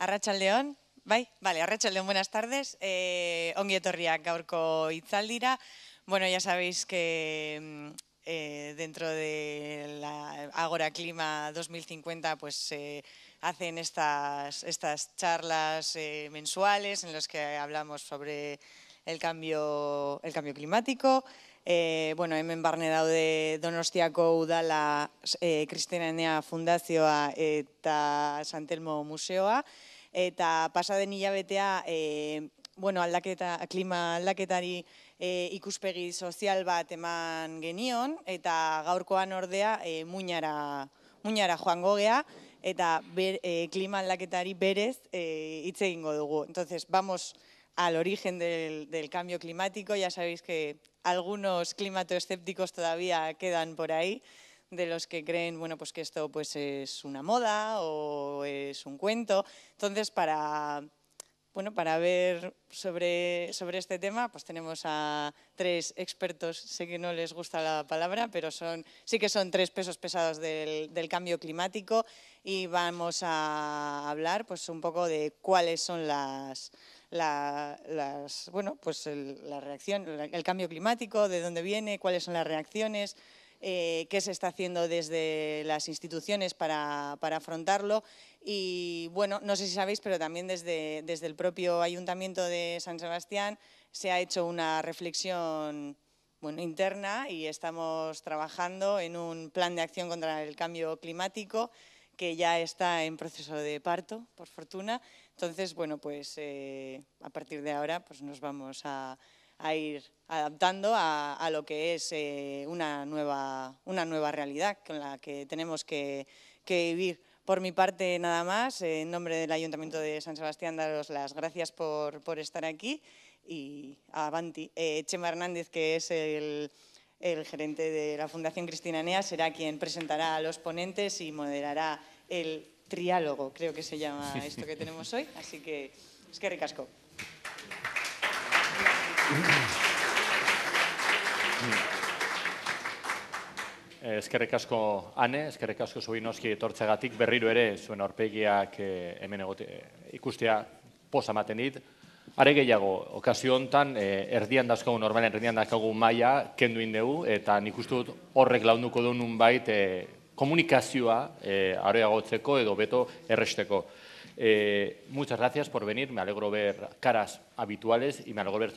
Arratsaldeon, bai, vale, Arratsaldeon, buenas tardes. Eh, ongi etorriak gaurko. Bueno, ya sabéis que mm, eh, dentro de la Agora Clima 2050 pues se hacen estas, estas charlas eh, mensuales en las que hablamos sobre el cambio, el cambio climático. E, bueno, hemen barne daude Donostiako udala e, Kristenania Fundazioa eta Santelmo Museoa. Eta pasaden hilabetea, e, bueno, aldaketa, klima aldaketari e, ikuspegi sozial bat eman genion, eta gaurkoan ordea e, muinara, muinara joango gea, eta ber, e, klima aldaketari berez e, hitz egingo dugu. Entonces, vamos al origen del, del, cambio climático. Ya sabéis que algunos climatoescépticos todavía quedan por ahí, de los que creen bueno, pues que esto pues, es una moda o es un cuento. Entonces, para, bueno, para ver sobre, sobre este tema, pues tenemos a tres expertos, sé que no les gusta la palabra, pero son, sí que son tres pesos pesados del, del cambio climático. Y vamos a hablar pues, un poco de cuáles son las, la, las, bueno, pues el, la reacción, el cambio climático, de dónde viene, cuáles son las reacciones, eh, qué se está haciendo desde las instituciones para, para, afrontarlo. Y bueno, no sé si sabéis, pero también desde, desde el propio Ayuntamiento de San Sebastián se ha hecho una reflexión bueno, interna y estamos trabajando en un plan de acción contra el cambio climático que ya está en proceso de parto, por fortuna. Entonces, bueno, pues eh, a partir de ahora pues nos vamos a, a ir adaptando a, a, lo que es eh, una, nueva, una nueva realidad con la que tenemos que, que vivir. Por mi parte, nada más. En nombre del Ayuntamiento de San Sebastián, daros las gracias por, por estar aquí y avanti. Eh, Chema Hernández, que es el, el gerente de la Fundación Cristina Nea, será quien presentará a los ponentes y moderará el triálogo, creo que se llama esto que tenemos hoy. Así que es que ricasco. Eskerrik asko Ane, eskerrik asko Zubinoski etortzegatik berriro ere zuen aurpegiak eh, hemen egote, ikustea posa ematen dit. Are gehiago, okazio hontan eh, erdian dazkagu, normalen erdian dazkagu maia, kendu indegu, eta nik uste dut horrek launduko du nun bait eh, komunikazioa eh, areagotzeko edo beto erresteko. Eh, muchas gracias por venir, me alegro ver caras habituales y me alegro ver,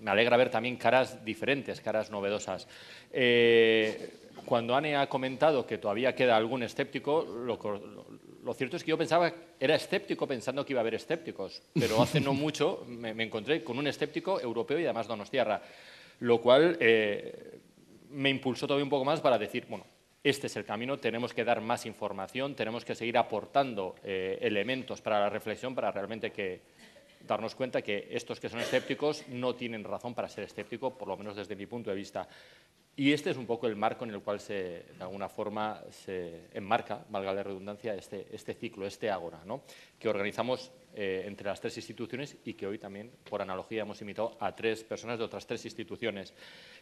me alegra ver también caras diferentes, caras novedosas. Eh, cuando Anne ha comentado que todavía queda algún escéptico, lo, lo, lo, cierto es que yo pensaba, era escéptico pensando que iba a haber escépticos, pero hace no mucho me, me encontré con un escéptico europeo y además donostiarra, lo cual eh, me impulsó todavía un poco más para decir, bueno, este es el camino, tenemos que dar más información, tenemos que seguir aportando eh, elementos para la reflexión para realmente que, darnos cuenta que estos que son escépticos no tienen razón para ser escépticos, por lo menos desde mi punto de vista. Y este es un poco el marco en el cual se, de alguna forma se enmarca, valga la redundancia, este, este ciclo, este ágora, ¿no? que organizamos eh, entre las tres instituciones y que hoy también, por analogía, hemos invitado a tres personas de otras tres instituciones.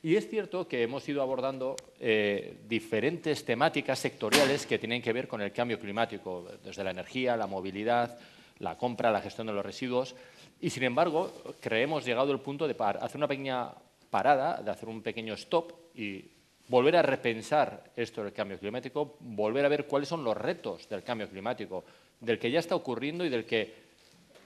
Y es cierto que hemos ido abordando eh, diferentes temáticas sectoriales que tienen que ver con el cambio climático, desde la energía, la movilidad, la compra, la gestión de los residuos. Y, sin embargo, creemos llegado el punto de hacer una pequeña parada, de hacer un pequeño stop y volver a repensar esto del cambio climático, volver a ver cuáles son los retos del cambio climático, del que ya está ocurriendo y del que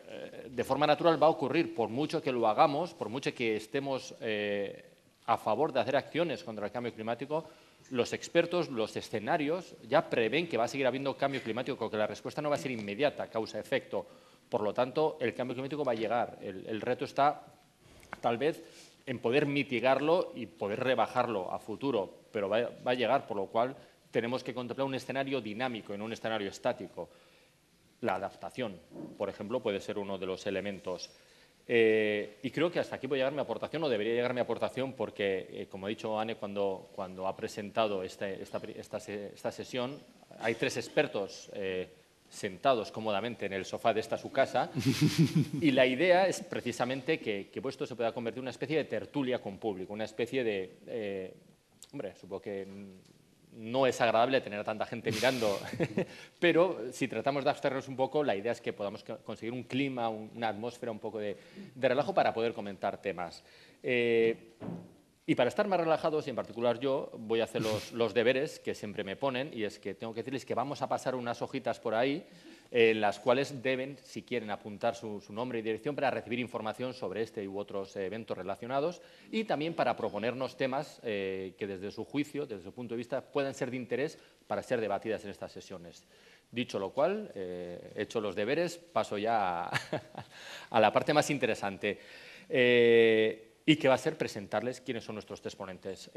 eh, de forma natural va a ocurrir, por mucho que lo hagamos, por mucho que estemos eh, a favor de hacer acciones contra el cambio climático, los expertos, los escenarios ya prevén que va a seguir habiendo cambio climático, que la respuesta no va a ser inmediata, causa-efecto. Por lo tanto, el cambio climático va a llegar. El, reto está, tal vez, en poder mitigarlo y poder rebajarlo a futuro, pero va, a llegar, por lo cual tenemos que contemplar un escenario dinámico en un escenario estático. La adaptación, por ejemplo, puede ser uno de los elementos. Eh, y creo que hasta aquí voy a llegar mi aportación, o debería llegar mi aportación, porque, eh, como ha dicho Anne cuando, ha presentado esta, sesión, hay tres expertos eh, sentados cómodamente en el sofá de esta su casa y la idea es precisamente que, que esto se pueda convertir en una especie de tertulia con público, una especie de, eh, hombre, supongo que no es agradable tener a tanta gente mirando, pero si tratamos de abstraernos un poco, la idea es que podamos conseguir un clima, una atmósfera un poco de, relajo para poder comentar temas. Eh, y para estar más relajados, y en particular yo, voy a hacer los, los, deberes que siempre me ponen, y es que tengo que decirles que vamos a pasar unas hojitas por ahí en las cuales deben, si quieren, apuntar su, nombre y dirección para recibir información sobre este u otros eventos relacionados y también para proponernos temas eh, que desde su juicio, desde su punto de vista, puedan ser de interés para ser debatidas en estas sesiones. Dicho lo cual, eh, hecho los deberes, paso ya a, la parte más interesante eh, y que va a ser presentarles quiénes son nuestros tres ponentes.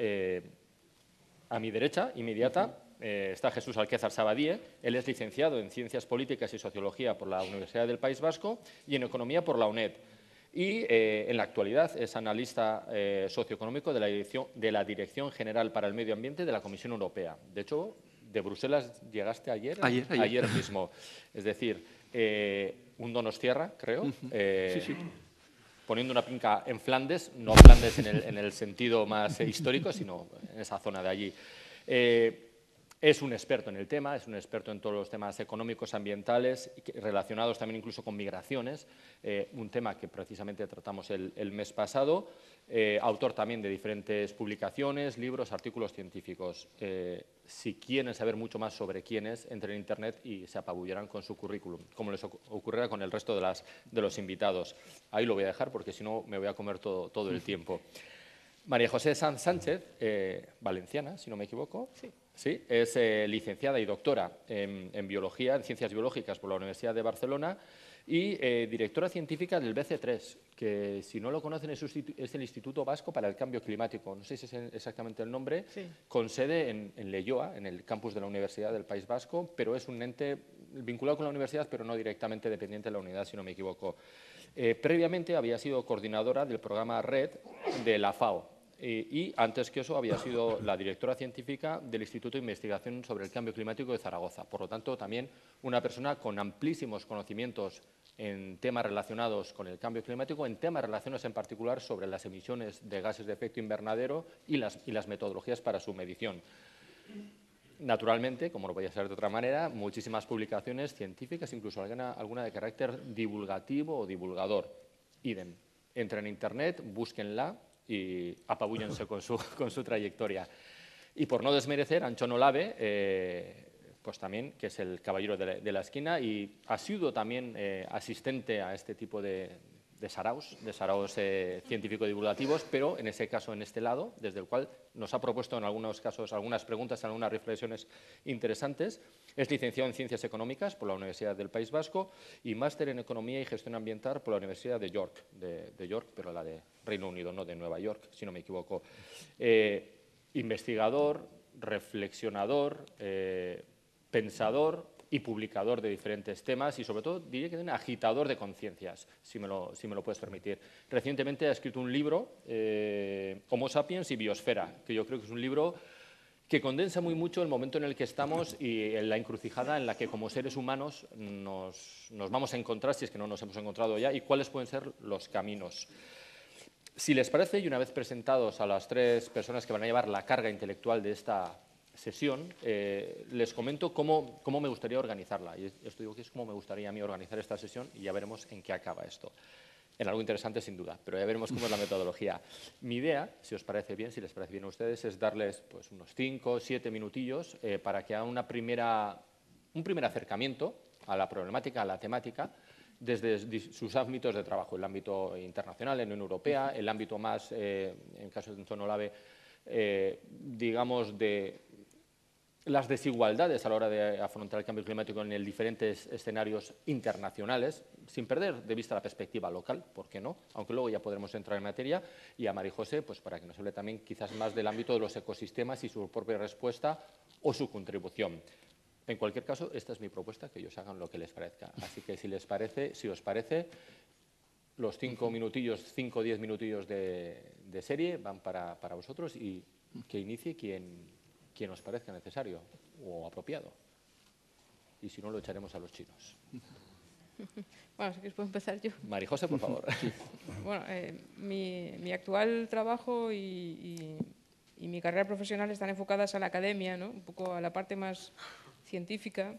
a mi derecha, inmediata, eh, está Jesús Alquézar Sabadie. Él es licenciado en Ciencias Políticas y Sociología por la Universidad del País Vasco y en Economía por la UNED. Y eh, en la actualidad es analista eh, socioeconómico de la, dirección, de la Dirección General para el Medio Ambiente de la Comisión Europea. De hecho, de Bruselas llegaste ayer, ayer, mismo. Es decir, un donostierra, creo. sí, sí poniendo una pinca en Flandes, no Flandes en el, en el sentido más histórico, sino en esa zona de allí. Es un experto en el tema, es un experto en todos los temas económicos, ambientales, relacionados también incluso con migraciones, eh, un tema que precisamente tratamos el, mes pasado, eh, autor también de diferentes publicaciones, libros, artículos científicos. Eh, si quieren saber mucho más sobre quién es, entren en Internet y se apabullarán con su currículum, como les ocurrirá con el resto de, las, de los invitados. Ahí lo voy a dejar porque si no me voy a comer todo, todo el tiempo. María José Sanz Sánchez, valenciana, si no me equivoco. Sí. Sí, es eh, licenciada y doctora en, Biología, en Ciencias Biológicas por la Universidad de Barcelona y eh, directora científica del BC3, que si no lo conocen es, el Instituto Vasco para el Cambio Climático, no sé si es exactamente el nombre, con sede en, en Leyoa, en el campus de la Universidad del País Vasco, pero es un ente vinculado con la universidad, pero no directamente dependiente de la unidad, si no me equivoco. Eh, previamente había sido coordinadora del programa RED de la FAO, eh, y antes que eso había sido la directora científica del Instituto de Investigación sobre el Cambio Climático de Zaragoza. Por lo tanto, también una persona con amplísimos conocimientos en temas relacionados con el cambio climático, en temas relacionados en particular sobre las emisiones de gases de efecto invernadero y las, metodologías para su medición. Naturalmente, como no podía ser de otra manera, muchísimas publicaciones científicas, incluso alguna de carácter divulgativo o divulgador. Idem. Entren en Internet, búsquenla, y apabúllense con su, con su trayectoria. Y por no desmerecer, Anchón Olave, eh, pues también, que es el caballero de la, esquina y ha sido también eh, asistente a este tipo de, de saraos, de saraos eh, científico-divulgativos, pero en ese caso, en este lado, desde el cual nos ha propuesto en algunos casos algunas preguntas, algunas reflexiones interesantes. Es licenciado en Ciencias Económicas por la Universidad del País Vasco y máster en Economía y Gestión Ambiental por la Universidad de York, de, York, pero la de Reino Unido, no de Nueva York, si no me equivoco. Eh, investigador, reflexionador, eh, pensador, y publicador de diferentes temas y sobre todo diría que un agitador de conciencias, si, me lo, si me lo puedes permitir. Recientemente ha escrito un libro, eh, Homo sapiens y biosfera, que yo creo que es un libro que condensa muy mucho el momento en el que estamos y en la encrucijada en la que como seres humanos nos, nos vamos a encontrar, si es que no nos hemos encontrado ya, y cuáles pueden ser los caminos. Si les parece, y una vez presentados a las tres personas que van a llevar la carga intelectual de esta sesión, eh, les comento cómo, cómo, me gustaría organizarla. Y esto digo que es cómo me gustaría a mí organizar esta sesión y ya veremos en qué acaba esto. En algo interesante, sin duda, pero ya veremos cómo es la metodología. Mi idea, si os parece bien, si les parece bien a ustedes, es darles pues, unos 5 o 7 minutillos eh, para que hagan una primera, un primer acercamiento a la problemática, a la temática, desde sus ámbitos de trabajo, el ámbito internacional, en la Unión Europea, el ámbito más, eh, en caso de Zonolave, eh, digamos, de las desigualdades a la hora de afrontar el cambio climático en diferentes escenarios internacionales, sin perder de vista la perspectiva local, ¿por qué no? Aunque luego ya podremos entrar en materia, y a María José, pues para que nos hable también quizás más del ámbito de los ecosistemas y su propia respuesta o su contribución. En cualquier caso, esta es mi propuesta, que ellos hagan lo que les parezca. Así que si les parece, si os parece, los cinco minutillos, cinco o diez minutillos de, serie van para, para vosotros y que inicie quien que nos parezca necesario o apropiado. Y si no, lo echaremos a los chinos. Bueno, si quieres puedo empezar yo. Marijose, por favor. bueno, eh, mi, mi, actual trabajo y, y mi carrera profesional están enfocadas a la academia, ¿no? un poco a la parte más científica,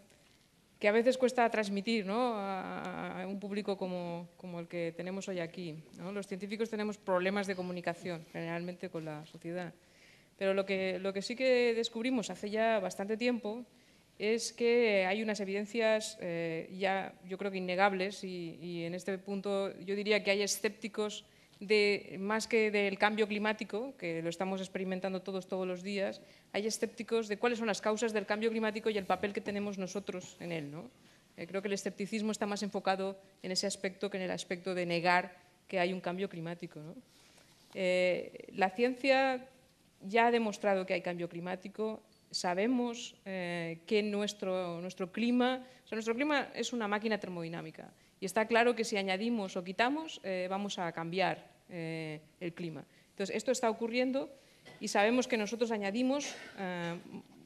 que a veces cuesta transmitir ¿no? a, un público como, como, el que tenemos hoy aquí. ¿no? Los científicos tenemos problemas de comunicación, generalmente con la sociedad. Pero lo que, lo que sí que descubrimos hace ya bastante tiempo es que hay unas evidencias eh, ya, yo creo que innegables, y, y en este punto yo diría que hay escépticos de, más que del cambio climático, que lo estamos experimentando todos todos los días, hay escépticos de cuáles son las causas del cambio climático y el papel que tenemos nosotros en él. ¿no? Eh, creo que el escepticismo está más enfocado en ese aspecto que en el aspecto de negar que hay un cambio climático. ¿no? Eh, la ciencia ya ha demostrado que hay cambio climático, sabemos eh, que nuestro, nuestro clima, o nuestro clima es una máquina termodinámica y está claro que si añadimos o quitamos vamos a cambiar eh, el clima. Entonces, esto está ocurriendo y sabemos que nosotros añadimos eh,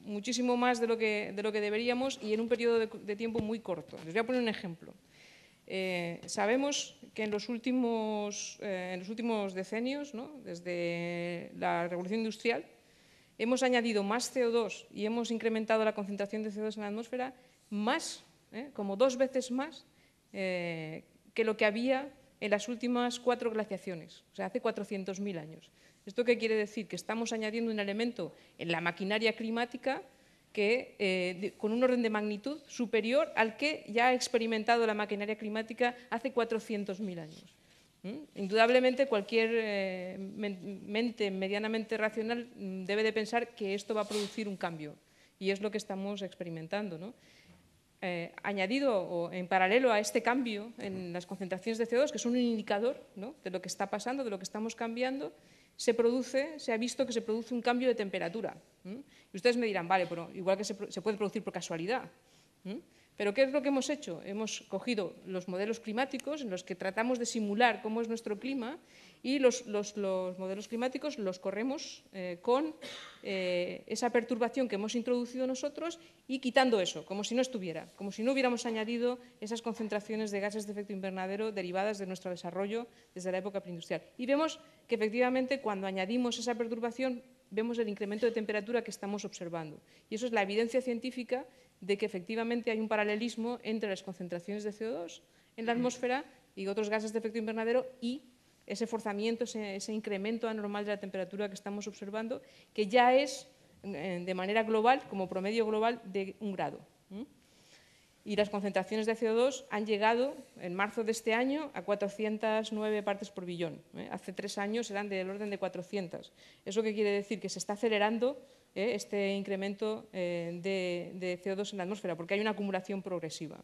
muchísimo más de lo, que, de lo que deberíamos y en un periodo de, tiempo muy corto. Les voy a poner un ejemplo. Eh, sabemos que en los últimos, en los últimos decenios, desde la revolución industrial, hemos añadido más CO2 y hemos incrementado la concentración de CO2 en la atmósfera más, como dos veces más, que lo que había en las últimas cuatro glaciaciones, o sea, hace 400.000 años. ¿Esto qué quiere decir? Que estamos añadiendo un elemento en la maquinaria climática eh, con un orden de magnitud superior al que ya ha experimentado la maquinaria climática hace 400.000 años. Indudablemente, cualquier eh, mente medianamente racional mm, debe de pensar que esto va a producir un cambio, y es lo que estamos experimentando. Eh, añadido o en paralelo a este cambio en las concentraciones de CO2, que son un indicador de lo que está pasando, de lo que estamos cambiando, se produce, se ha visto que se produce un cambio de temperatura. Y ustedes me dirán, vale, pero igual que se, puede producir por casualidad. Pero ¿qué es lo que hemos hecho? Hemos cogido los modelos climáticos en los que tratamos de simular cómo es nuestro clima y los, modelos climáticos los corremos eh, con eh, esa perturbación que hemos introducido nosotros y quitando eso, como si no estuviera, como si no hubiéramos añadido esas concentraciones de gases de efecto invernadero derivadas de nuestro desarrollo desde la época preindustrial. Y vemos que efectivamente cuando añadimos esa perturbación vemos el incremento de temperatura que estamos observando. Y eso es la evidencia científica de que efectivamente hay un paralelismo entre las concentraciones de CO2 en la atmósfera y otros gases de efecto invernadero y ese forzamiento, ese, incremento anormal de la temperatura que estamos observando, que ya es de manera global, como promedio global, de un grado. Y las concentraciones de CO2 han llegado en marzo de este año a 409 partes por billón. ¿eh? Hace tres años eran del orden de 400. ¿Eso qué quiere decir? Que se está acelerando ¿eh? este incremento eh, de, CO2 en la atmósfera, porque hay una acumulación progresiva.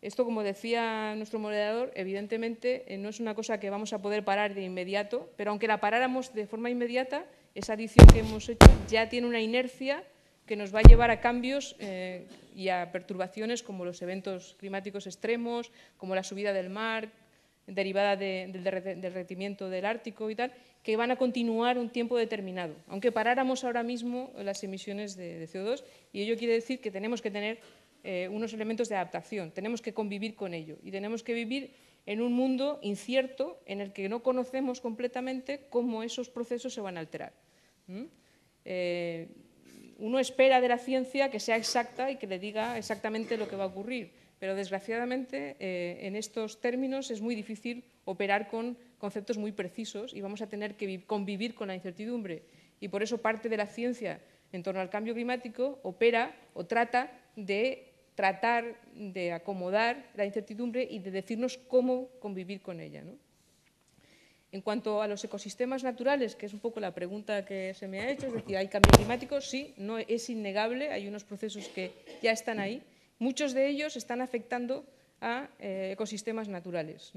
Esto, como decía nuestro moderador, evidentemente eh, no es una cosa que vamos a poder parar de inmediato, pero aunque la paráramos de forma inmediata, esa adición que hemos hecho ya tiene una inercia que nos va a llevar a cambios y a perturbaciones como los eventos climáticos extremos, como la subida del mar, derivada del derretimiento del Ártico y tal, que van a continuar un tiempo determinado, aunque paráramos ahora mismo las emisiones de, CO2, y ello quiere decir que tenemos que tener eh, unos elementos de adaptación, tenemos que convivir con ello y tenemos que vivir en un mundo incierto en el que no conocemos completamente cómo esos procesos se van a alterar. Eh, uno espera de la ciencia que sea exacta y que le diga exactamente lo que va a ocurrir, pero desgraciadamente eh, en estos términos es muy difícil operar con conceptos muy precisos y vamos a tener que convivir con la incertidumbre. Y por eso parte de la ciencia en torno al cambio climático opera o trata de tratar de acomodar la incertidumbre y de decirnos cómo convivir con ella. En cuanto a los ecosistemas naturales, que es un poco la pregunta que se me ha hecho, es decir, ¿hay cambio climático? Sí, no es innegable, hay unos procesos que ya están ahí. Muchos de ellos están afectando a eh, ecosistemas naturales.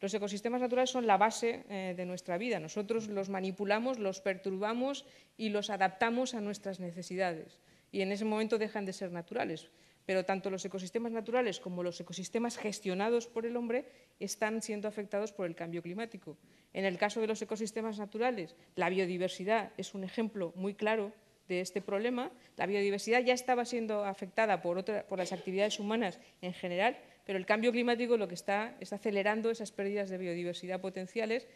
Los ecosistemas naturales son la base eh, de nuestra vida. Nosotros los manipulamos, los perturbamos y los adaptamos a nuestras necesidades. Y en ese momento dejan de ser naturales. Pero tanto los ecosistemas naturales como los ecosistemas gestionados por el hombre están siendo afectados por el cambio climático. En el caso de los ecosistemas naturales, la biodiversidad es un ejemplo muy claro de este problema. La biodiversidad ya estaba siendo afectada por, por las actividades humanas en general, pero el cambio climático lo que está es acelerando esas pérdidas de biodiversidad potenciales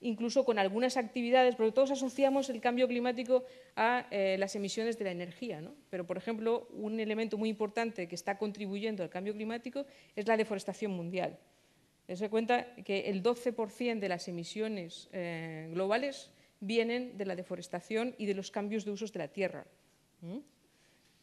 incluso con algunas actividades, porque todos asociamos el cambio climático a eh, las emisiones de la energía. ¿no? Pero, por ejemplo, un elemento muy importante que está contribuyendo al cambio climático es la deforestación mundial. Se cuenta que el 12% de las emisiones eh, globales vienen de la deforestación y de los cambios de usos de la tierra.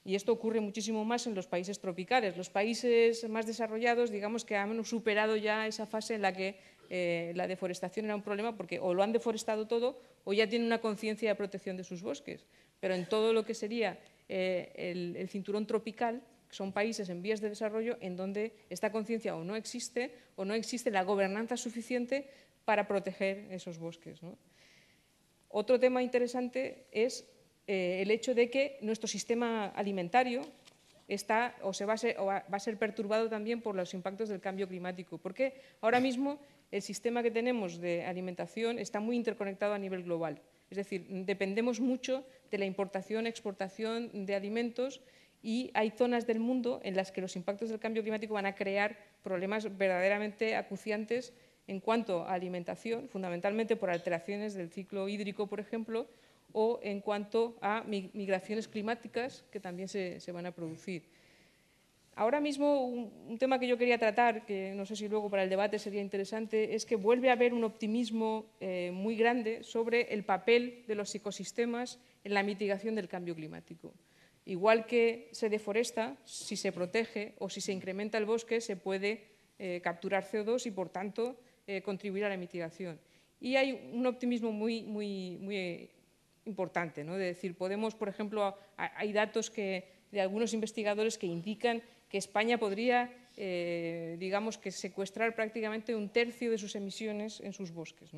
Y esto ocurre muchísimo más en los países tropicales. Los países más desarrollados, digamos que han superado ya esa fase en la que eh, la deforestación era un problema porque o lo han deforestado todo o ya tienen una conciencia de protección de sus bosques. Pero en todo lo que sería eh, el, cinturón tropical, son países en vías de desarrollo en donde esta conciencia o no existe o no existe la gobernanza suficiente para proteger esos bosques. Otro tema interesante es eh, el hecho de que nuestro sistema alimentario está o, se va a, ser, a ser perturbado también por los impactos del cambio climático, porque ahora mismo el sistema que tenemos de alimentación está muy interconectado a nivel global. Es decir, dependemos mucho de la importación, exportación de alimentos y hay zonas del mundo en las que los impactos del cambio climático van a crear problemas verdaderamente acuciantes en cuanto a alimentación, fundamentalmente por alteraciones del ciclo hídrico, por ejemplo, o en cuanto a migraciones climáticas que también se, van a producir. Ahora mismo, un, tema que yo quería tratar, que no sé si luego para el debate sería interesante, es que vuelve a haber un optimismo eh, muy grande sobre el papel de los ecosistemas en la mitigación del cambio climático. Igual que se deforesta, si se protege o si se incrementa el bosque, se puede eh, capturar CO2 y, por tanto, eh, contribuir a la mitigación. Y hay un optimismo muy, muy, muy importante, ¿no? de decir, podemos, por ejemplo, hay datos que, de algunos investigadores que indican que España podría, eh, digamos, que secuestrar prácticamente un tercio de sus emisiones en sus bosques.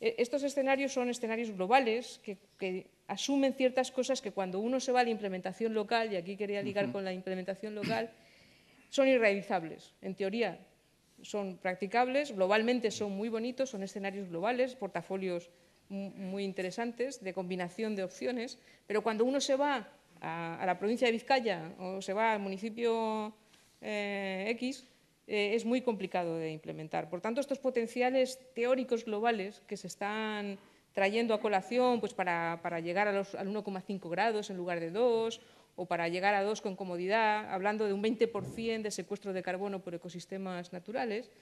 E, estos escenarios son escenarios globales que, asumen ciertas cosas que cuando uno se va a la implementación local, y aquí quería ligar con la implementación local, son irrealizables. En teoría son practicables, globalmente son muy bonitos, son escenarios globales, portafolios muy interesantes de combinación de opciones, pero cuando uno se va a, la provincia de Vizcaya o se va al municipio eh, X, eh, es muy complicado de implementar. Por tanto, estos potenciales teóricos globales que se están trayendo a colación pues para, llegar a los, al 1,5 grados en lugar de 2 o para llegar a 2 con comodidad, hablando de un 20% de secuestro de carbono por ecosistemas naturales,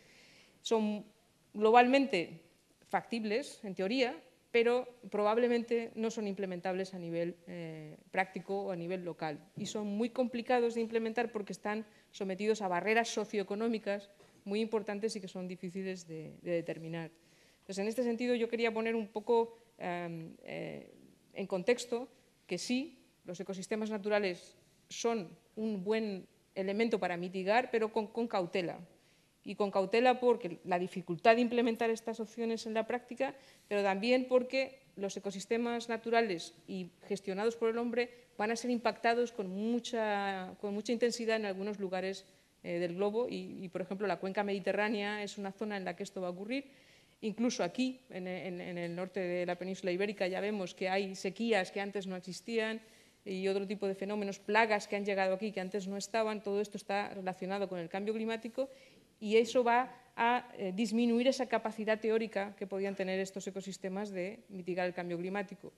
son globalmente factibles, en teoría, pero probablemente no son implementables a nivel eh, práctico o a nivel local. Y son muy complicados de implementar porque están sometidos a barreras socioeconómicas muy importantes y que son difíciles de, determinar. Entonces, en este sentido, yo quería poner un poco em, eh, en contexto que sí, los ecosistemas naturales son un buen elemento para mitigar, pero con cautela, y con cautela porque la dificultad de implementar estas opciones en la práctica, pero también porque los ecosistemas naturales y gestionados por el hombre van a ser impactados con mucha, con mucha intensidad en algunos lugares eh, del globo y, por ejemplo, la cuenca mediterránea es una zona en la que esto va a ocurrir. Incluso aquí, en, en el norte de la península ibérica, ya vemos que hay sequías que antes no existían y otro tipo de fenómenos, plagas que han llegado aquí que antes no estaban. Todo esto está relacionado con el cambio climático y eso va a eh, disminuir esa capacidad teórica que podían tener estos ecosistemas de mitigar el cambio climático.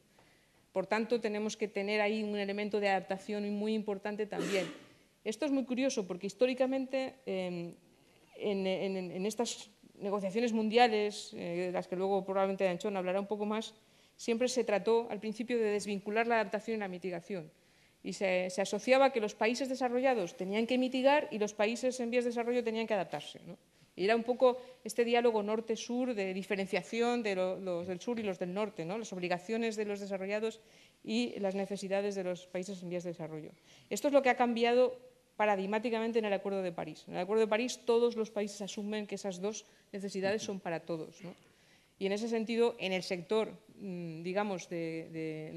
Por tanto, tenemos que tener ahí un elemento de adaptación muy importante también. Esto es muy curioso porque históricamente em, en, estas negociaciones mundiales, eh, de las que luego probablemente Anchón hablará un poco más, siempre se trató al principio de desvincular la adaptación y la mitigación y se, asociaba que los países desarrollados tenían que mitigar y los países en vías de desarrollo tenían que adaptarse. Y era un poco este diálogo norte-sur de diferenciación de los del sur y los del norte, ¿no? las obligaciones de los desarrollados y las necesidades de los países en vías de desarrollo. Esto es lo que ha cambiado paradigmáticamente en el Acuerdo de París. En el Acuerdo de París todos los países asumen que esas dos necesidades son para todos. Y en ese sentido, en el sector, digamos, de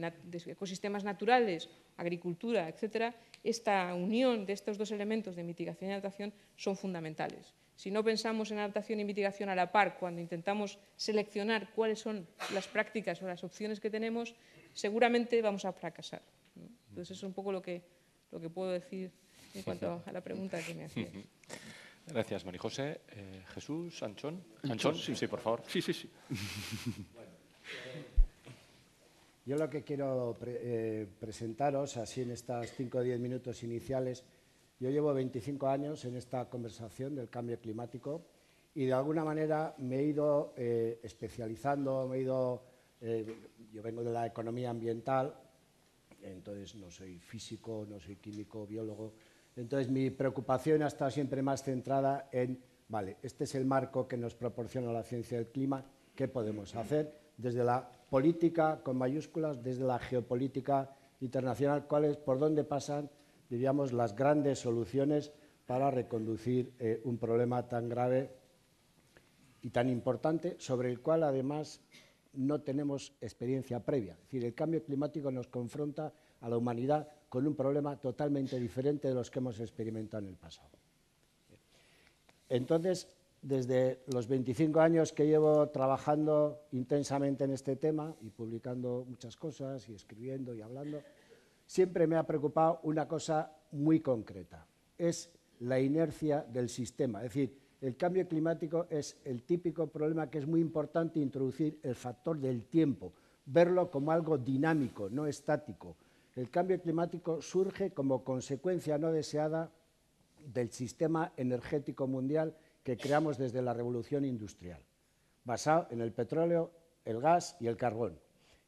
ecosistemas naturales agricultura, etcétera, esta unión de estos dos elementos de mitigación y adaptación son fundamentales. Si no pensamos en adaptación y mitigación a la par cuando intentamos seleccionar cuáles son las prácticas o las opciones que tenemos, seguramente vamos a fracasar. Entonces, eso es un poco lo que, lo que puedo decir en cuanto a la pregunta que me hacía. Gracias, María José. Eh, Jesús, Anchón. Anchón, sí. sí, por favor. Sí, sí, sí. Yo lo que quiero eh, presentaros, así en estos 5 o 10 minutos iniciales, yo llevo 25 años en esta conversación del cambio climático y de alguna manera me he ido eh, especializando, me he ido, eh, yo vengo de la economía ambiental, entonces no soy físico, no soy químico, biólogo, entonces mi preocupación ha estado siempre más centrada en, vale, este es el marco que nos proporciona la ciencia del clima, ¿qué podemos hacer? desde la política con mayúsculas, desde la geopolítica internacional, cuáles, por dónde pasan, diríamos, las grandes soluciones para reconducir eh, un problema tan grave y tan importante, sobre el cual además no tenemos experiencia previa. Es decir, el cambio climático nos confronta a la humanidad con un problema totalmente diferente de los que hemos experimentado en el pasado. Entonces, desde los 25 años que llevo trabajando intensamente en este tema y publicando muchas cosas y escribiendo y hablando, siempre me ha preocupado una cosa muy concreta, es la inercia del sistema. Es decir, el cambio climático es el típico problema que es muy importante introducir el factor del tiempo, verlo como algo dinámico, no estático. El cambio climático surge como consecuencia no deseada del sistema energético mundial que creamos desde la revolución industrial, basado en el petróleo, el gas y el carbón.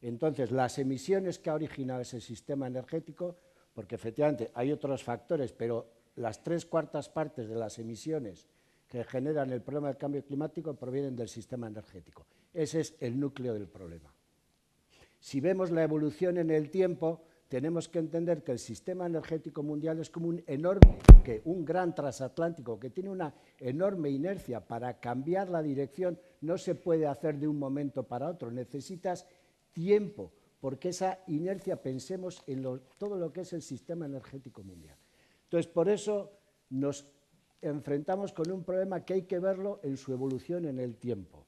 Entonces, las emisiones que ha originado ese sistema energético, porque efectivamente hay otros factores, pero las tres cuartas partes de las emisiones que generan el problema del cambio climático provienen del sistema energético. Ese es el núcleo del problema. Si vemos la evolución en el tiempo, tenemos que entender que el sistema energético mundial es como un enorme, que un gran transatlántico que tiene una enorme inercia para cambiar la dirección, no se puede hacer de un momento para otro, necesitas tiempo, porque esa inercia pensemos en todo lo que es el sistema energético mundial. Entonces, por eso nos enfrentamos con un problema que hay que verlo en su evolución en el tiempo.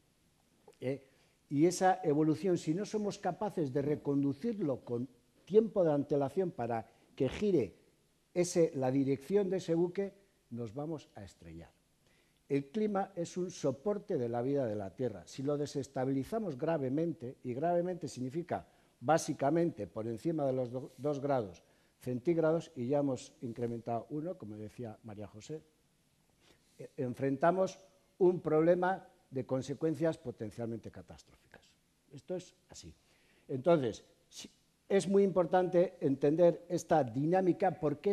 ¿eh? Y esa evolución, si no somos capaces de reconducirlo con tiempo de antelación para que gire la dirección de ese buque, nos vamos a estrellar. El clima es un soporte de la vida de la Tierra. Si lo desestabilizamos gravemente, y gravemente significa básicamente por encima de los 2 grados centígrados, y ya hemos incrementado uno, como decía María José, e, enfrentamos un problema de consecuencias potencialmente catastróficas. Esto es así. Entonces, es muy importante entender esta dinámica porque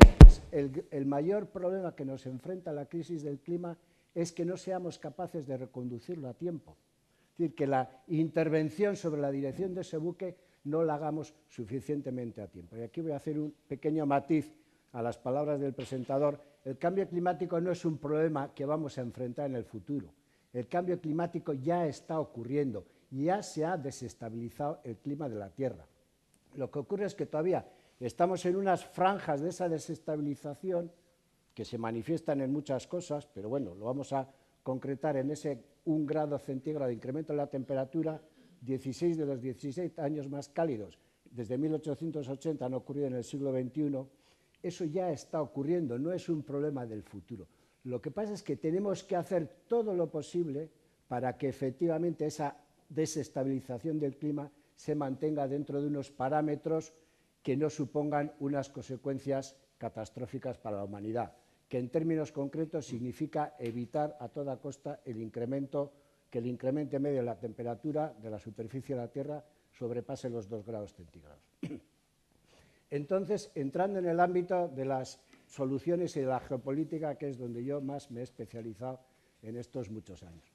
el, mayor problema que nos enfrenta la crisis del clima es que no seamos capaces de reconducirlo a tiempo. Es decir, que la intervención sobre la dirección de ese buque no la hagamos suficientemente a tiempo. Y aquí voy a hacer un pequeño matiz a las palabras del presentador. El cambio climático no es un problema que vamos a enfrentar en el futuro. El cambio climático ya está ocurriendo, ya se ha desestabilizado el clima de la Tierra. Lo que ocurre es que todavía estamos en unas franjas de esa desestabilización que se manifiestan en muchas cosas, pero bueno, lo vamos a concretar en ese un grado centígrado de incremento de la temperatura, 16 de los 16 años más cálidos desde 1880 han ocurrido en el siglo XXI, eso ya está ocurriendo, no es un problema del futuro. Lo que pasa es que tenemos que hacer todo lo posible para que efectivamente esa desestabilización del clima se mantenga dentro de unos parámetros que no supongan unas consecuencias catastróficas para la humanidad, que en términos concretos significa evitar a toda costa el incremento, que el incremento medio de la temperatura de la superficie de la Tierra sobrepase los 2 grados centígrados. Entonces, entrando en el ámbito de las soluciones y de la geopolítica, que es donde yo más me he especializado en estos muchos años.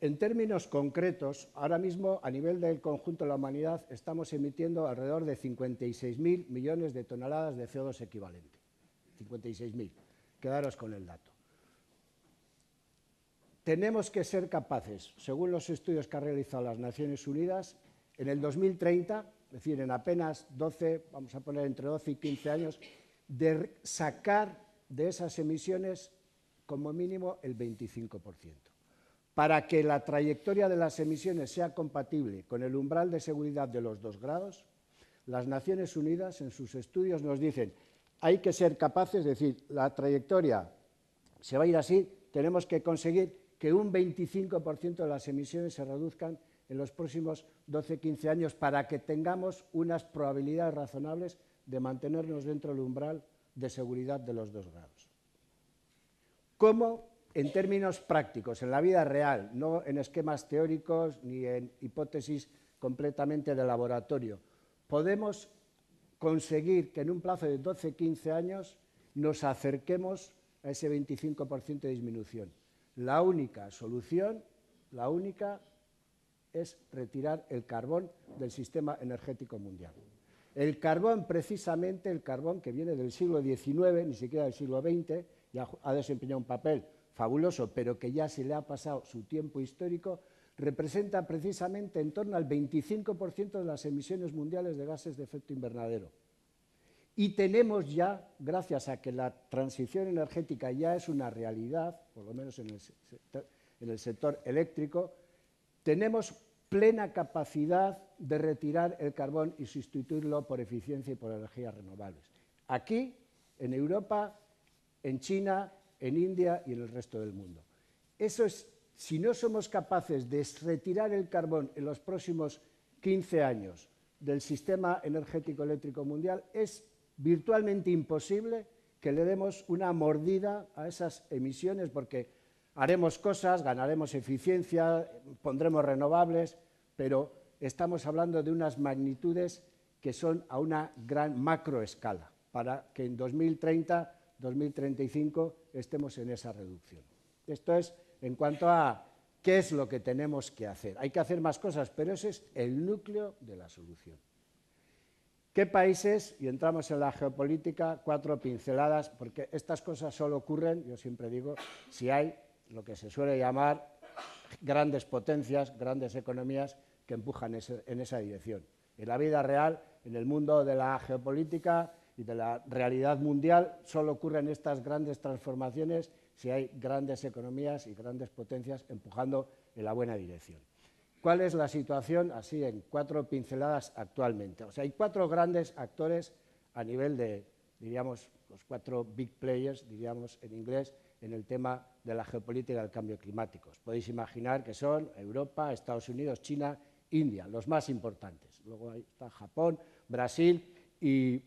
En términos concretos, ahora mismo a nivel del conjunto de la humanidad estamos emitiendo alrededor de 56.000 millones de toneladas de CO2 equivalente. 56.000. Quedaros con el dato. Tenemos que ser capaces, según los estudios que ha realizado las Naciones Unidas, en el 2030, es decir, en apenas 12, vamos a poner entre 12 y 15 años, de sacar de esas emisiones como mínimo el 25% para que la trayectoria de las emisiones sea compatible con el umbral de seguridad de los dos grados, las Naciones Unidas en sus estudios nos dicen hay que ser capaces, es decir, la trayectoria se va a ir así, tenemos que conseguir que un 25% de las emisiones se reduzcan en los próximos 12-15 años para que tengamos unas probabilidades razonables de mantenernos dentro del umbral de seguridad de los dos grados. ¿Cómo, en términos prácticos, en la vida real, no en esquemas teóricos ni en hipótesis completamente de laboratorio, podemos conseguir que en un plazo de 12-15 años nos acerquemos a ese 25% de disminución? La única solución, la única, es retirar el carbón del sistema energético mundial. El carbón, precisamente el carbón que viene del siglo XIX, ni siquiera del siglo XX, ya ha desempeñado un papel fabuloso, pero que ya se le ha pasado su tiempo histórico, representa precisamente en torno al 25% de las emisiones mundiales de gases de efecto invernadero. Y tenemos ya, gracias a que la transición energética ya es una realidad, por lo menos en el sector, eléctrico, tenemos plena capacidad de retirar el carbón y sustituirlo por eficiencia y por energías renovables. Aquí, en Europa, en China, en India y en el resto del mundo. Eso es, si no somos capaces de retirar el carbón en los próximos 15 años del sistema energético eléctrico mundial, es virtualmente imposible que le demos una mordida a esas emisiones porque haremos cosas, ganaremos eficiencia, pondremos renovables, pero estamos hablando de unas magnitudes que son a una gran macroescala para que en 2030, 2035 estemos en esa reducción. Esto es en cuanto a qué es lo que tenemos que hacer. Hay que hacer más cosas, pero ese es el núcleo de la solución. ¿Qué países? Y entramos en la geopolítica, cuatro pinceladas, porque estas cosas solo ocurren, yo siempre digo, si hay lo que se suele llamar grandes potencias, grandes economías que empujan en esa dirección. En la vida real, en el mundo de la geopolítica y de la realidad mundial, solo ocurren estas grandes transformaciones si hay grandes economías y grandes potencias empujando en la buena dirección. ¿Cuál es la situación así en cuatro pinceladas actualmente? O sea, hay cuatro grandes actores a nivel de, diríamos, los cuatro big players, diríamos en inglés, en el tema de la geopolítica del cambio climático. Podéis imaginar que son Europa, Estados Unidos, China, India, los más importantes. Luego ahí está Japón, Brasil y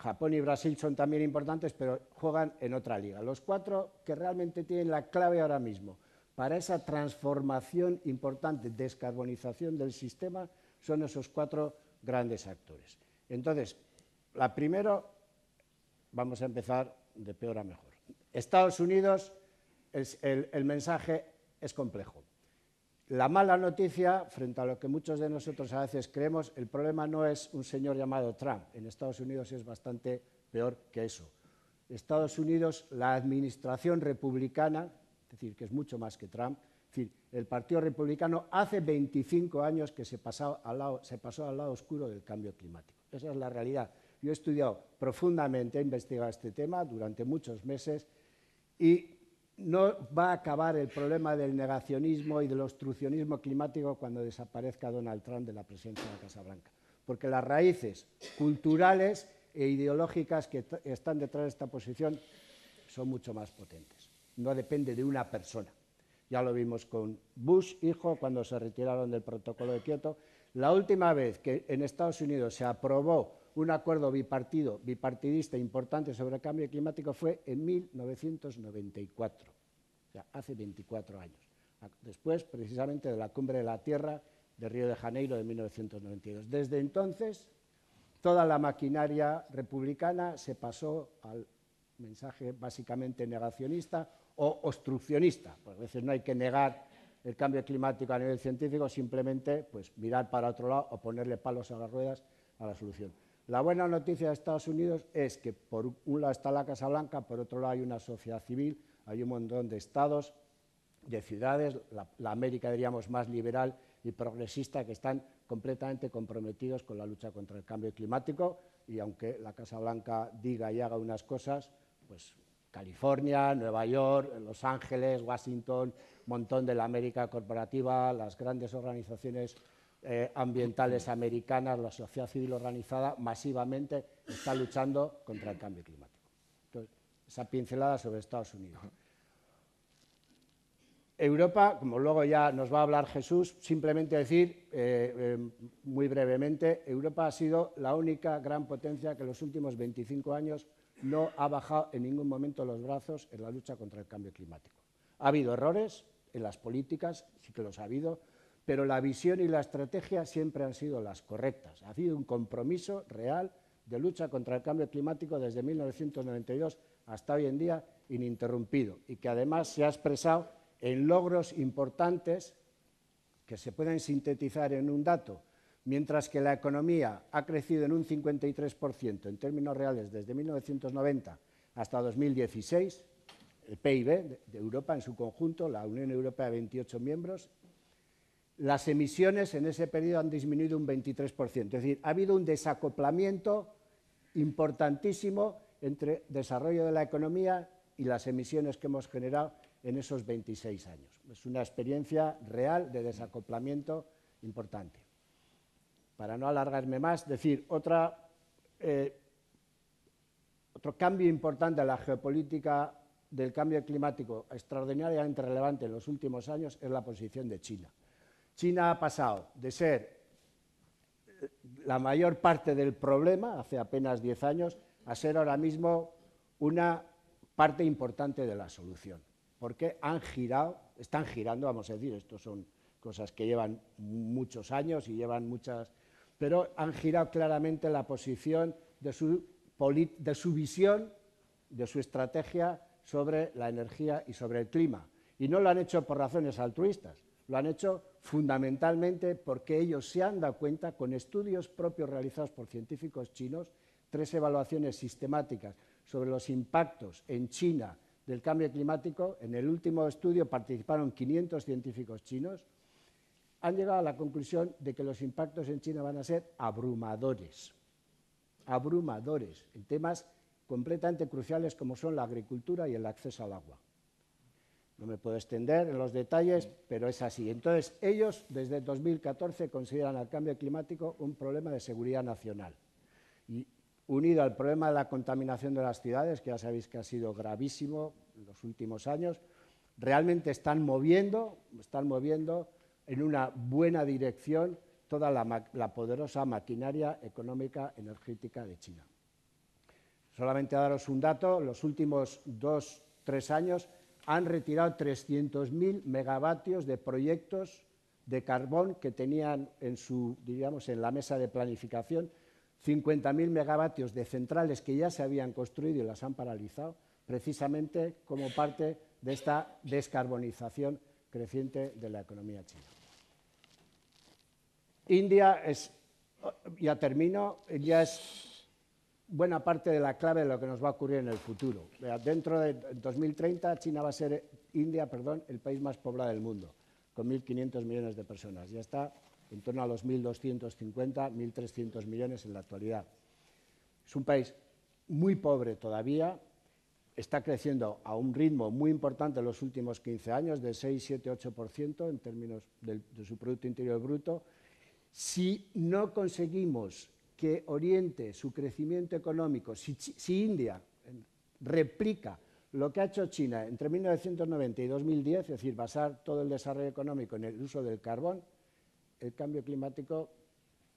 Japón y Brasil son también importantes, pero juegan en otra liga. Los cuatro que realmente tienen la clave ahora mismo para esa transformación importante, descarbonización del sistema, son esos cuatro grandes actores. Entonces, la primero, vamos a empezar de peor a mejor. Estados Unidos, el, el mensaje es complejo. La mala noticia, frente a lo que muchos de nosotros a veces creemos, el problema no es un señor llamado Trump. En Estados Unidos es bastante peor que eso. Estados Unidos, la administración republicana, es decir, que es mucho más que Trump. Es decir, el Partido Republicano hace 25 años que se pasó, al lado, se pasó al lado oscuro del cambio climático. Esa es la realidad. Yo he estudiado profundamente, he investigado este tema durante muchos meses y no va a acabar el problema del negacionismo y del obstruccionismo climático cuando desaparezca Donald Trump de la presidencia de la Casa Blanca, porque las raíces culturales e ideológicas que están detrás de esta posición son mucho más potentes no depende de una persona. Ya lo vimos con Bush, hijo, cuando se retiraron del protocolo de Kioto. La última vez que en Estados Unidos se aprobó un acuerdo bipartido, bipartidista importante sobre el cambio climático fue en 1994, o sea, hace 24 años, después precisamente de la Cumbre de la Tierra de Río de Janeiro de 1992. Desde entonces, toda la maquinaria republicana se pasó al mensaje básicamente negacionista o obstruccionista. Pues a veces no hay que negar el cambio climático a nivel científico, simplemente pues, mirar para otro lado o ponerle palos a las ruedas a la solución. La buena noticia de Estados Unidos es que por un lado está la Casa Blanca, por otro lado hay una sociedad civil, hay un montón de estados, de ciudades, la, América diríamos más liberal y progresista que están completamente comprometidos con la lucha contra el cambio climático. Y aunque la Casa Blanca diga y haga unas cosas, pues California, Nueva York, Los Ángeles, Washington, montón de la América corporativa, las grandes organizaciones eh, ambientales americanas, la sociedad civil organizada, masivamente está luchando contra el cambio climático. Entonces, esa pincelada sobre Estados Unidos. Europa, como luego ya nos va a hablar Jesús, simplemente decir eh, eh, muy brevemente, Europa ha sido la única gran potencia que en los últimos 25 años no ha bajado en ningún momento los brazos en la lucha contra el cambio climático. Ha habido errores en las políticas, sí que los ha habido, pero la visión y la estrategia siempre han sido las correctas. Ha habido un compromiso real de lucha contra el cambio climático desde 1992 hasta hoy en día ininterrumpido y que además se ha expresado en logros importantes que se pueden sintetizar en un dato. Mientras que la economía ha crecido en un 53% en términos reales desde 1990 hasta 2016, el PIB de Europa en su conjunto, la Unión Europea de 28 miembros, las emisiones en ese periodo han disminuido un 23%. Es decir, ha habido un desacoplamiento importantísimo entre desarrollo de la economía y las emisiones que hemos generado en esos 26 años. Es una experiencia real de desacoplamiento importante. Para no alargarme más, decir, otra, eh, otro cambio importante en la geopolítica del cambio climático extraordinariamente relevante en los últimos años es la posición de China. China ha pasado de ser eh, la mayor parte del problema, hace apenas 10 años, a ser ahora mismo una parte importante de la solución porque han girado, están girando, vamos a decir, esto son cosas que llevan muchos años y llevan muchas, pero han girado claramente la posición de su visión, de su estrategia sobre la energía y sobre el clima. Y no lo han hecho por razones altruistas, lo han hecho fundamentalmente porque ellos se han dado cuenta, con estudios propios realizados por científicos chinos, tres evaluaciones sistemáticas sobre los impactos en China del cambio climático, en el último estudio participaron 500 científicos chinos, han llegado a la conclusión de que los impactos en China van a ser abrumadores, abrumadores, en temas completamente cruciales como son la agricultura y el acceso al agua. No me puedo extender en los detalles, pero es así. Entonces, ellos desde 2014 consideran el cambio climático un problema de seguridad nacional. Y unido al problema de la contaminación de las ciudades, que ya sabéis que ha sido gravísimo en los últimos años, realmente están moviendo, están moviendo en una buena dirección toda la, poderosa maquinaria económica energética de China. Solamente a daros un dato, los últimos dos, tres años han retirado 300.000 megavatios de proyectos de carbón que tenían en, su, diríamos, en la mesa de planificación 50.000 megavatios de centrales que ya se habían construido y las han paralizado, precisamente como parte de esta descarbonización creciente de la economía china. India es, ya termino, ya es buena parte de la clave de lo que nos va a ocurrir en el futuro. Dentro de 2030 China va a ser, India, perdón, el país más poblado del mundo, con 1.500 millones de personas. Ya está en torno a los 1.250, 1.300 millones en la actualidad. Es un país muy pobre todavía, está creciendo a un ritmo muy importante en los últimos 15 años, de 6, 7, 8% en términos de, su Producto Interior Bruto. Si no conseguimos que oriente su crecimiento económico, si, India replica lo que ha hecho China entre 1990 y 2010, es decir, basar todo el desarrollo económico en el uso del carbón, el cambio climático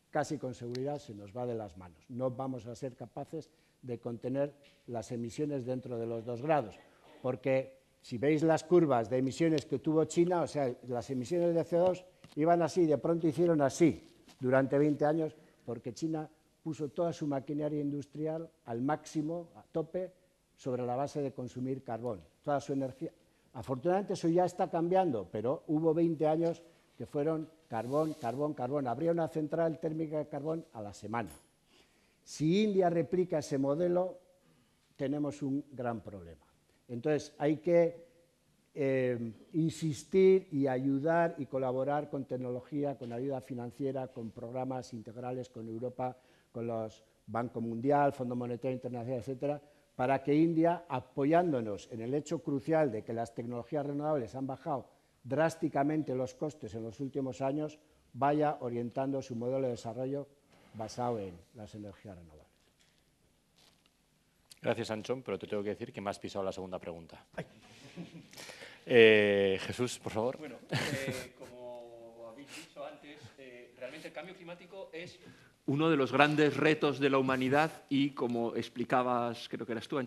casi con seguridad se nos va de las manos. No vamos a ser capaces de contener las emisiones dentro de los dos grados, porque si veis las curvas de emisiones que tuvo China, o sea, las emisiones de CO2 iban así, de pronto hicieron así durante 20 años, porque China puso toda su maquinaria industrial al máximo, a tope, sobre la base de consumir carbón, toda su energía. Afortunadamente eso ya está cambiando, pero hubo 20 años que fueron carbón, carbón, carbón. Habría una central térmica de carbón a la semana. Si India replica ese modelo, tenemos un gran problema. Entonces, hay que eh, insistir y ayudar y colaborar con tecnología, con ayuda financiera, con programas integrales con Europa, con los Banco Mundial, Fondo Monetario Internacional, etcétera, para que India, apoyándonos en el hecho crucial de que las tecnologías renovables han bajado drásticamente los costes en los últimos años, vaya orientando su modelo de desarrollo basado en las energías renovables. Gracias, Anchón, pero te tengo que decir que me has pisado la segunda pregunta. Eh, Jesús, por favor. Bueno, eh, como habéis dicho antes, eh, realmente el cambio climático es uno de los grandes retos de la humanidad y, como explicabas, creo que eras tú,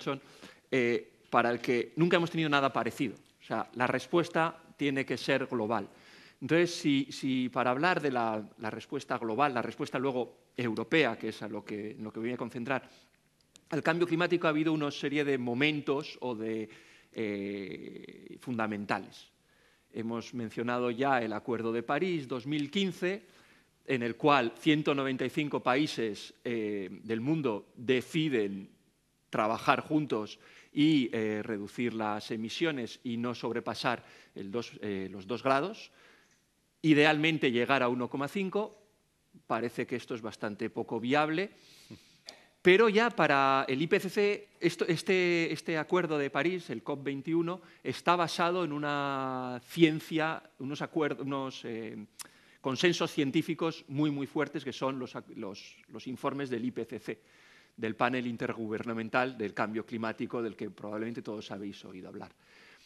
eh, para el que nunca hemos tenido nada parecido. O sea, la respuesta tiene que ser global. Entonces, si, para hablar de la, la, respuesta global, la respuesta luego europea, que es a lo que, en lo que voy a concentrar, al cambio climático ha habido una serie de momentos o de eh, fundamentales. Hemos mencionado ya el Acuerdo de París 2015, en el cual 195 países eh, del mundo deciden trabajar juntos y eh, reducir las emisiones y no sobrepasar los dos grados. Idealmente llegar a 1,5. Parece que esto es bastante poco viable. Pero ya para el IPCC, este, este, acuerdo de París, el COP21, está basado en una ciencia, unos, acuerdos, unos eh, consensos científicos muy, muy fuertes, que son los, los, los informes del IPCC del panel intergubernamental del cambio climático del que probablemente todos habéis oído hablar.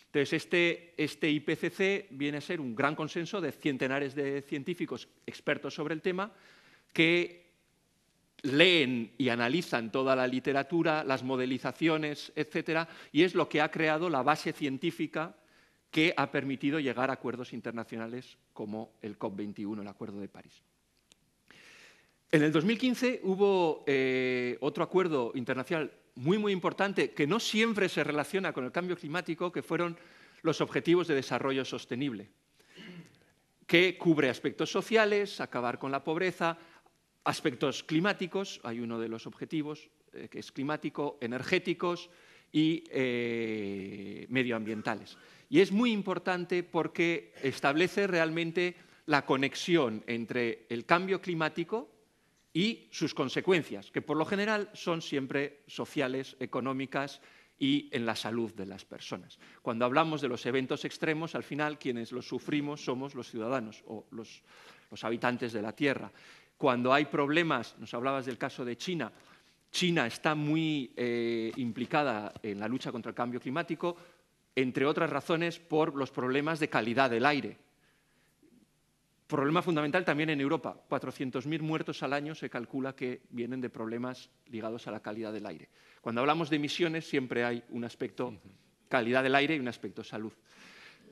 Entonces, este, este, IPCC viene a ser un gran consenso de centenares de científicos expertos sobre el tema que leen y analizan toda la literatura, las modelizaciones, etcétera, y es lo que ha creado la base científica que ha permitido llegar a acuerdos internacionales como el COP21, el Acuerdo de París. En el 2015 hubo eh, otro acuerdo internacional muy, muy importante que no siempre se relaciona con el cambio climático, que fueron los Objetivos de Desarrollo Sostenible, que cubre aspectos sociales, acabar con la pobreza, aspectos climáticos, hay uno de los objetivos eh, que es climático, energéticos y eh, medioambientales. Y es muy importante porque establece realmente la conexión entre el cambio climático, y sus consecuencias, que por lo general son siempre sociales, económicas y en la salud de las personas. Cuando hablamos de los eventos extremos, al final quienes los sufrimos somos los ciudadanos o los, los habitantes de la Tierra. Cuando hay problemas, nos hablabas del caso de China, China está muy eh, implicada en la lucha contra el cambio climático, entre otras razones por los problemas de calidad del aire Problema fundamental también en Europa. 400.000 muertos al año se calcula que vienen de problemas ligados a la calidad del aire. Cuando hablamos de emisiones siempre hay un aspecto calidad del aire y un aspecto salud.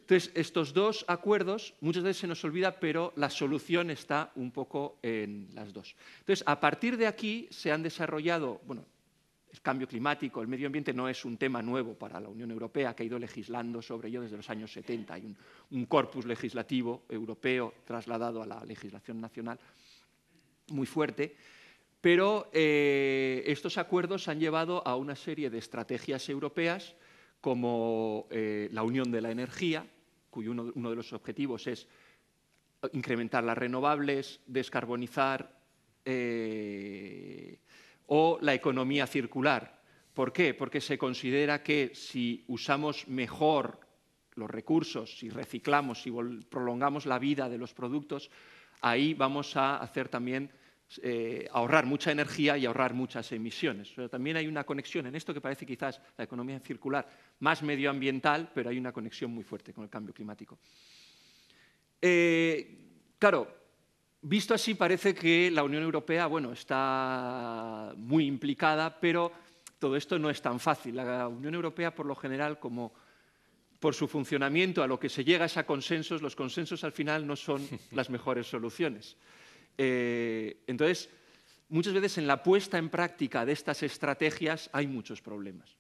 Entonces, estos dos acuerdos muchas veces se nos olvida, pero la solución está un poco en las dos. Entonces, a partir de aquí se han desarrollado, bueno, el cambio climático, el medio ambiente no es un tema nuevo para la Unión Europea, que ha ido legislando sobre ello desde los años 70. Hay un, corpus legislativo europeo trasladado a la legislación nacional muy fuerte, pero eh, estos acuerdos han llevado a una serie de estrategias europeas como eh, la Unión de la Energía, cuyo uno, de los objetivos es incrementar las renovables, descarbonizar, eh, o la economía circular. ¿Por qué? Porque se considera que si usamos mejor los recursos, si reciclamos, si prolongamos la vida de los productos, ahí vamos a hacer también eh, ahorrar mucha energía y ahorrar muchas emisiones. Pero también hay una conexión en esto que parece quizás la economía circular más medioambiental, pero hay una conexión muy fuerte con el cambio climático. Eh, claro, Visto así, parece que la Unión Europea bueno, está muy implicada, pero todo esto no es tan fácil. La Unión Europea, por lo general, como por su funcionamiento, a lo que se llega es a consensos, los consensos al final no son las mejores soluciones. Eh, entonces, muchas veces en la puesta en práctica de estas estrategias hay muchos problemas.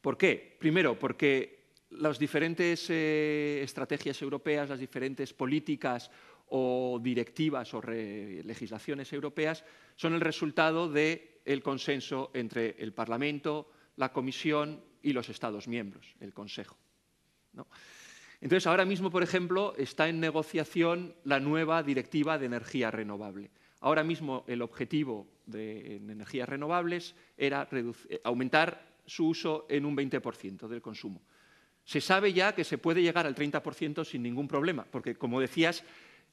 ¿Por qué? Primero, porque las diferentes eh, estrategias europeas, las diferentes políticas o directivas o legislaciones europeas son el resultado del consenso entre el Parlamento, la Comisión y los Estados miembros, el Consejo. Entonces, ahora mismo, por ejemplo, está en negociación la nueva directiva de energía renovable. Ahora mismo el objetivo de energías renovables era eh, aumentar su uso en un 20% del consumo. Se sabe ya que se puede llegar al 30% sin ningún problema, porque, como decías,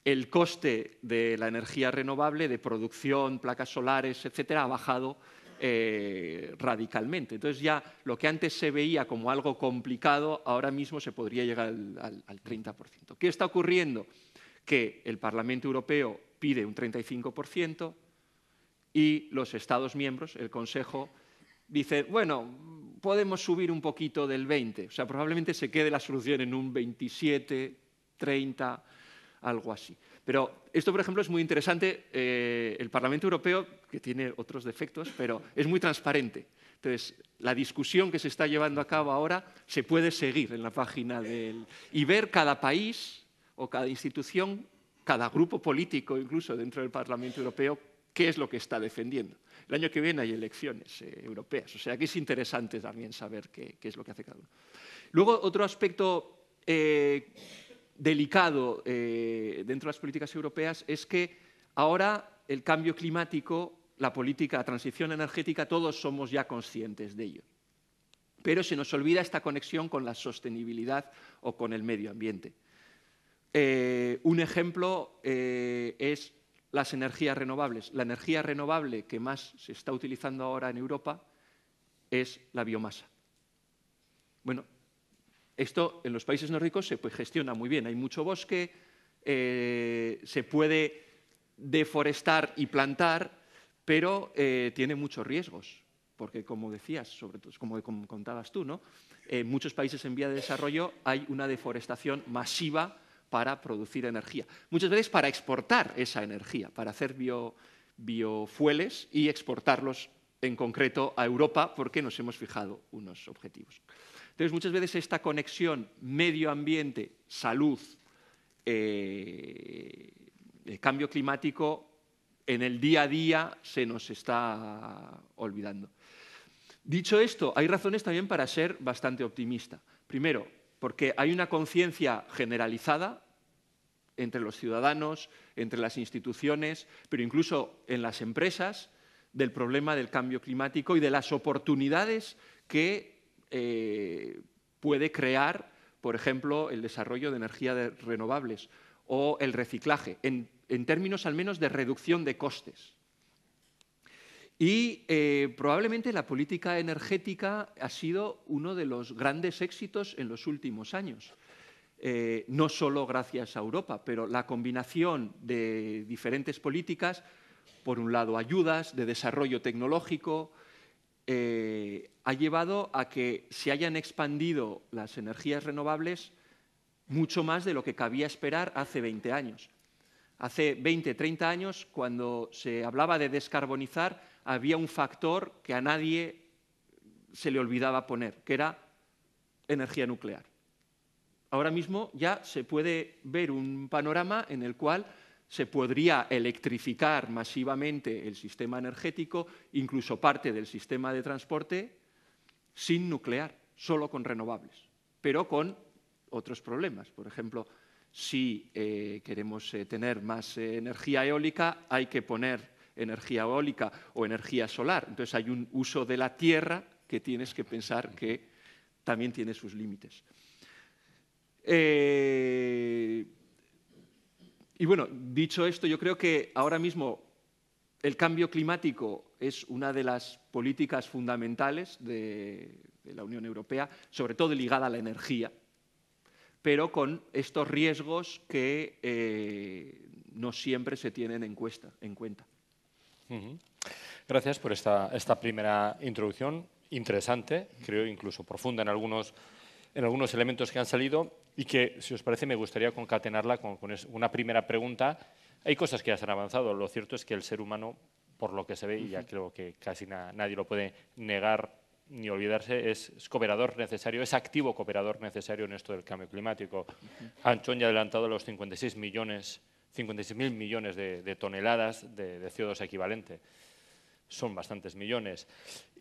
el coste de la energía renovable, de producción, placas solares, etcétera, ha bajado eh, radicalmente. Entonces ya lo que antes se veía como algo complicado, ahora mismo se podría llegar al, al 30%. ¿Qué está ocurriendo? Que el Parlamento Europeo pide un 35% y los Estados miembros, el Consejo, dice, bueno, podemos subir un poquito del 20, o sea, probablemente se quede la solución en un 27, 30, algo así. Pero esto, por ejemplo, es muy interesante. Eh, el Parlamento Europeo, que tiene otros defectos, pero es muy transparente. Entonces, la discusión que se está llevando a cabo ahora se puede seguir en la página del... y ver cada país o cada institución, cada grupo político, incluso dentro del Parlamento Europeo, qué es lo que está defendiendo. El año que viene hay elecciones eh, europeas, o sea que es interesante también saber qué, es lo que hace cada uno. Luego, otro aspecto eh, delicado eh, dentro de las políticas europeas es que ahora el cambio climático, la política, la transición energética, todos somos ya conscientes de ello. Pero se nos olvida esta conexión con la sostenibilidad o con el medio ambiente. un ejemplo es las energías renovables. La energía renovable que más se está utilizando ahora en Europa es la biomasa. Bueno, esto en los países nórdicos se gestiona muy bien. Hay mucho bosque, eh, se puede deforestar y plantar, pero eh, tiene muchos riesgos. Porque, como decías, sobre todo, como contabas tú, ¿no? en muchos países en vía de desarrollo hay una deforestación masiva para producir energía. Muchas veces para exportar esa energía, para hacer biofueles y exportarlos en concreto a Europa porque nos hemos fijado unos objetivos. Entonces, muchas veces esta conexión medio ambiente, salud, eh, cambio climático, en el día a día se nos está olvidando. Dicho esto, hay razones también para ser bastante optimista. Primero, porque hay una conciencia generalizada entre los ciudadanos, entre las instituciones, pero incluso en las empresas, del problema del cambio climático y de las oportunidades que eh, puede crear, por ejemplo, el desarrollo de energías renovables o el reciclaje, en, términos al menos de reducción de costes. Y eh, probablemente la política energética ha sido uno de los grandes éxitos en los últimos años. Eh, no solo gracias a Europa, pero la combinación de diferentes políticas, por un lado ayudas de desarrollo tecnológico, eh, ha llevado a que se hayan expandido las energías renovables mucho más de lo que cabía esperar hace 20 años. Hace 20, 30 años, cuando se hablaba de descarbonizar, había un factor que a nadie se le olvidaba poner, que era energía nuclear. Ahora mismo ya se puede ver un panorama en el cual se podría electrificar masivamente el sistema energético, incluso parte del sistema de transporte, sin nuclear, solo con renovables, pero con otros problemas. Por ejemplo, si eh, queremos eh, tener más eh, energía eólica, hay que poner energía eólica o energía solar. Entonces hay un uso de la tierra que tienes que pensar que también tiene sus límites. Y bueno, dicho esto, yo creo que ahora mismo el cambio climático es una de las políticas fundamentales de, la Unión Europea, sobre todo ligada a la energía, pero con estos riesgos que eh, no siempre se tienen en, cuenta. Gracias por esta, esta primera introducción interesante, creo incluso profunda en algunos en algunos elementos que han salido y que, si os parece, me gustaría concatenarla con, una primera pregunta. Hay cosas que ya se han avanzado. Lo cierto es que el ser humano, por lo que se ve, y ya creo que casi nadie lo puede negar ni olvidarse, es, cooperador necesario, es activo cooperador necesario en esto del cambio climático. Anchón ya ha adelantado los 56 millones, 56.000 millones de, toneladas de, de CO2 equivalente son bastantes millones.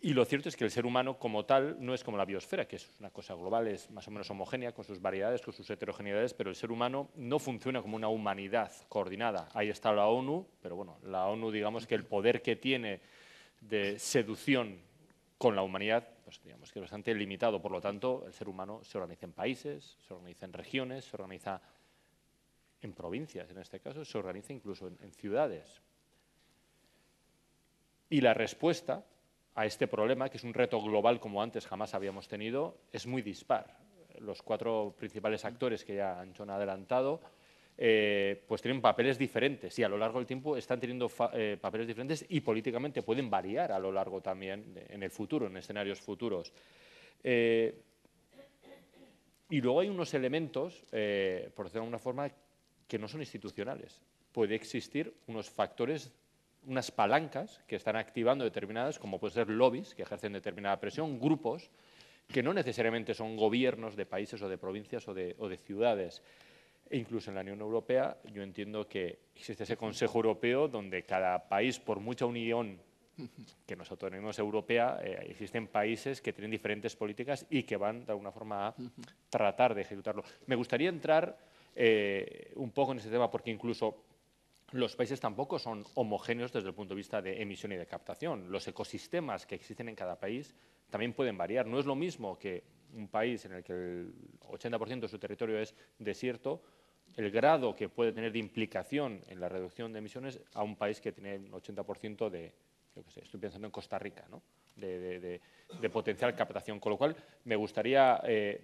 Y lo cierto es que el ser humano como tal no es como la biosfera, que es una cosa global, es más o menos homogénea, con sus variedades, con sus heterogeneidades, pero el ser humano no funciona como una humanidad coordinada. Ahí está la ONU, pero bueno, la ONU digamos que el poder que tiene de seducción con la humanidad, pues digamos que es bastante limitado. Por lo tanto, el ser humano se organiza en países, se organiza en regiones, se organiza en provincias, en este caso, se organiza incluso en ciudades. Y la respuesta a este problema, que es un reto global como antes jamás habíamos tenido, es muy dispar. Los cuatro principales actores que ya han adelantado, eh, pues tienen papeles diferentes y a lo largo del tiempo están teniendo eh, papeles diferentes y políticamente pueden variar a lo largo también en el futuro, en escenarios futuros. Eh, y luego hay unos elementos, por decirlo de alguna forma, que no son institucionales. Puede existir unos factores unas palancas que están activando determinadas, como pueden ser lobbies que ejercen determinada presión, grupos que no necesariamente son gobiernos de países o de provincias o de, ciudades. E incluso en la Unión Europea yo entiendo que existe ese Consejo Europeo donde cada país, por mucha unión que nosotros tenemos europea, eh, existen países que tienen diferentes políticas y que van de alguna forma a tratar de ejecutarlo. Me gustaría entrar eh, un poco en ese tema porque incluso los países tampoco son homogéneos desde el punto de vista de emisión y de captación. Los ecosistemas que existen en cada país también pueden variar. No es lo mismo que un país en el que el 80% de su territorio es desierto, el grado que puede tener de implicación en la reducción de emisiones a un país que tiene un 80% de, yo qué sé, estoy pensando en Costa Rica, ¿no? de, potencial captación. Con lo cual, me gustaría eh,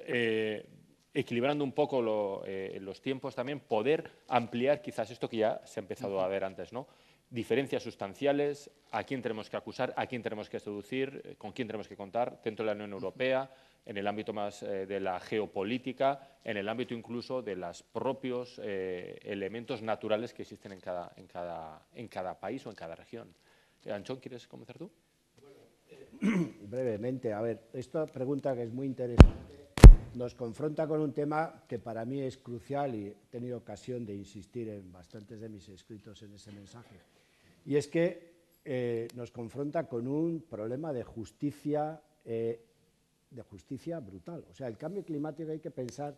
eh, equilibrando un poco eh, los tiempos también, poder ampliar quizás esto que ya se ha empezado a ver antes, ¿no? Diferencias sustanciales, a quién tenemos que acusar, a quién tenemos que seducir, eh, con quién tenemos que contar dentro de la Unión Europea, en el ámbito más eh, de la geopolítica, en el ámbito incluso de los propios elementos naturales que existen en cada, en, cada, en cada país o en cada región. Anchón, ¿quieres comenzar tú? brevemente, a ver, esta pregunta que es muy interesante nos confronta con un tema que para mí es crucial y he tenido ocasión de insistir en bastantes de mis escritos en ese mensaje. Y es que eh, nos confronta con un problema de justicia, eh, de justicia brutal. O sea, el cambio climático hay que pensar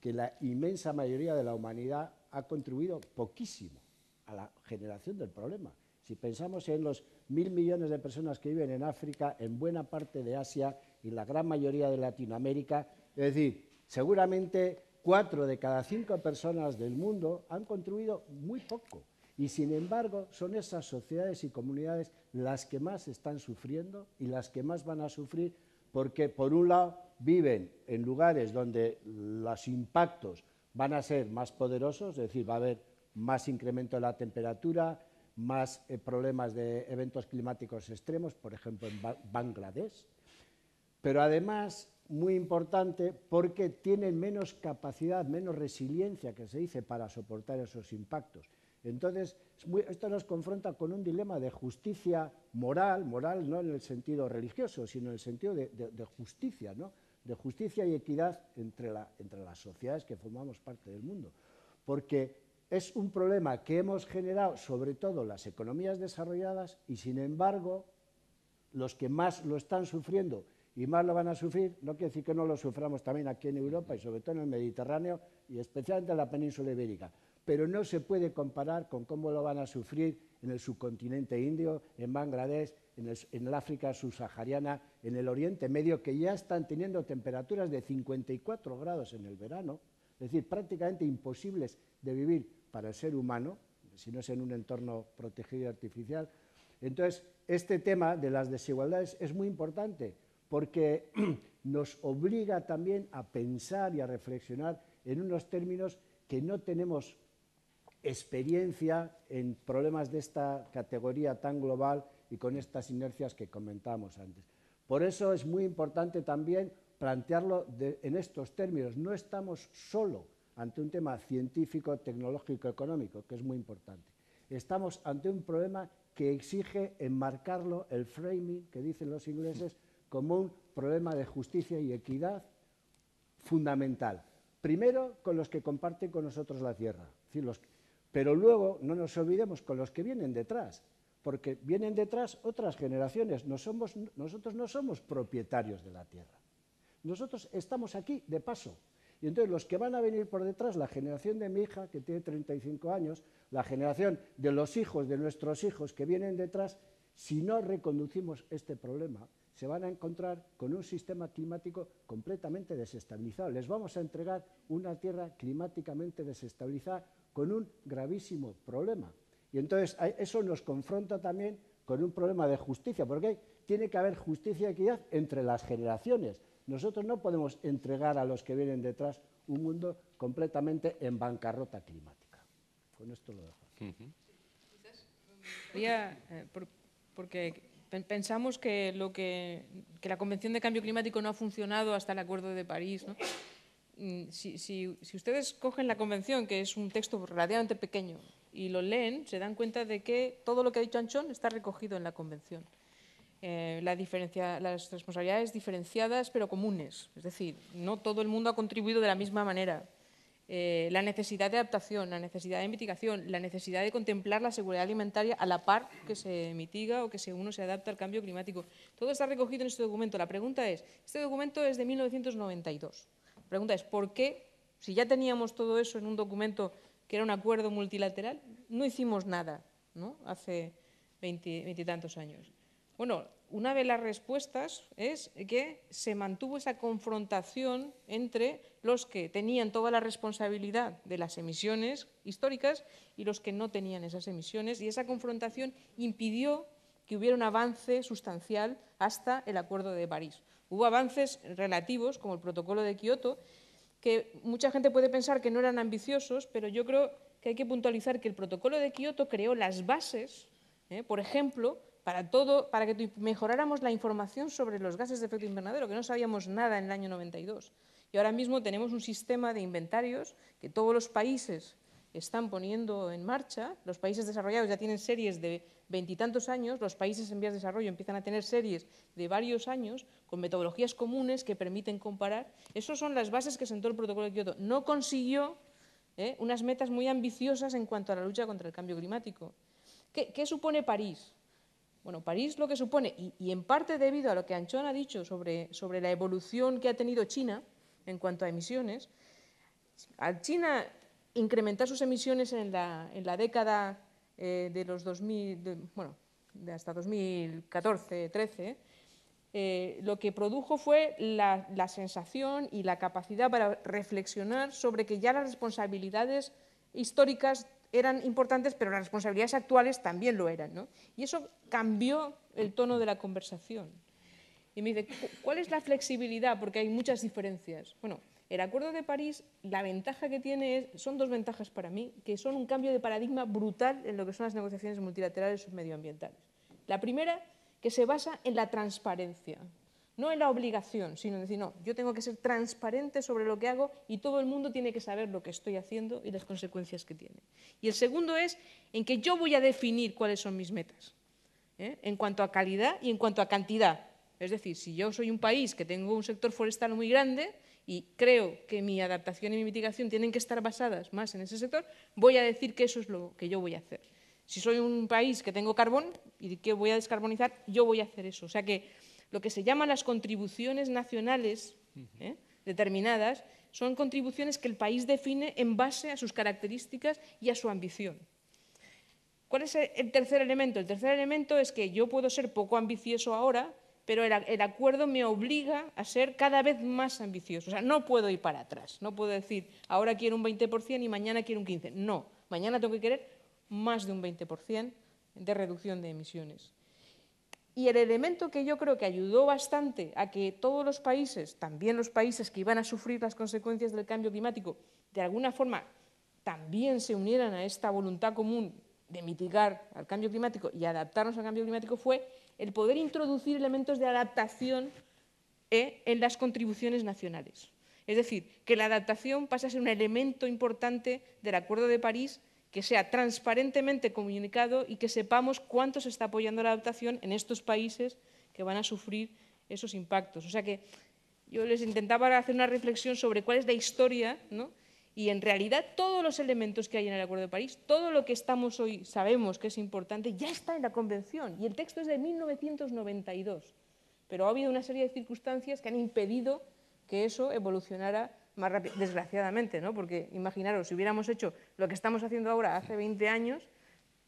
que la inmensa mayoría de la humanidad ha contribuido poquísimo a la generación del problema. Si pensamos en los mil millones de personas que viven en África, en buena parte de Asia y la gran mayoría de Latinoamérica, es decir, seguramente cuatro de cada cinco personas del mundo han contribuido muy poco. Y sin embargo, son esas sociedades y comunidades las que más están sufriendo y las que más van a sufrir porque, por un lado, viven en lugares donde los impactos van a ser más poderosos, es decir, va a haber más incremento de la temperatura, más eh, problemas de eventos climáticos extremos, por ejemplo, en Bangladesh. Pero además muy importante porque tienen menos capacidad, menos resiliencia, que se dice, para soportar esos impactos. Entonces, esto nos confronta con un dilema de justicia moral, moral no en el sentido religioso, sino en el sentido de, justicia, ¿no? de justicia y equidad entre, entre las sociedades que formamos parte del mundo. Porque es un problema que hemos generado sobre todo las economías desarrolladas y, sin embargo, los que más lo están sufriendo y más lo van a sufrir, no quiere decir que no lo suframos también aquí en Europa y sobre todo en el Mediterráneo y especialmente en la península ibérica, pero no se puede comparar con cómo lo van a sufrir en el subcontinente indio, en Bangladesh, en el, África subsahariana, en el Oriente Medio, que ya están teniendo temperaturas de 54 grados en el verano, es decir, prácticamente imposibles de vivir para el ser humano, si no es en un entorno protegido y artificial. Entonces, este tema de las desigualdades es muy importante porque nos obliga también a pensar y a reflexionar en unos términos que no tenemos experiencia en problemas de esta categoría tan global y con estas inercias que comentábamos antes. Por eso es muy importante también plantearlo en estos términos. No estamos solo ante un tema científico, tecnológico, económico, que es muy importante. Estamos ante un problema que exige enmarcarlo, el framing que dicen los ingleses, como un problema de justicia y equidad fundamental. Primero, con los que comparten con nosotros la tierra, pero luego no nos olvidemos con los que vienen detrás, porque vienen detrás otras generaciones. nosotros no somos propietarios de la tierra. Nosotros estamos aquí de paso. Y entonces los que van a venir por detrás, la generación de mi hija, que tiene 35 años, la generación de los hijos de nuestros hijos que vienen detrás, si no reconducimos este problema, se van a encontrar con un sistema climático completamente desestabilizado. Les vamos a entregar una tierra climáticamente desestabilizada con un gravísimo problema. Y entonces eso nos confronta también con un problema de justicia, porque tiene que haber justicia y equidad entre las generaciones. Nosotros no podemos entregar a los que vienen detrás un mundo completamente en bancarrota climática. Con esto lo dejo. Eh, porque pensamos que, lo que, la Convención de Cambio Climático no ha funcionado hasta el Acuerdo de París. Mm, si, ustedes cogen la Convención, que es un texto relativamente pequeño, y lo leen, se dan cuenta de que todo lo que ha dicho Anchón está recogido en la Convención. Eh, la las responsabilidades diferenciadas pero comunes, es decir, no todo el mundo ha contribuido de la misma manera. Eh, la necesidad de adaptación, la necesidad de mitigación, la necesidad de contemplar la seguridad alimentaria a la par que se mitiga o que uno se adapta al cambio climático. Todo está recogido en este documento. La pregunta es, este documento es de 1992. La pregunta es, ¿por qué, si ya teníamos todo eso en un documento que era un acuerdo multilateral, no hicimos nada ¿no? hace veintitantos años? Bueno, una de las respuestas es que se mantuvo esa confrontación entre los que tenían toda la responsabilidad de las emisiones históricas y los que no tenían esas emisiones, y esa confrontación impidió que hubiera un avance sustancial hasta el Acuerdo de París. Hubo avances relativos, como el Protocolo de Kioto, que mucha gente puede pensar que no eran ambiciosos, pero yo creo que hay que puntualizar que el Protocolo de Kioto creó las bases, ¿eh? por ejemplo, para, todo, para que mejoráramos la información sobre los gases de efecto invernadero, que no sabíamos nada en el año 92. Y ahora mismo tenemos un sistema de inventarios que todos los países están poniendo en marcha. Los países desarrollados ya tienen series de veintitantos años, los países en vías de desarrollo empiezan a tener series de varios años con metodologías comunes que permiten comparar. Esas son las bases que sentó el protocolo de Kioto. No consiguió ¿eh? unas metas muy ambiciosas en cuanto a la lucha contra el cambio climático. qué supone París? Bueno, París lo que supone, y, en parte debido a lo que Anchón ha dicho sobre, sobre la evolución que ha tenido China en cuanto a emisiones, al China incrementar sus emisiones en la, en la década eh, de los 2000, bueno, de hasta 2014-13, eh, lo que produjo fue la, la, sensación y la capacidad para reflexionar sobre que ya las responsabilidades históricas eran importantes, pero las responsabilidades actuales también lo eran. ¿no? Y eso cambió el tono de la conversación. Y me dice, ¿cuál es la flexibilidad? Porque hay muchas diferencias. Bueno, el Acuerdo de París, la ventaja que tiene son dos ventajas para mí, que son un cambio de paradigma brutal en lo que son las negociaciones multilaterales medioambientales. La primera, que se basa en la transparencia no en la obligación, sino en decir, no, yo tengo que ser transparente sobre lo que hago y todo el mundo tiene que saber lo que estoy haciendo y las consecuencias que tiene. Y el segundo es en que yo voy a definir cuáles son mis metas, ¿eh? en cuanto a calidad y en cuanto a cantidad. Es decir, si yo soy un país que tengo un sector forestal muy grande y creo que mi adaptación y mi mitigación tienen que estar basadas más en ese sector, voy a decir que eso es lo que yo voy a hacer. Si soy un país que tengo carbón y que voy a descarbonizar, yo voy a hacer eso. O sea que lo que se llaman las contribuciones nacionales ¿eh? determinadas son contribuciones que el país define en base a sus características y a su ambición. ¿Cuál es el tercer elemento? El tercer elemento es que yo puedo ser poco ambicioso ahora, pero el, acuerdo me obliga a ser cada vez más ambicioso. O sea, no puedo ir para atrás. No puedo decir, ahora quiero un 20% y mañana quiero un 15%. No, mañana tengo que querer más de un 20% de reducción de emisiones. Y el elemento que yo creo que ayudó bastante a que todos los países, también los países que iban a sufrir las consecuencias del cambio climático, de alguna forma también se unieran a esta voluntad común de mitigar al cambio climático y adaptarnos al cambio climático fue el poder introducir elementos de adaptación eh, en las contribuciones nacionales. Es decir, que la adaptación pasa a ser un elemento importante del Acuerdo de París que sea transparentemente comunicado y que sepamos cuánto se está apoyando la adaptación en estos países que van a sufrir esos impactos. O sea que yo les intentaba hacer una reflexión sobre cuál es la historia, ¿no? y en realidad todos los elementos que hay en el Acuerdo de París, todo lo que estamos hoy sabemos que es importante, ya está en la Convención, y el texto es de 1992. Pero ha habido una serie de circunstancias que han impedido que eso evolucionara más rápido, desgraciadamente, ¿no? porque imaginaros, si hubiéramos hecho lo que estamos haciendo ahora hace 20 años,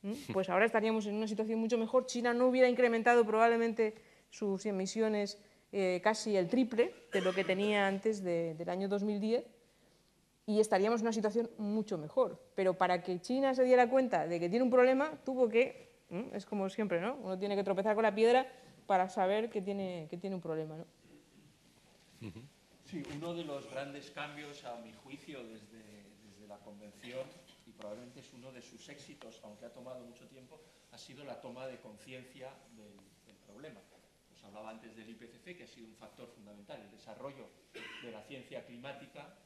pues ahora estaríamos en una situación mucho mejor. China no hubiera incrementado probablemente sus emisiones eh, casi el triple de lo que tenía antes del año 2010 y estaríamos en una situación mucho mejor. Pero para que China se diera cuenta de que tiene un problema, tuvo que Es como siempre, ¿no? Uno tiene que tropezar con la piedra para saber que tiene, que tiene un problema, ¿no? Sí, uno de los grandes cambios, a mi juicio, desde, desde la Convención, y probablemente es uno de sus éxitos, aunque ha tomado mucho tiempo, ha sido la toma de conciencia del, del problema. Hablaba antes del IPCC, que ha sido un factor fundamental, el desarrollo de la ciencia climática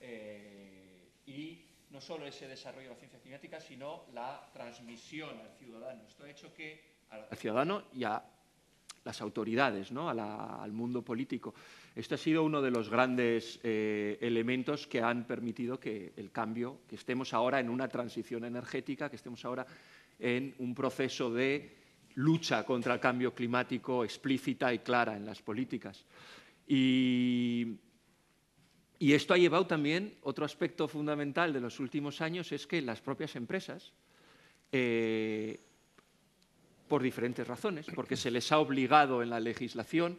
eh, y no solo ese desarrollo de la ciencia climática, sino la transmisión al ciudadano. Esto ha hecho que al ciudadano y a las autoridades, ¿no? a la, al mundo político. Este ha sido uno de los grandes eh, elementos que han permitido que el cambio, que estemos ahora en una transición energética, que estemos ahora en un proceso de lucha contra el cambio climático explícita y clara en las políticas. Y, esto ha llevado también, otro aspecto fundamental de los últimos años, es que las propias empresas eh, por diferentes razones, porque se les ha obligado en la legislación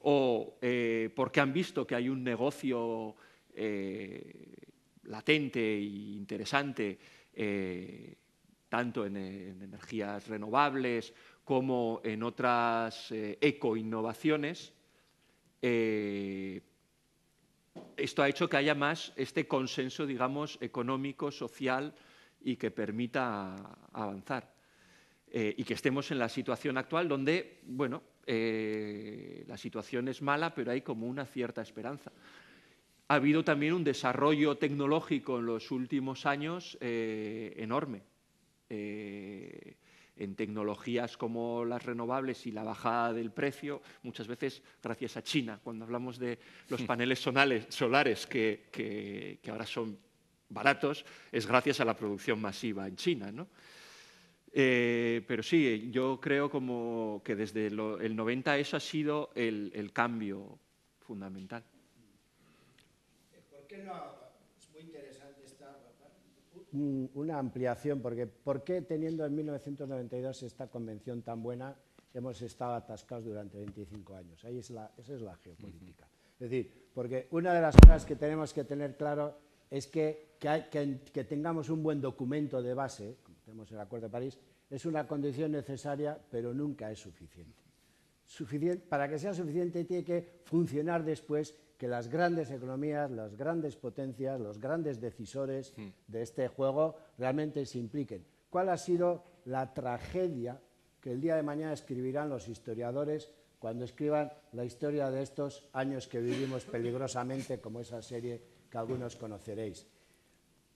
o eh, porque han visto que hay un negocio eh, latente e interesante, eh, tanto en, en, energías renovables como en otras ecoinnovaciones, esto ha hecho que haya más este consenso, digamos, económico, social y que permita avanzar eh, y que estemos en la situación actual donde, bueno, eh, la situación es mala, pero hay como una cierta esperanza. Ha habido también un desarrollo tecnológico en los últimos años eh, enorme. En tecnologías como las renovables y la bajada del precio, muchas veces gracias a China, cuando hablamos de los paneles solares, solares que, que, que ahora son baratos, es gracias a la producción masiva en China. ¿no? Eh, pero sí, yo creo como que desde lo, el 90 eso ha sido el, el cambio fundamental. ¿Por qué no? Es muy interesante esta, una ampliación, porque ¿por qué teniendo en 1992 esta convención tan buena hemos estado atascados durante 25 años? Ahí es la, esa es la geopolítica. Uh -huh. Es decir, porque una de las cosas que tenemos que tener claro es que, que, hay, que, que tengamos un buen documento de base, tenemos el Acuerdo de París, es una condición necesaria, pero nunca es suficiente. suficiente. Para que sea suficiente tiene que funcionar después que las grandes economías, las grandes potencias, los grandes decisores mm. de este juego realmente se impliquen. ¿Cuál ha sido la tragedia que el día de mañana escribirán los historiadores cuando escriban la historia de estos años que vivimos peligrosamente, como esa serie que algunos conoceréis?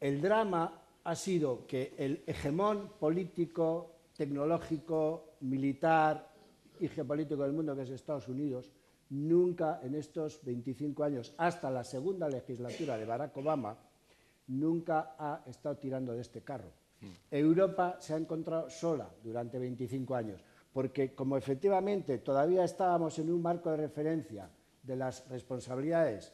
El drama ha sido que el hegemón político, tecnológico, militar y geopolítico del mundo, que es Estados Unidos, nunca en estos 25 años, hasta la segunda legislatura de Barack Obama, nunca ha estado tirando de este carro. Mm. Europa se ha encontrado sola durante 25 años, porque como efectivamente todavía estábamos en un marco de referencia de las responsabilidades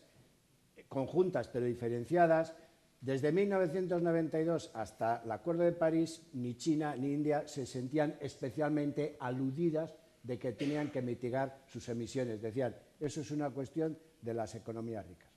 conjuntas pero diferenciadas, desde 1992 hasta el Acuerdo de París, ni China ni India se sentían especialmente aludidas de que tenían que mitigar sus emisiones. Decían, eso es una cuestión de las economías ricas.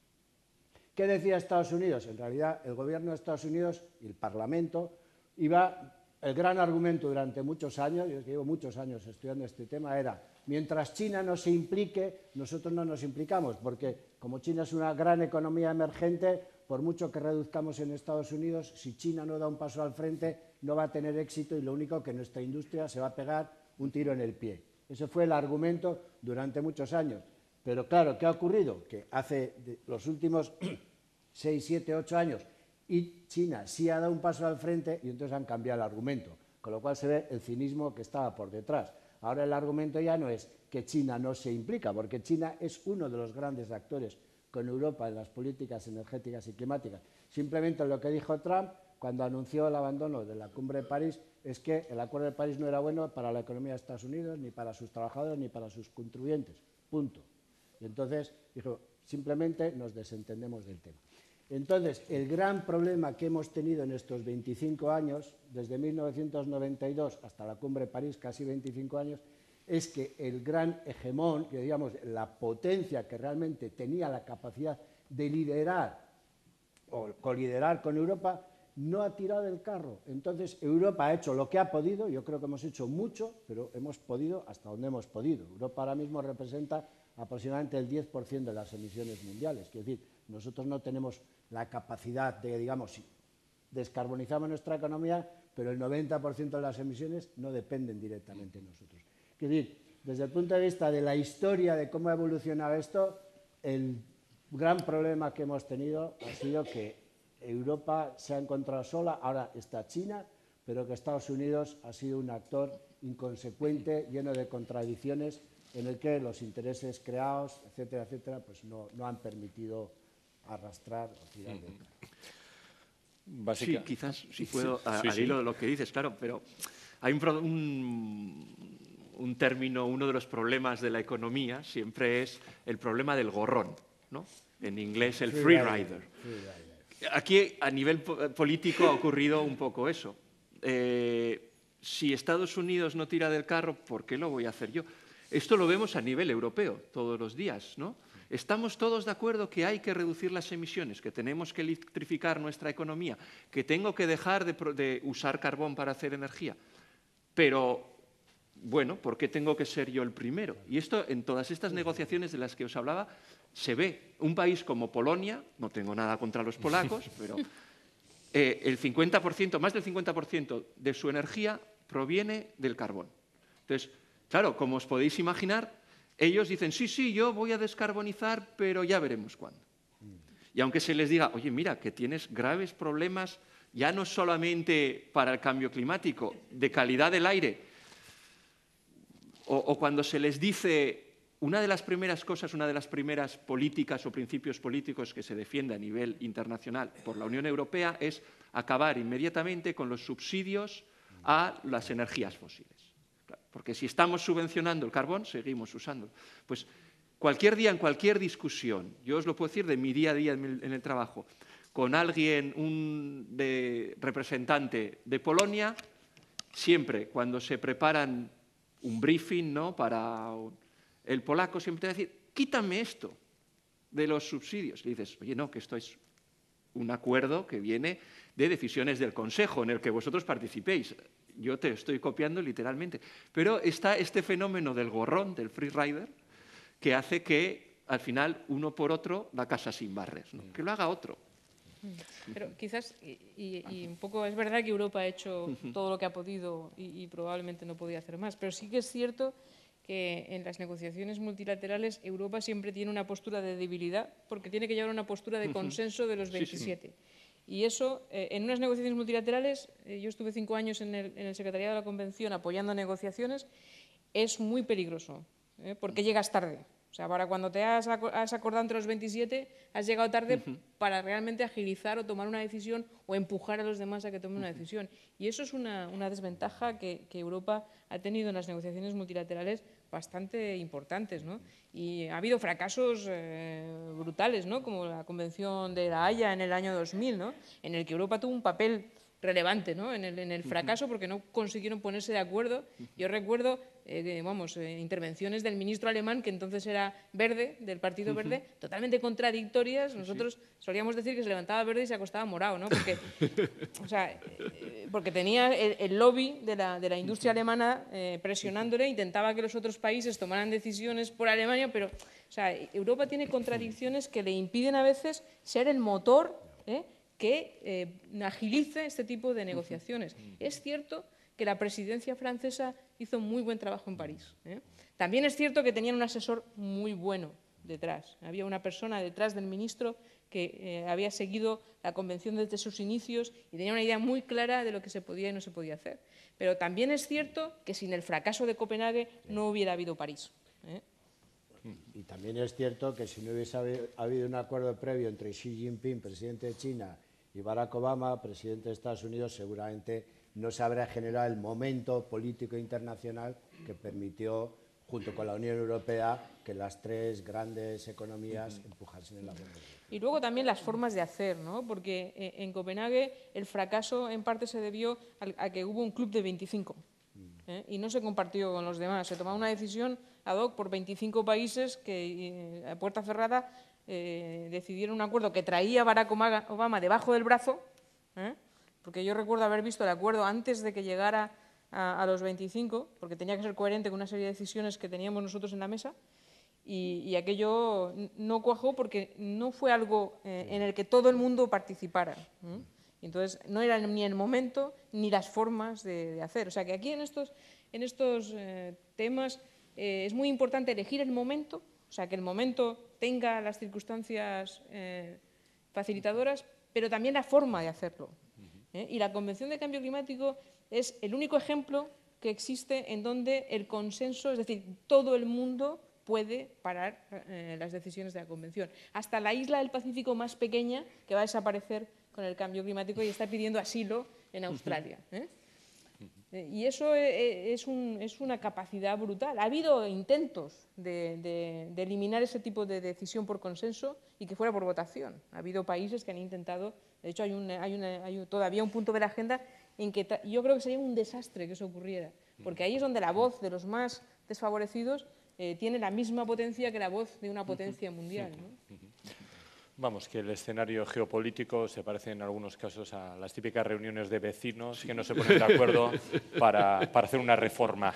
¿Qué decía Estados Unidos? En realidad, el gobierno de Estados Unidos y el Parlamento iba. El gran argumento durante muchos años, yo llevo muchos años estudiando este tema, era mientras China no se implique, nosotros no nos implicamos, porque como China es una gran economía emergente, por mucho que reduzcamos en Estados Unidos, si China no da un paso al frente, no va a tener éxito y lo único que nuestra industria se va a pegar un tiro en el pie. Ese fue el argumento durante muchos años. Pero claro, ¿qué ha ocurrido? Que hace los últimos 6, 7, 8 años y China sí ha dado un paso al frente y entonces han cambiado el argumento, con lo cual se ve el cinismo que estaba por detrás. Ahora el argumento ya no es que China no se implica, porque China es uno de los grandes actores con Europa en las políticas energéticas y climáticas. Simplemente lo que dijo Trump cuando anunció el abandono de la cumbre de París es que el Acuerdo de París no era bueno para la economía de Estados Unidos, ni para sus trabajadores, ni para sus contribuyentes. Punto. Y entonces dijo, simplemente nos desentendemos del tema. Entonces, el gran problema que hemos tenido en estos 25 años, desde 1992 hasta la cumbre de París, casi 25 años, es que el gran hegemón, que digamos la potencia que realmente tenía la capacidad de liderar o coliderar con Europa, no ha tirado del carro. Entonces, Europa ha hecho lo que ha podido, yo creo que hemos hecho mucho, pero hemos podido hasta donde hemos podido. Europa ahora mismo representa aproximadamente el 10% de las emisiones mundiales. Quiero decir, nosotros no tenemos la capacidad de, digamos, descarbonizamos nuestra economía, pero el 90% de las emisiones no dependen directamente de nosotros. Decir, desde el punto de vista de la historia de cómo ha evolucionado esto, el gran problema que hemos tenido ha sido que Europa se ha encontrado sola, ahora está China, pero que Estados Unidos ha sido un actor inconsecuente, lleno de contradicciones, en el que los intereses creados, etcétera, etcétera, pues no, no han permitido arrastrar o tirar del Sí, quizás si puedo, al hilo de lo que dices, claro, pero hay un, un, término, uno de los problemas de la economía siempre es el problema del gorrón, ¿no? En inglés el free rider. Aquí a nivel político ha ocurrido un poco eso. Eh, si Estados Unidos no tira del carro, ¿por qué lo voy a hacer yo? Esto lo vemos a nivel europeo todos los días, ¿no? Estamos todos de acuerdo que hay que reducir las emisiones, que tenemos que electrificar nuestra economía, que tengo que dejar de, usar carbón para hacer energía. Pero, bueno, ¿por qué tengo que ser yo el primero? Y esto, en todas estas negociaciones de las que os hablaba, se ve. Un país como Polonia, no tengo nada contra los polacos, pero eh, el 50%, más del 50% de su energía proviene del carbón. Entonces, claro, como os podéis imaginar, ellos dicen, sí, sí, yo voy a descarbonizar, pero ya veremos cuándo. Y aunque se les diga, oye, mira, que tienes graves problemas ya no solamente para el cambio climático, de calidad del aire, o, cuando se les dice una de las primeras cosas, una de las primeras políticas o principios políticos que se defiende a nivel internacional por la Unión Europea es acabar inmediatamente con los subsidios a las energías fósiles. Porque si estamos subvencionando el carbón, seguimos usándolo. Pues cualquier día, en cualquier discusión, yo os lo puedo decir de mi día a día en el, trabajo, con alguien, un representante de Polonia, siempre cuando se preparan un briefing ¿no? para el polaco, siempre te va a decir, quítame esto de los subsidios. Y dices, oye, no, que esto es un acuerdo que viene de decisiones del Consejo en el que vosotros participéis yo te estoy copiando literalmente. Pero está este fenómeno del gorrón, del free rider, que hace que al final uno por otro la casa sin barres, que lo haga otro. Pero quizás, y, un poco es verdad que Europa ha hecho todo lo que ha podido y, probablemente no podía hacer más, pero sí que es cierto que en las negociaciones multilaterales Europa siempre tiene una postura de debilidad porque tiene que llevar una postura de consenso de los 27. Y eso, eh, en unas negociaciones multilaterales, eh, yo estuve cinco años en el, Secretariado de la Convención apoyando negociaciones, es muy peligroso, ¿eh? porque llegas tarde. O sea, para cuando te has, acordado entre los 27, has llegado tarde para realmente agilizar o tomar una decisión o empujar a los demás a que tomen una decisión. Y eso es una, desventaja que, Europa ha tenido en las negociaciones multilaterales bastante importantes. ¿no? Y ha habido fracasos eh, brutales, ¿no? como la Convención de La Haya en el año 2000, ¿no? en el que Europa tuvo un papel relevante ¿no? en, el, en el fracaso porque no consiguieron ponerse de acuerdo. Yo recuerdo eh, vamos, eh, intervenciones del ministro alemán, que entonces era verde, del Partido Verde, totalmente contradictorias. Nosotros solíamos decir que se levantaba verde y se acostaba morado, ¿no? Porque, o sea, eh, porque tenía el, lobby de la, de la, industria alemana presionándole, intentaba que los otros países tomaran decisiones por Alemania, pero o sea, Europa tiene contradicciones que le impiden a veces ser el motor que agilice este tipo de negociaciones. Es cierto que la presidencia francesa hizo muy buen trabajo en París. ¿eh? También es cierto que tenían un asesor muy bueno detrás. Había una persona detrás del ministro que eh, había seguido la convención desde sus inicios y tenía una idea muy clara de lo que se podía y no se podía hacer. Pero también es cierto que sin el fracaso de Copenhague no hubiera habido París. ¿eh? Y también es cierto que si no hubiese habido un acuerdo previo entre Xi Jinping, presidente de China, y Barack Obama, presidente de Estados Unidos, seguramente no se habrá generado el momento político internacional que permitió, junto con la Unión Europea, que las tres grandes economías empujasen en la Unión Y luego también las formas de hacer, ¿no? porque eh, en Copenhague el fracaso en parte se debió a que hubo un club de 25 ¿eh? y no se compartió con los demás. Se tomó una decisión ad hoc por 25 países que, eh, a puerta cerrada, decidieron un acuerdo que traía Barack Obama debajo del brazo porque yo recuerdo haber visto el acuerdo antes de que llegara a, los 25, porque tenía que ser coherente con una serie de decisiones que teníamos nosotros en la mesa, y, aquello no cuajó porque no fue algo eh, en el que todo el mundo participara. Entonces, no era ni el momento ni las formas de, hacer. O sea, que aquí en estos, en estos eh, temas eh, es muy importante elegir el momento, o sea, que el momento tenga las circunstancias facilitadoras, pero también la forma de hacerlo. Y la Convención de Cambio Climático es el único ejemplo que existe en donde el consenso, es decir, todo el mundo puede parar eh, las decisiones de la Convención. Hasta la isla del Pacífico más pequeña, que va a desaparecer con el cambio climático y está pidiendo asilo en Australia. ¿eh? Eh, y eso es, una capacidad brutal. Ha habido intentos de, eliminar ese tipo de decisión por consenso y que fuera por votación. Ha habido países que han intentado, de hecho hay, hay todavía un punto de la agenda en que yo creo que sería un desastre que eso ocurriera, porque ahí es donde la voz de los más desfavorecidos eh, tiene la misma potencia que la voz de una potencia mundial. Vamos, que el escenario geopolítico se parece en algunos casos a las típicas reuniones de vecinos que no se ponen de acuerdo para, hacer una reforma.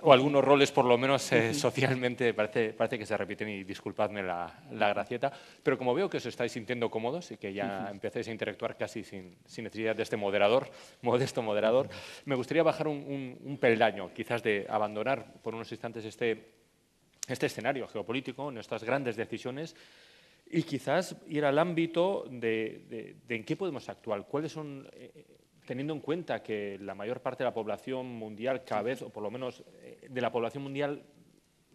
O algunos roles, por lo menos eh, socialmente, parece, parece que se repiten y disculpadme la, gracieta. Pero como veo que os estáis sintiendo cómodos y que ya empecéis a interactuar casi sin, necesidad de este moderador, modesto moderador, me gustaría bajar un, un peldaño, quizás de abandonar por unos instantes este, este escenario geopolítico, nuestras grandes decisiones y quizás ir al ámbito de, en qué podemos actuar, cuáles son, eh, teniendo en cuenta que la mayor parte de la población mundial, cada vez, o por lo menos eh, de la población mundial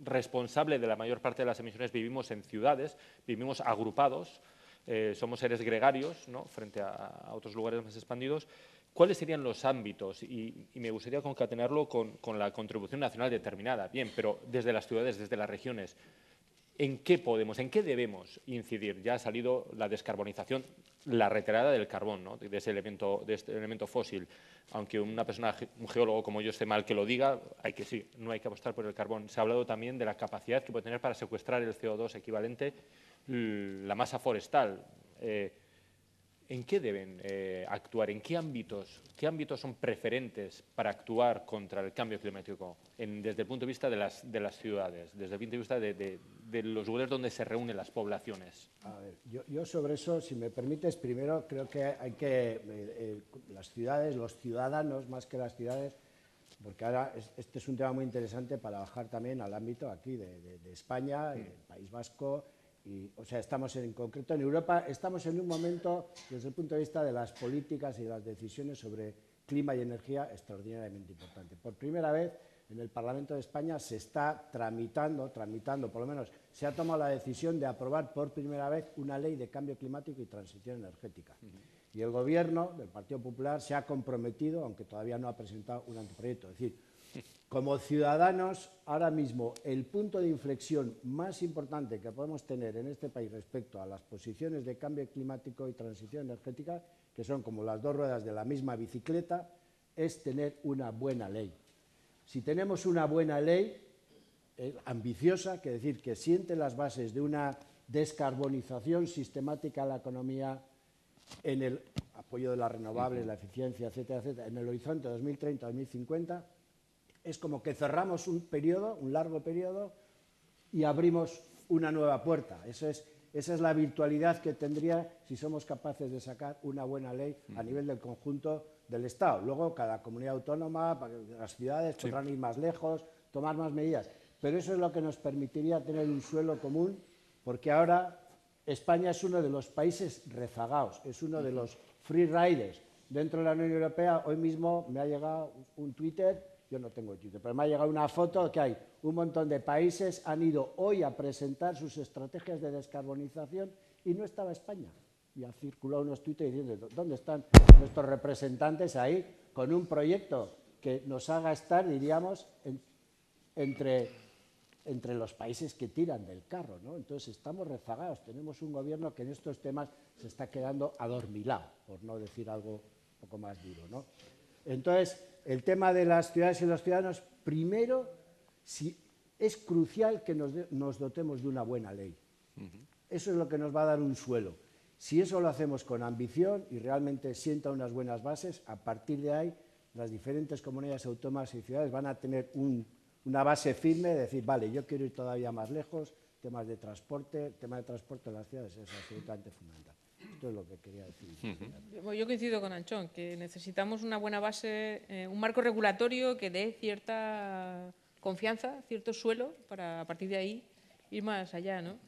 responsable de la mayor parte de las emisiones, vivimos en ciudades, vivimos agrupados, eh, somos seres gregarios ¿no? frente a, otros lugares más expandidos. ¿Cuáles serían los ámbitos? Y, me gustaría concatenarlo con, con la contribución nacional determinada. Bien, pero desde las ciudades, desde las regiones, ¿En qué podemos, en qué debemos incidir? Ya ha salido la descarbonización, la retirada del carbón, de, ese elemento, de este elemento fósil. Aunque una persona, un geólogo como yo esté mal que lo diga, hay que sí, no hay que apostar por el carbón. Se ha hablado también de la capacidad que puede tener para secuestrar el CO2 equivalente la masa forestal. Eh, ¿En qué deben eh, actuar? ¿En qué ámbitos, qué ámbitos son preferentes para actuar contra el cambio climático desde el punto de vista de las, de las ciudades, desde el punto de vista de, los lugares donde se reúnen las poblaciones? A ver, yo, sobre eso, si me permites, primero creo que hay que, eh, eh, las ciudades, los ciudadanos más que las ciudades, porque ahora este es un tema muy interesante para bajar también al ámbito aquí de, España, el País Vasco, o sea, estamos en concreto en Europa, estamos en un momento, desde el punto de vista de las políticas y las decisiones sobre clima y energía, extraordinariamente importante. Por primera vez en el Parlamento de España se está tramitando, tramitando, por lo menos se ha tomado la decisión de aprobar por primera vez una ley de cambio climático y transición energética. Y el Gobierno del Partido Popular se ha comprometido, aunque todavía no ha presentado un anteproyecto, es decir, como ciudadanos, ahora mismo el punto de inflexión más importante que podemos tener en este país respecto a las posiciones de cambio climático y transición energética, que son como las dos ruedas de la misma bicicleta, es tener una buena ley. Si tenemos una buena ley eh, ambiciosa, que decir que siente las bases de una descarbonización sistemática de la economía en el apoyo de las renovables, la eficiencia, etcétera, etcétera, en el horizonte 2030-2050, es como que cerramos un periodo, un largo periodo, y abrimos una nueva puerta. Eso es, esa es la virtualidad que tendría si somos capaces de sacar una buena ley a nivel del conjunto del Estado. Luego, cada comunidad autónoma, las ciudades podrán ir más lejos, tomar más medidas. Pero eso es lo que nos permitiría tener un suelo común, porque ahora España es uno de los países rezagados, es uno de los free riders. Dentro de la Unión Europea, hoy mismo me ha llegado un Twitter yo no tengo Twitter, pero me ha llegado una foto que hay un montón de países han ido hoy a presentar sus estrategias de descarbonización y no estaba España. Y ha circulado unos Twitter diciendo, ¿dónde están nuestros representantes ahí con un proyecto que nos haga estar, diríamos, entre, entre los países que tiran del carro? ¿no? Entonces estamos rezagados, tenemos un gobierno que en estos temas se está quedando adormilado, por no decir algo un poco más duro. ¿no? Entonces, el tema de las ciudades y los ciudadanos, primero, si es crucial que nos, dotemos de una buena ley. Eso es lo que nos va a dar un suelo. Si eso lo hacemos con ambición y realmente sienta unas buenas bases, a partir de ahí las diferentes comunidades autónomas y ciudades van a tener una base firme de decir, vale, yo quiero ir todavía más lejos, temas de transporte, el tema de transporte en las ciudades es absolutamente fundamental. Esto es lo que quería decir. Yo coincido con Anchón, que necesitamos una buena base, eh, un marco regulatorio que dé cierta confianza, cierto suelo para a partir de ahí ir más allá, ¿no?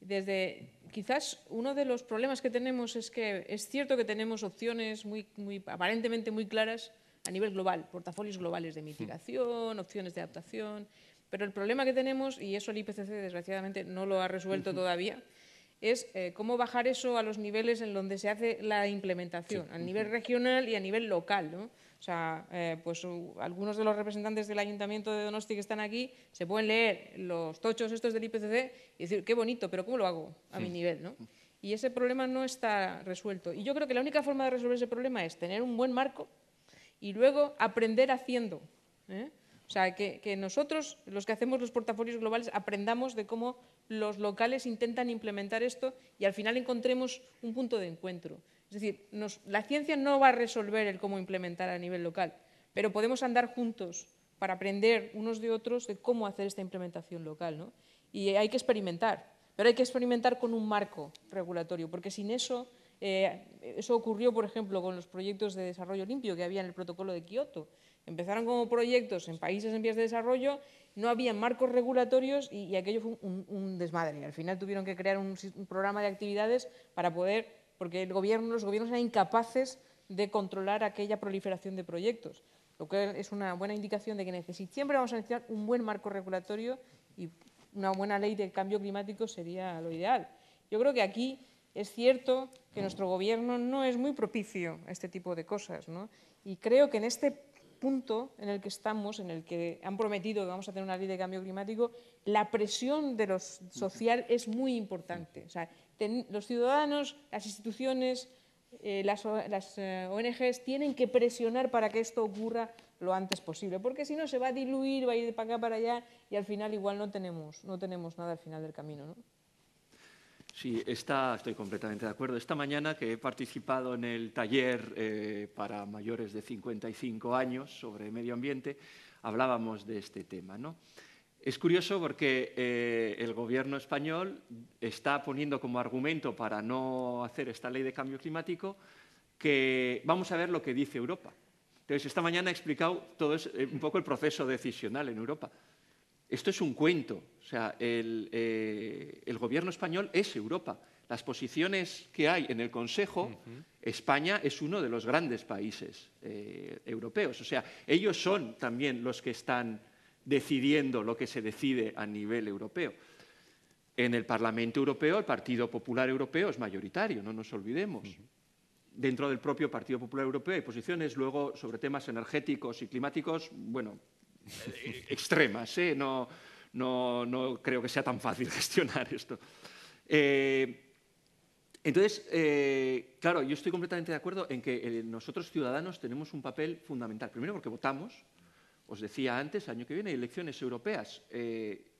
desde quizás uno de los problemas que tenemos es que es cierto que tenemos opciones muy, muy, aparentemente muy claras a nivel global, portafolios globales de mitigación, opciones de adaptación, pero el problema que tenemos, y eso el IPCC desgraciadamente no lo ha resuelto todavía, es eh, cómo bajar eso a los niveles en donde se hace la implementación, a nivel regional y a nivel local. ¿no? O sea, eh, pues algunos de los representantes del Ayuntamiento de Donosti que están aquí se pueden leer los tochos estos del IPCC y decir, qué bonito, pero ¿cómo lo hago a mi nivel? ¿no? Y ese problema no está resuelto. Y yo creo que la única forma de resolver ese problema es tener un buen marco y luego aprender haciendo. ¿eh? O sea, que, que, nosotros, los que hacemos los portafolios globales, aprendamos de cómo los locales intentan implementar esto y al final encontremos un punto de encuentro. Es decir, la ciencia no va a resolver el cómo implementar a nivel local, pero podemos andar juntos para aprender unos de otros de cómo hacer esta implementación local. ¿no? Y hay que experimentar, pero hay que experimentar con un marco regulatorio, porque sin eso, eh, eso ocurrió, por ejemplo, con los proyectos de desarrollo limpio que había en el protocolo de Kioto. Empezaron como proyectos en países en vías de desarrollo, no había marcos regulatorios y, aquello fue un, desmadre. Al final tuvieron que crear un programa de actividades para poder porque el gobierno, los gobiernos eran incapaces de controlar aquella proliferación de proyectos, lo que es una buena indicación de que siempre vamos a necesitar un buen marco regulatorio y una buena ley de cambio climático sería lo ideal. Yo creo que aquí es cierto que nuestro gobierno no es muy propicio a este tipo de cosas, ¿no? y creo que en este punto en el que estamos, en el que han prometido que vamos a tener una ley de cambio climático, la presión de lo social es muy importante. O sea, los ciudadanos, las instituciones, eh, las, ONGs eh, tienen que presionar para que esto ocurra lo antes posible, porque si no se va a diluir, va a ir de para acá para allá y al final igual no tenemos, no tenemos nada al final del camino. ¿no? Sí, está, estoy completamente de acuerdo. Esta mañana que he participado en el taller eh, para mayores de 55 años sobre medio ambiente, hablábamos de este tema. ¿no? Es curioso porque eh, el gobierno español está poniendo como argumento para no hacer esta ley de cambio climático que vamos a ver lo que dice Europa. Entonces, esta mañana he explicado todo eh, un poco el proceso decisional en Europa. Esto es un cuento. O sea, el, eh, gobierno español es Europa. Las posiciones que hay en el Consejo, España es uno de los grandes países europeos. O sea, ellos son también los que están decidiendo lo que se decide a nivel europeo. En el Parlamento Europeo, el Partido Popular Europeo es mayoritario, no nos olvidemos. Dentro del propio Partido Popular Europeo hay posiciones luego sobre temas energéticos y climáticos, bueno, eh, extremas. ¿eh? No, creo que sea tan fácil gestionar esto. Eh, entonces, claro, yo estoy completamente de acuerdo en que nosotros ciudadanos tenemos un papel fundamental. Primero porque votamos, os decía antes, año que viene hay elecciones europeas. Eh,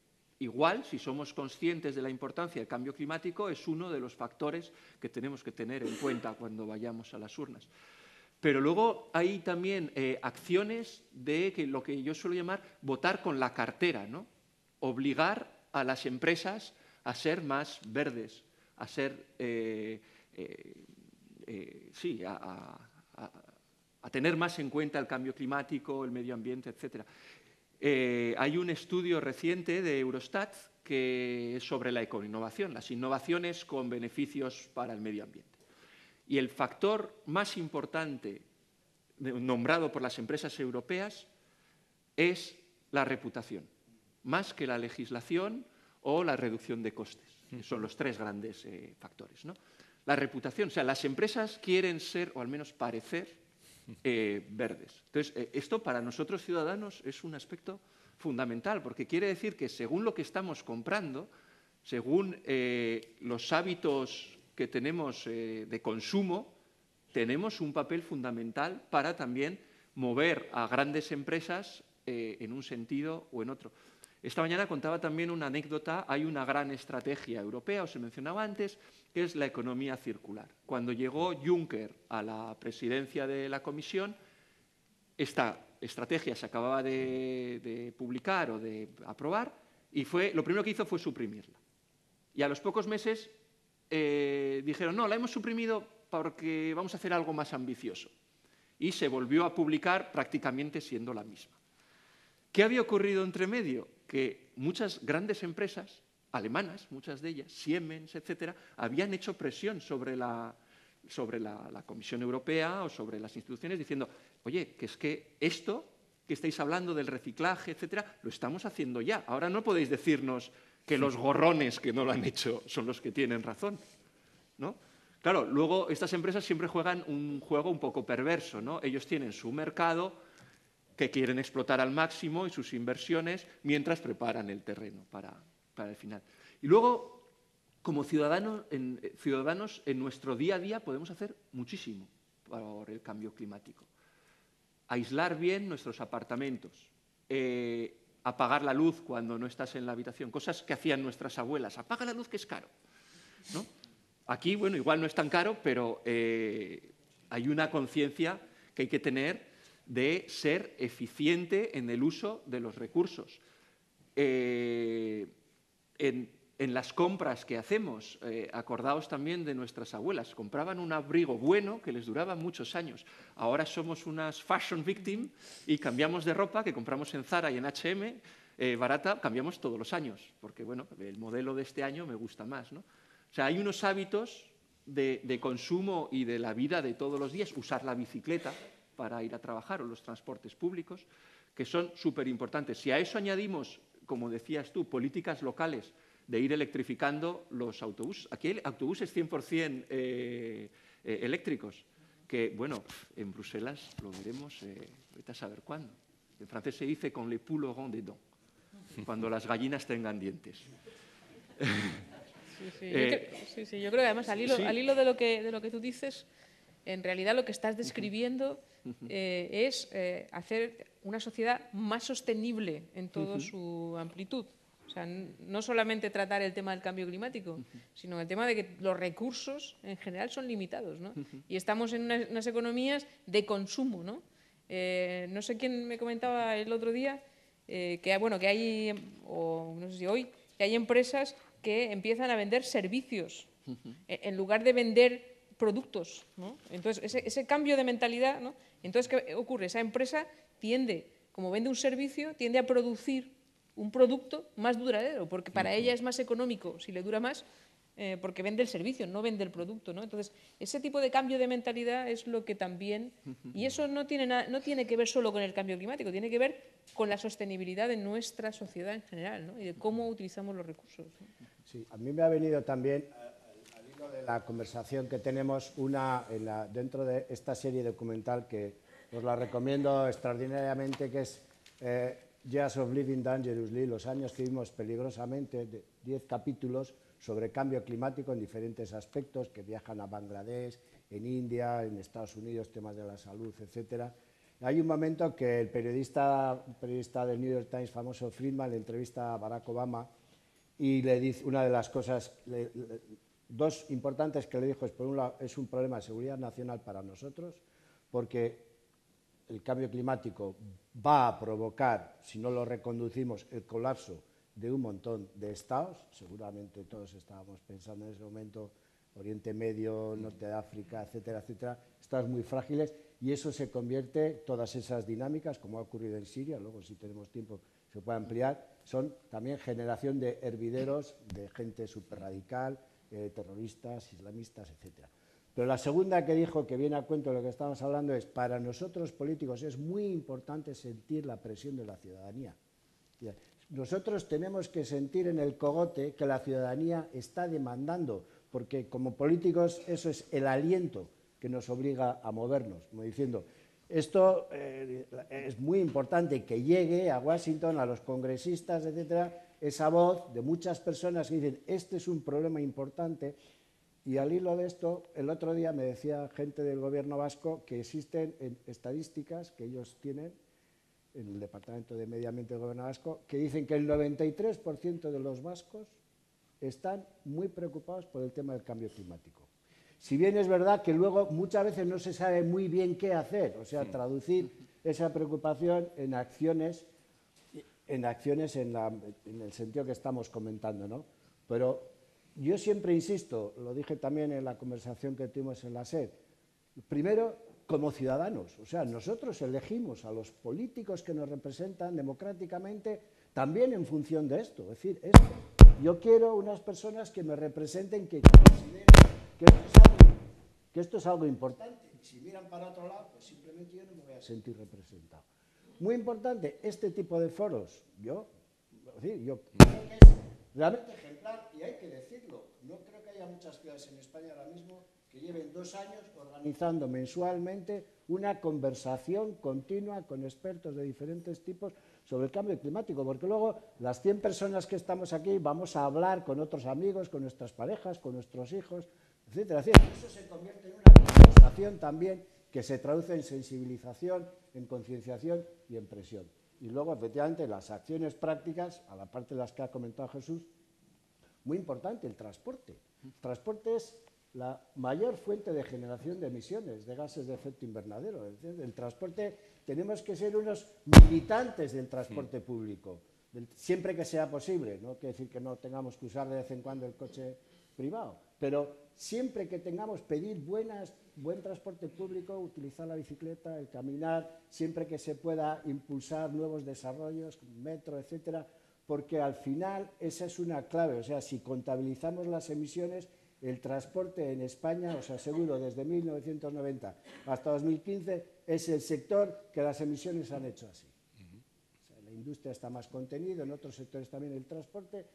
igual, si somos conscientes de la importancia del cambio climático, es uno de los factores que tenemos que tener en cuenta cuando vayamos a las urnas. Pero luego hay también eh, acciones de lo que yo suelo llamar votar con la cartera, ¿no? obligar a las empresas a ser más verdes, a ser, eh, sí, a, tener más en cuenta el cambio climático, el medio ambiente, etc. Eh, hay un estudio reciente de Eurostat que es sobre la ecoinnovación, las innovaciones con beneficios para el medio ambiente. Y el factor más importante nombrado por las empresas europeas es la reputación, más que la legislación o la reducción de costes. Son los tres grandes eh, factores. ¿no? La reputación, o sea, las empresas quieren ser, o al menos parecer, eh, verdes. Entonces, eh, esto para nosotros ciudadanos es un aspecto fundamental, porque quiere decir que según lo que estamos comprando, según los hábitos que tenemos de consumo, tenemos un papel fundamental para también mover a grandes empresas en un sentido o en otro. Esta mañana contaba también una anécdota, hay una gran estrategia europea, os he mencionado antes, que es la economía circular. Cuando llegó Juncker a la presidencia de la Comisión, esta estrategia se acababa de, publicar o de aprobar y fue, lo primero que hizo fue suprimirla. Y a los pocos meses eh, dijeron, no, la hemos suprimido porque vamos a hacer algo más ambicioso. Y se volvió a publicar prácticamente siendo la misma. ¿Qué había ocurrido entre medio? que muchas grandes empresas alemanas, muchas de ellas, Siemens, etcétera, habían hecho presión sobre la, sobre la, Comisión Europea o sobre las instituciones diciendo, oye, que es que esto que estáis hablando del reciclaje, etcétera, lo estamos haciendo ya. Ahora no podéis decirnos que los gorrones que no lo han hecho son los que tienen razón. ¿no? Claro, luego estas empresas siempre juegan un juego un poco perverso. ¿no? Ellos tienen su mercado, que quieren explotar al máximo y sus inversiones mientras preparan el terreno para, el final. Y luego, como ciudadanos en, eh, ciudadanos, en nuestro día a día podemos hacer muchísimo por el cambio climático. Aislar bien nuestros apartamentos, eh, apagar la luz cuando no estás en la habitación, cosas que hacían nuestras abuelas. Apaga la luz que es caro. Aquí, bueno, igual no es tan caro, pero eh, hay una conciencia que hay que tener de ser eficiente en el uso de los recursos. Eh, en, las compras que hacemos, eh, acordaos también de nuestras abuelas, compraban un abrigo bueno que les duraba muchos años. Ahora somos unas fashion victim y cambiamos de ropa que compramos en Zara y en H&M, barata, cambiamos todos los años, porque bueno, el modelo de este año me gusta más. ¿no? O sea, hay unos hábitos de consumo y de la vida de todos los días, usar la bicicleta, para ir a trabajar o los transportes públicos, que son súper importantes. Si a eso añadimos, como decías tú, políticas locales de ir electrificando los autobuses, aquí hay autobuses 100% eh, eh, eléctricos, que, bueno, en Bruselas lo veremos, eh, ahorita a saber cuándo. En francés se dice con le poules auront des dents, cuando las gallinas tengan dientes. Sí, sí, yo, creo, que además al hilo, al hilo de, lo que, de lo que tú dices, en realidad lo que estás describiendo eh, es eh, hacer una sociedad más sostenible en toda su amplitud. O sea, no solamente tratar el tema del cambio climático, sino el tema de que los recursos en general son limitados. ¿no? Y estamos en unas, economías de consumo. ¿no? Eh, no sé quién me comentaba el otro día que, bueno, que hay, o no sé si hoy, que hay empresas que empiezan a vender servicios en lugar de vender productos. ¿no? Entonces, ese, cambio de mentalidad, ¿no? entonces, ¿qué ocurre? Esa empresa tiende, como vende un servicio, tiende a producir un producto más duradero, porque para ella es más económico, si le dura más, eh, porque vende el servicio, no vende el producto. ¿no? Entonces, ese tipo de cambio de mentalidad es lo que también, y eso no tiene, no tiene que ver solo con el cambio climático, tiene que ver con la sostenibilidad de nuestra sociedad en general ¿no? y de cómo utilizamos los recursos. Sí, a mí me ha venido también de la conversación que tenemos, una dentro de esta serie documental que os la recomiendo extraordinariamente, que es eh, Years of Living Dangerously, los años que vivimos peligrosamente, de 10 capítulos sobre cambio climático en diferentes aspectos, que viajan a Bangladesh, en India, en Estados Unidos, temas de la salud, etc. Hay un momento que el periodista, periodista del New York Times, famoso Friedman, le entrevista a Barack Obama y le dice una de las cosas, dos importantes que le dijo es, por un lado, es un problema de seguridad nacional para nosotros, porque el cambio climático va a provocar, si no lo reconducimos, el colapso de un montón de estados. Seguramente todos estábamos pensando en ese momento Oriente Medio, Norte de África, etcétera, etcétera, estados muy frágiles y eso se convierte, todas esas dinámicas, como ha ocurrido en Siria, luego si tenemos tiempo se puede ampliar, son también generación de hervideros de gente súper radical, eh, terroristas, islamistas, etc. Pero la segunda que dijo, que viene a cuento de lo que estamos hablando, es para nosotros políticos es muy importante sentir la presión de la ciudadanía. Nosotros tenemos que sentir en el cogote que la ciudadanía está demandando, porque como políticos eso es el aliento que nos obliga a movernos, como diciendo, esto eh, es muy importante que llegue a Washington, a los congresistas, etcétera, esa voz de muchas personas que dicen, este es un problema importante. Y al hilo de esto, el otro día me decía gente del gobierno vasco que existen estadísticas que ellos tienen en el Departamento de Medio Ambiente del Gobierno vasco, que dicen que el 93% de los vascos están muy preocupados por el tema del cambio climático. Si bien es verdad que luego muchas veces no se sabe muy bien qué hacer, o sea, traducir esa preocupación en acciones, en acciones en, en el sentido que estamos comentando, ¿no? Pero yo siempre insisto, lo dije también en la conversación que tuvimos en la SED, primero como ciudadanos, o sea, nosotros elegimos a los políticos que nos representan democráticamente también en función de esto, es decir, yo quiero unas personas que me representen, que consideren que esto, es algo, que esto importante, si miran para otro lado, pues simplemente yo no me voy a sentir representado. Muy importante, este tipo de foros, yo, yo creo que es realmente y hay que decirlo, no creo que haya muchas ciudades en España ahora mismo que lleven dos años organizando mensualmente una conversación continua con expertos de diferentes tipos sobre el cambio climático, porque luego las 100 personas que estamos aquí vamos a hablar con otros amigos, con nuestras parejas, con nuestros hijos, etcétera. Eso se convierte en una conversación también que se traduce en sensibilización, en concienciación y en presión. Y luego, efectivamente, las acciones prácticas, a la parte de las que ha comentado Jesús, muy importante, el transporte. El transporte es la mayor fuente de generación de emisiones de gases de efecto invernadero. El transporte, tenemos que ser unos militantes del transporte público, siempre que sea posible. No quiere decir que no tengamos que usar de vez en cuando el coche privado, pero siempre que tengamos pedir buenas, buen transporte público, utilizar la bicicleta, el caminar, siempre que se pueda impulsar nuevos desarrollos, metro, etcétera, porque al final esa es una clave. O sea, si contabilizamos las emisiones, el transporte en España, os aseguro, desde 1990 hasta 2015, es el sector que las emisiones han hecho así. la industria está más contenida, en otros sectores también el transporte.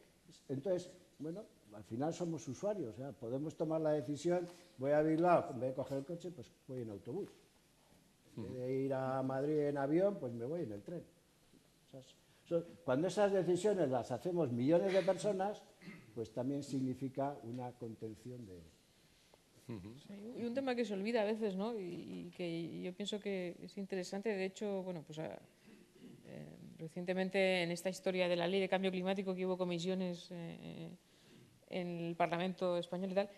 Entonces, bueno, al final somos usuarios, podemos tomar la decisión, voy a Bilbao, en vez de coger el coche, pues voy en autobús. En vez de ir a Madrid en avión, pues me voy en el tren. Cuando esas decisiones las hacemos millones de personas, pues también significa una contención de... y un tema que se olvida a veces, ¿no? Y, que yo pienso que es interesante, de hecho, bueno, pues eh, recientemente en esta historia de la ley de cambio climático que hubo comisiones eh, en el Parlamento español y tal,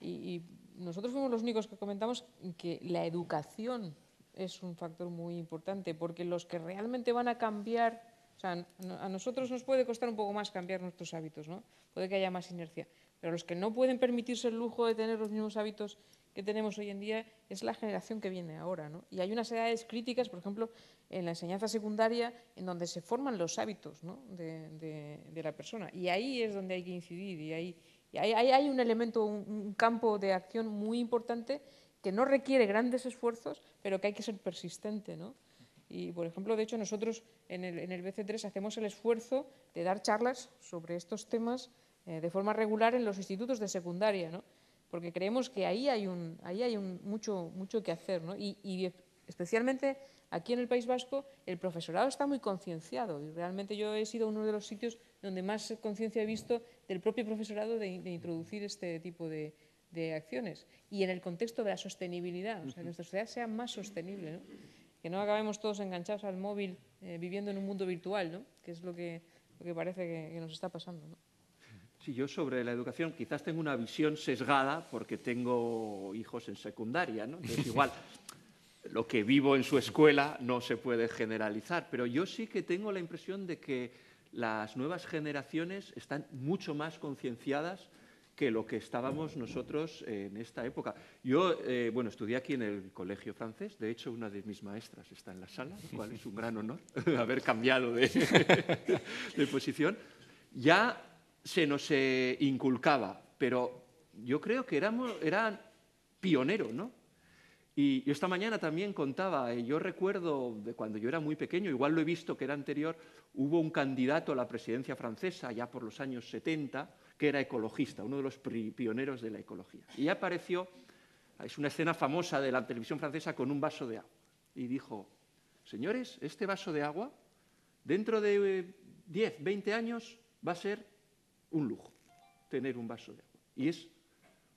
y, nosotros fuimos los únicos que comentamos que la educación es un factor muy importante, porque los que realmente van a cambiar o sea, a nosotros nos puede costar un poco más cambiar nuestros hábitos, ¿no? Puede que haya más inercia. Pero los que no pueden permitirse el lujo de tener los mismos hábitos que tenemos hoy en día es la generación que viene ahora, ¿no? Y hay unas edades críticas, por ejemplo, en la enseñanza secundaria, en donde se forman los hábitos de, la persona. Y ahí es donde hay que incidir. Y ahí, hay un elemento, un campo de acción muy importante que no requiere grandes esfuerzos, pero que hay que ser persistente, ¿no? Y, por ejemplo, de hecho, nosotros en el, en el BC3 hacemos el esfuerzo de dar charlas sobre estos temas eh, de forma regular en los institutos de secundaria, ¿no? porque creemos que ahí hay, un, ahí hay un, mucho, mucho que hacer. ¿no? Y, y, especialmente aquí en el País Vasco, el profesorado está muy concienciado y realmente yo he sido uno de los sitios donde más conciencia he visto del propio profesorado de, de introducir este tipo de, de, acciones. Y en el contexto de la sostenibilidad, o sea, que nuestra sociedad sea más sostenible. ¿no? Que no acabemos todos enganchados al móvil eh, viviendo en un mundo virtual, ¿no? que es lo que, lo que parece que, nos está pasando. ¿no? Sí, yo sobre la educación quizás tengo una visión sesgada porque tengo hijos en secundaria, ¿no? Entonces, igual lo que vivo en su escuela no se puede generalizar, pero yo sí que tengo la impresión de que las nuevas generaciones están mucho más concienciadas que lo que estábamos nosotros en esta época. Yo, eh, bueno, estudié aquí en el colegio francés, de hecho una de mis maestras está en la sala, lo cual es un gran honor haber cambiado de, posición. Ya se nos eh, inculcaba, pero yo creo que éramos, eran pioneros, ¿no? Y yo esta mañana también contaba, eh, yo recuerdo de cuando yo era muy pequeño, igual lo he visto que era anterior, hubo un candidato a la presidencia francesa ya por los años 70, que era ecologista, uno de los pioneros de la ecología. Y apareció, es una escena famosa de la televisión francesa con un vaso de agua. Y dijo, señores, este vaso de agua, dentro de 10, 20 años, va a ser un lujo tener un vaso de agua. Y es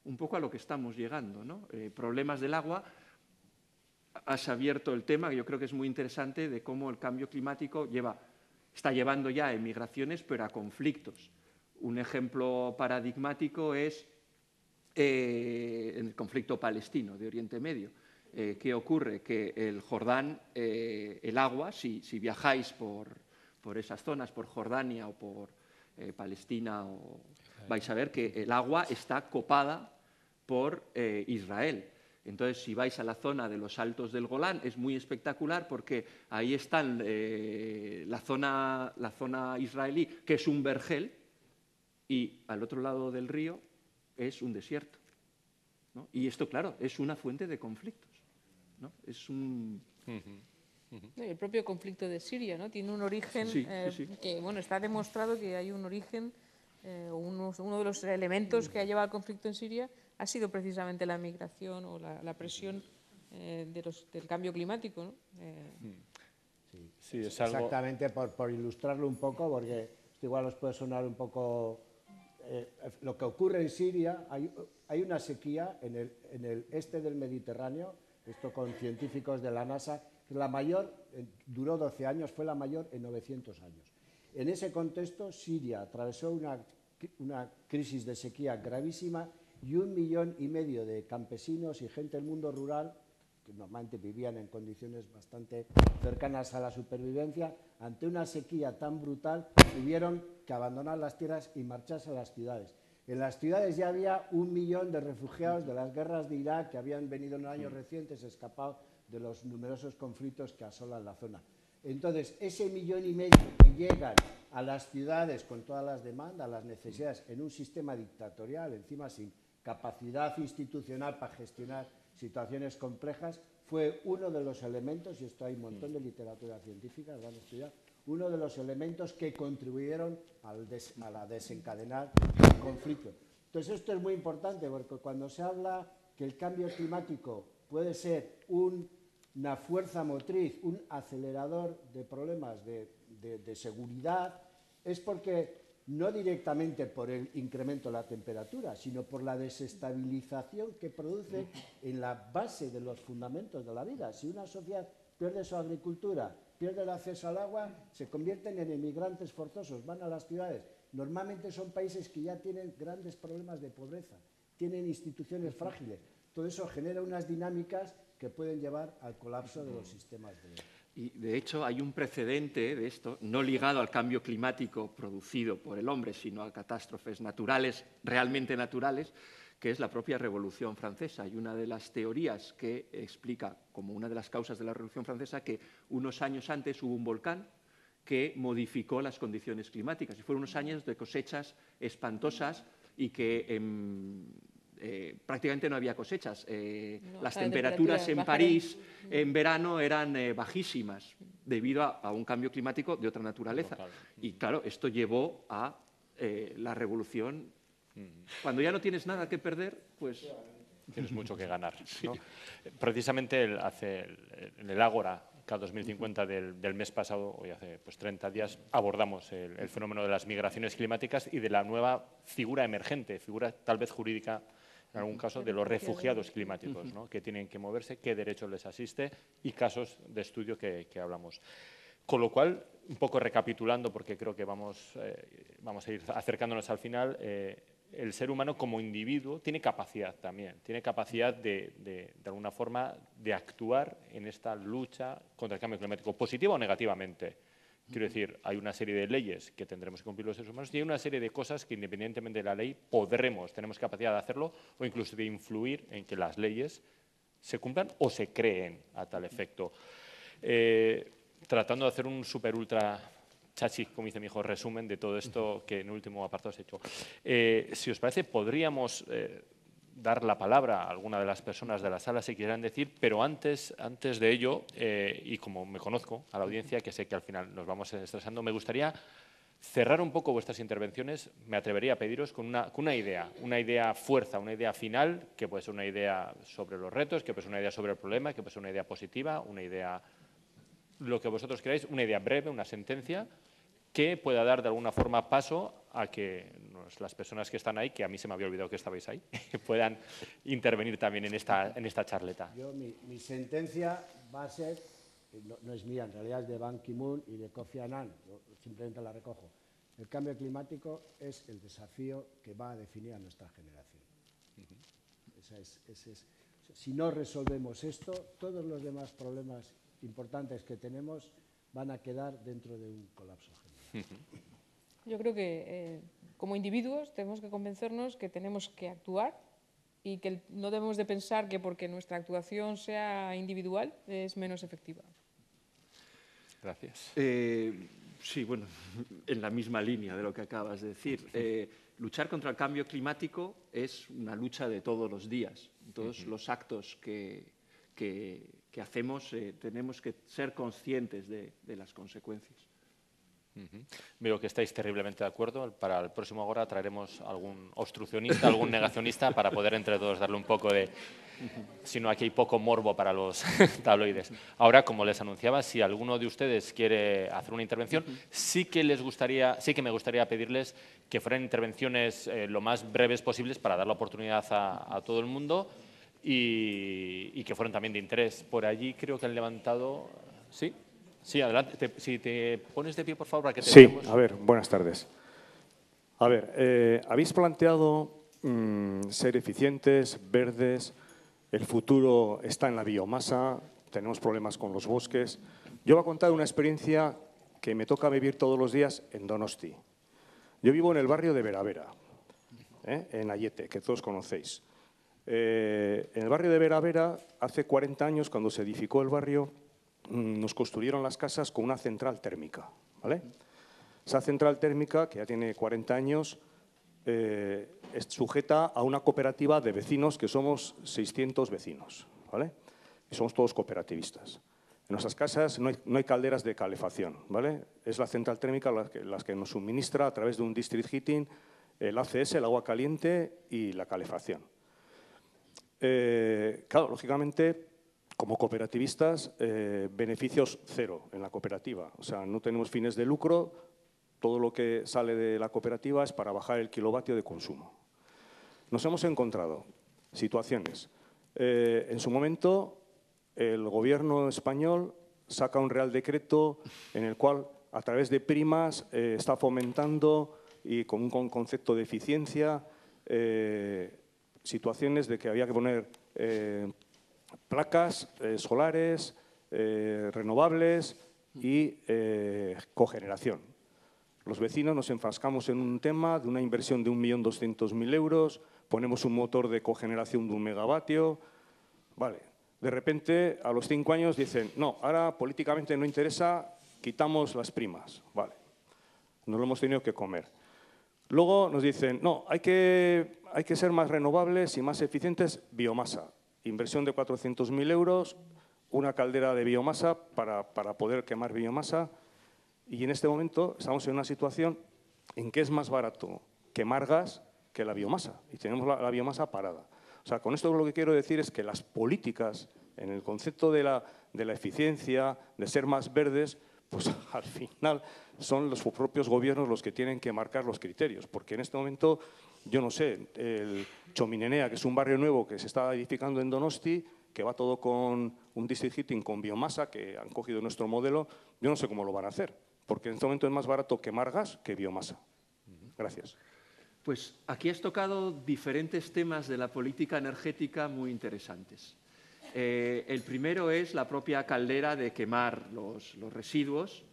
un poco a lo que estamos llegando, ¿no? Eh, problemas del agua. has abierto el tema, que yo creo que es muy interesante, de cómo el cambio climático lleva, está llevando ya a emigraciones, pero a conflictos. Un ejemplo paradigmático es eh, el conflicto palestino de Oriente Medio. Eh, ¿Qué ocurre? Que el Jordán, eh, el agua, si, viajáis por, por, esas zonas, por Jordania o por Palestina, o, vais a ver que el agua está copada por Israel. Entonces, si vais a la zona de los altos del Golán, es muy espectacular porque ahí está la, zona, la zona israelí, que es un vergel, y al otro lado del río es un desierto. Y esto, claro, es una fuente de conflictos. Es un... El propio conflicto de Siria ¿no? tiene un origen eh, que bueno, está demostrado que hay un origen, eh, uno, de los elementos que ha llevado al conflicto en Siria ha sido precisamente la migración o la, presión eh, del cambio climático. Sí. Exactamente, por, por ilustrarlo un poco, porque igual os puede sonar un poco eh, lo que ocurre en Siria, hay, una sequía en el, este del Mediterráneo, esto con científicos de la NASA, que la mayor, eh, duró 12 años, fue la mayor en 900 años. En ese contexto, Siria atravesó una, una crisis de sequía gravísima y un millón y medio de campesinos y gente del mundo rural que normalmente vivían en condiciones bastante cercanas a la supervivencia, ante una sequía tan brutal, tuvieron que abandonar las tierras y marcharse a las ciudades. En las ciudades ya había un millón de refugiados de las guerras de Irak que habían venido en años recientes, escapados de los numerosos conflictos que asolan la zona. Entonces, ese millón y medio que llegan a las ciudades con todas las demandas, las necesidades, en un sistema dictatorial, encima sin capacidad institucional para gestionar situaciones complejas, fue uno de los elementos, y esto hay un montón de literatura científica, van a estudiar, uno de los elementos que contribuyeron al a la desencadenar el conflicto. Entonces esto es muy importante porque cuando se habla que el cambio climático puede ser una fuerza motriz, un acelerador de problemas de, de seguridad, es porque no directamente por el incremento de la temperatura, sino por la desestabilización que produce en la base de los fundamentos de la vida. Si una sociedad pierde su agricultura, pierde el acceso al agua, se convierten en emigrantes forzosos, van a las ciudades. Normalmente son países que ya tienen grandes problemas de pobreza, tienen instituciones frágiles. Todo eso genera unas dinámicas que pueden llevar al colapso de los sistemas de y de hecho hay un precedente de esto, no ligado al cambio climático producido por el hombre, sino a catástrofes naturales, realmente naturales, que es la propia Revolución Francesa. Y una de las teorías que explica, como una de las causas de la Revolución Francesa, que unos años antes hubo un volcán que modificó las condiciones climáticas. Y fueron unos años de cosechas espantosas y que eh, prácticamente no había cosechas. Eh, las temperaturas en París en verano eran eh, bajísimas debido a, un cambio climático de otra naturaleza. Y claro, esto llevó a la revolución. Cuando ya no tienes nada que perder, pues... Tienes mucho que ganar. Precisamente el, hace, en el Ágora, cada 2050 del, del, mes pasado, hoy hace pues, 30 días, abordamos el, el, fenómeno de las migraciones climáticas y de la nueva figura emergente, figura tal vez jurídica en algún caso, de los refugiados climáticos, que tienen que moverse, qué derecho les asiste y casos de estudio que, hablamos. Con lo cual, un poco recapitulando, porque creo que vamos, eh, vamos a ir acercándonos al final, eh, el ser humano como individuo tiene capacidad también, tiene capacidad de, de, alguna forma de actuar en esta lucha contra el cambio climático, positiva o negativamente. Quiero decir, hay una serie de leyes que tendremos que cumplir los seres humanos y hay una serie de cosas que independientemente de la ley podremos, tenemos capacidad de hacerlo o incluso de influir en que las leyes se cumplan o se creen a tal efecto. Eh, tratando de hacer un super ultra chachi, como dice mi hijo, resumen de todo esto que en último apartado has hecho. Eh, si os parece, podríamos eh, dar la palabra a alguna de las personas de la sala si quieran decir, pero antes, antes de ello, eh, y como me conozco a la audiencia, que sé que al final nos vamos estresando, me gustaría cerrar un poco vuestras intervenciones, me atrevería a pediros con una, con una idea, una idea fuerza, una idea final, que puede ser una idea sobre los retos, que puede ser una idea sobre el problema, que puede ser una idea positiva, una idea, lo que vosotros queráis, una idea breve, una sentencia, que pueda dar de alguna forma paso a que las personas que están ahí, que a mí se me había olvidado que estabais ahí, puedan intervenir también en esta, en esta charleta. Yo, mi, mi sentencia va a ser, no, no, es mía, en realidad es de Ban Ki-moon y de Kofi Annan, yo simplemente la recojo. El cambio climático es el desafío que va a definir a nuestra generación. Uh -huh. Esa es, ese es, si no resolvemos esto, todos los demás problemas importantes que tenemos van a quedar dentro de un colapso. Yo creo que eh, como individuos tenemos que convencernos que tenemos que actuar y que no debemos de pensar que porque nuestra actuación sea individual es menos efectiva. Gracias. Eh, sí, bueno, en la misma línea de lo que acabas de decir. Eh, luchar contra el cambio climático es una lucha de todos los días. Todos uh -huh. los actos que, que, que hacemos eh, tenemos que ser conscientes de, de las consecuencias. Uh -huh. Veo que estáis terriblemente de acuerdo. Para el próximo Agora traeremos algún obstruccionista, algún negacionista para poder entre todos darle un poco de... Si no, aquí hay poco morbo para los tabloides. Ahora, como les anunciaba, si alguno de ustedes quiere hacer una intervención, sí que les gustaría, sí que me gustaría pedirles que fueran intervenciones eh, lo más breves posibles para dar la oportunidad a, a todo el mundo y, y que fueran también de interés. Por allí creo que han levantado... ¿Sí? Sí, adelante. Te, si te pones de pie, por favor, para que te Sí, veamos. a ver, buenas tardes. A ver, eh, habéis planteado mmm, ser eficientes, verdes, el futuro está en la biomasa, tenemos problemas con los bosques. Yo voy a contar una experiencia que me toca vivir todos los días en Donosti. Yo vivo en el barrio de Veravera, ¿eh? en Ayete, que todos conocéis. Eh, en el barrio de Veravera, hace 40 años, cuando se edificó el barrio, Mm, nos construyeron las casas con una central térmica. ¿vale? Esa central térmica, que ya tiene 40 años, eh, es sujeta a una cooperativa de vecinos, que somos 600 vecinos. ¿vale? Y somos todos cooperativistas. En nuestras casas no hay, no hay calderas de calefacción. ¿vale? Es la central térmica la que, las que nos suministra a través de un district heating el ACS, el agua caliente y la calefacción. Eh, claro, lógicamente, como cooperativistas, eh, beneficios cero en la cooperativa. O sea, no tenemos fines de lucro, todo lo que sale de la cooperativa es para bajar el kilovatio de consumo. Nos hemos encontrado situaciones. Eh, en su momento, el gobierno español saca un real decreto en el cual, a través de primas, eh, está fomentando y con un con concepto de eficiencia situaciones de que había que poner placas eh, solares, eh, renovables y eh, cogeneración. Los vecinos nos enfrascamos en un tema de una inversión de 1.200.000 euros, ponemos un motor de cogeneración de un megavatio. Vale. De repente, a los cinco años dicen, no, ahora políticamente no interesa, quitamos las primas. Vale. Nos lo hemos tenido que comer. Luego nos dicen, no, hay que, hay que ser más renovables y más eficientes, biomasa inversión de 400.000 euros, una caldera de biomasa para, para, poder quemar biomasa. Y en este momento estamos en una situación en que es más barato quemar gas que la biomasa. Y tenemos la, biomasa parada. O sea, con esto lo que quiero decir es que las políticas en el concepto de la, de la eficiencia, de ser más verdes, pues al final son los propios gobiernos los que tienen que marcar los criterios, porque en este momento yo no sé, el Chominenea, que es un barrio nuevo que se está edificando en Donosti, que va todo con un district heating con biomasa, que han cogido nuestro modelo, yo no sé cómo lo van a hacer, porque en este momento es más barato quemar gas que biomasa. Gracias. Pues aquí has tocado diferentes temas de la política energética muy interesantes. Eh, el primero es la propia caldera de quemar los, los residuos,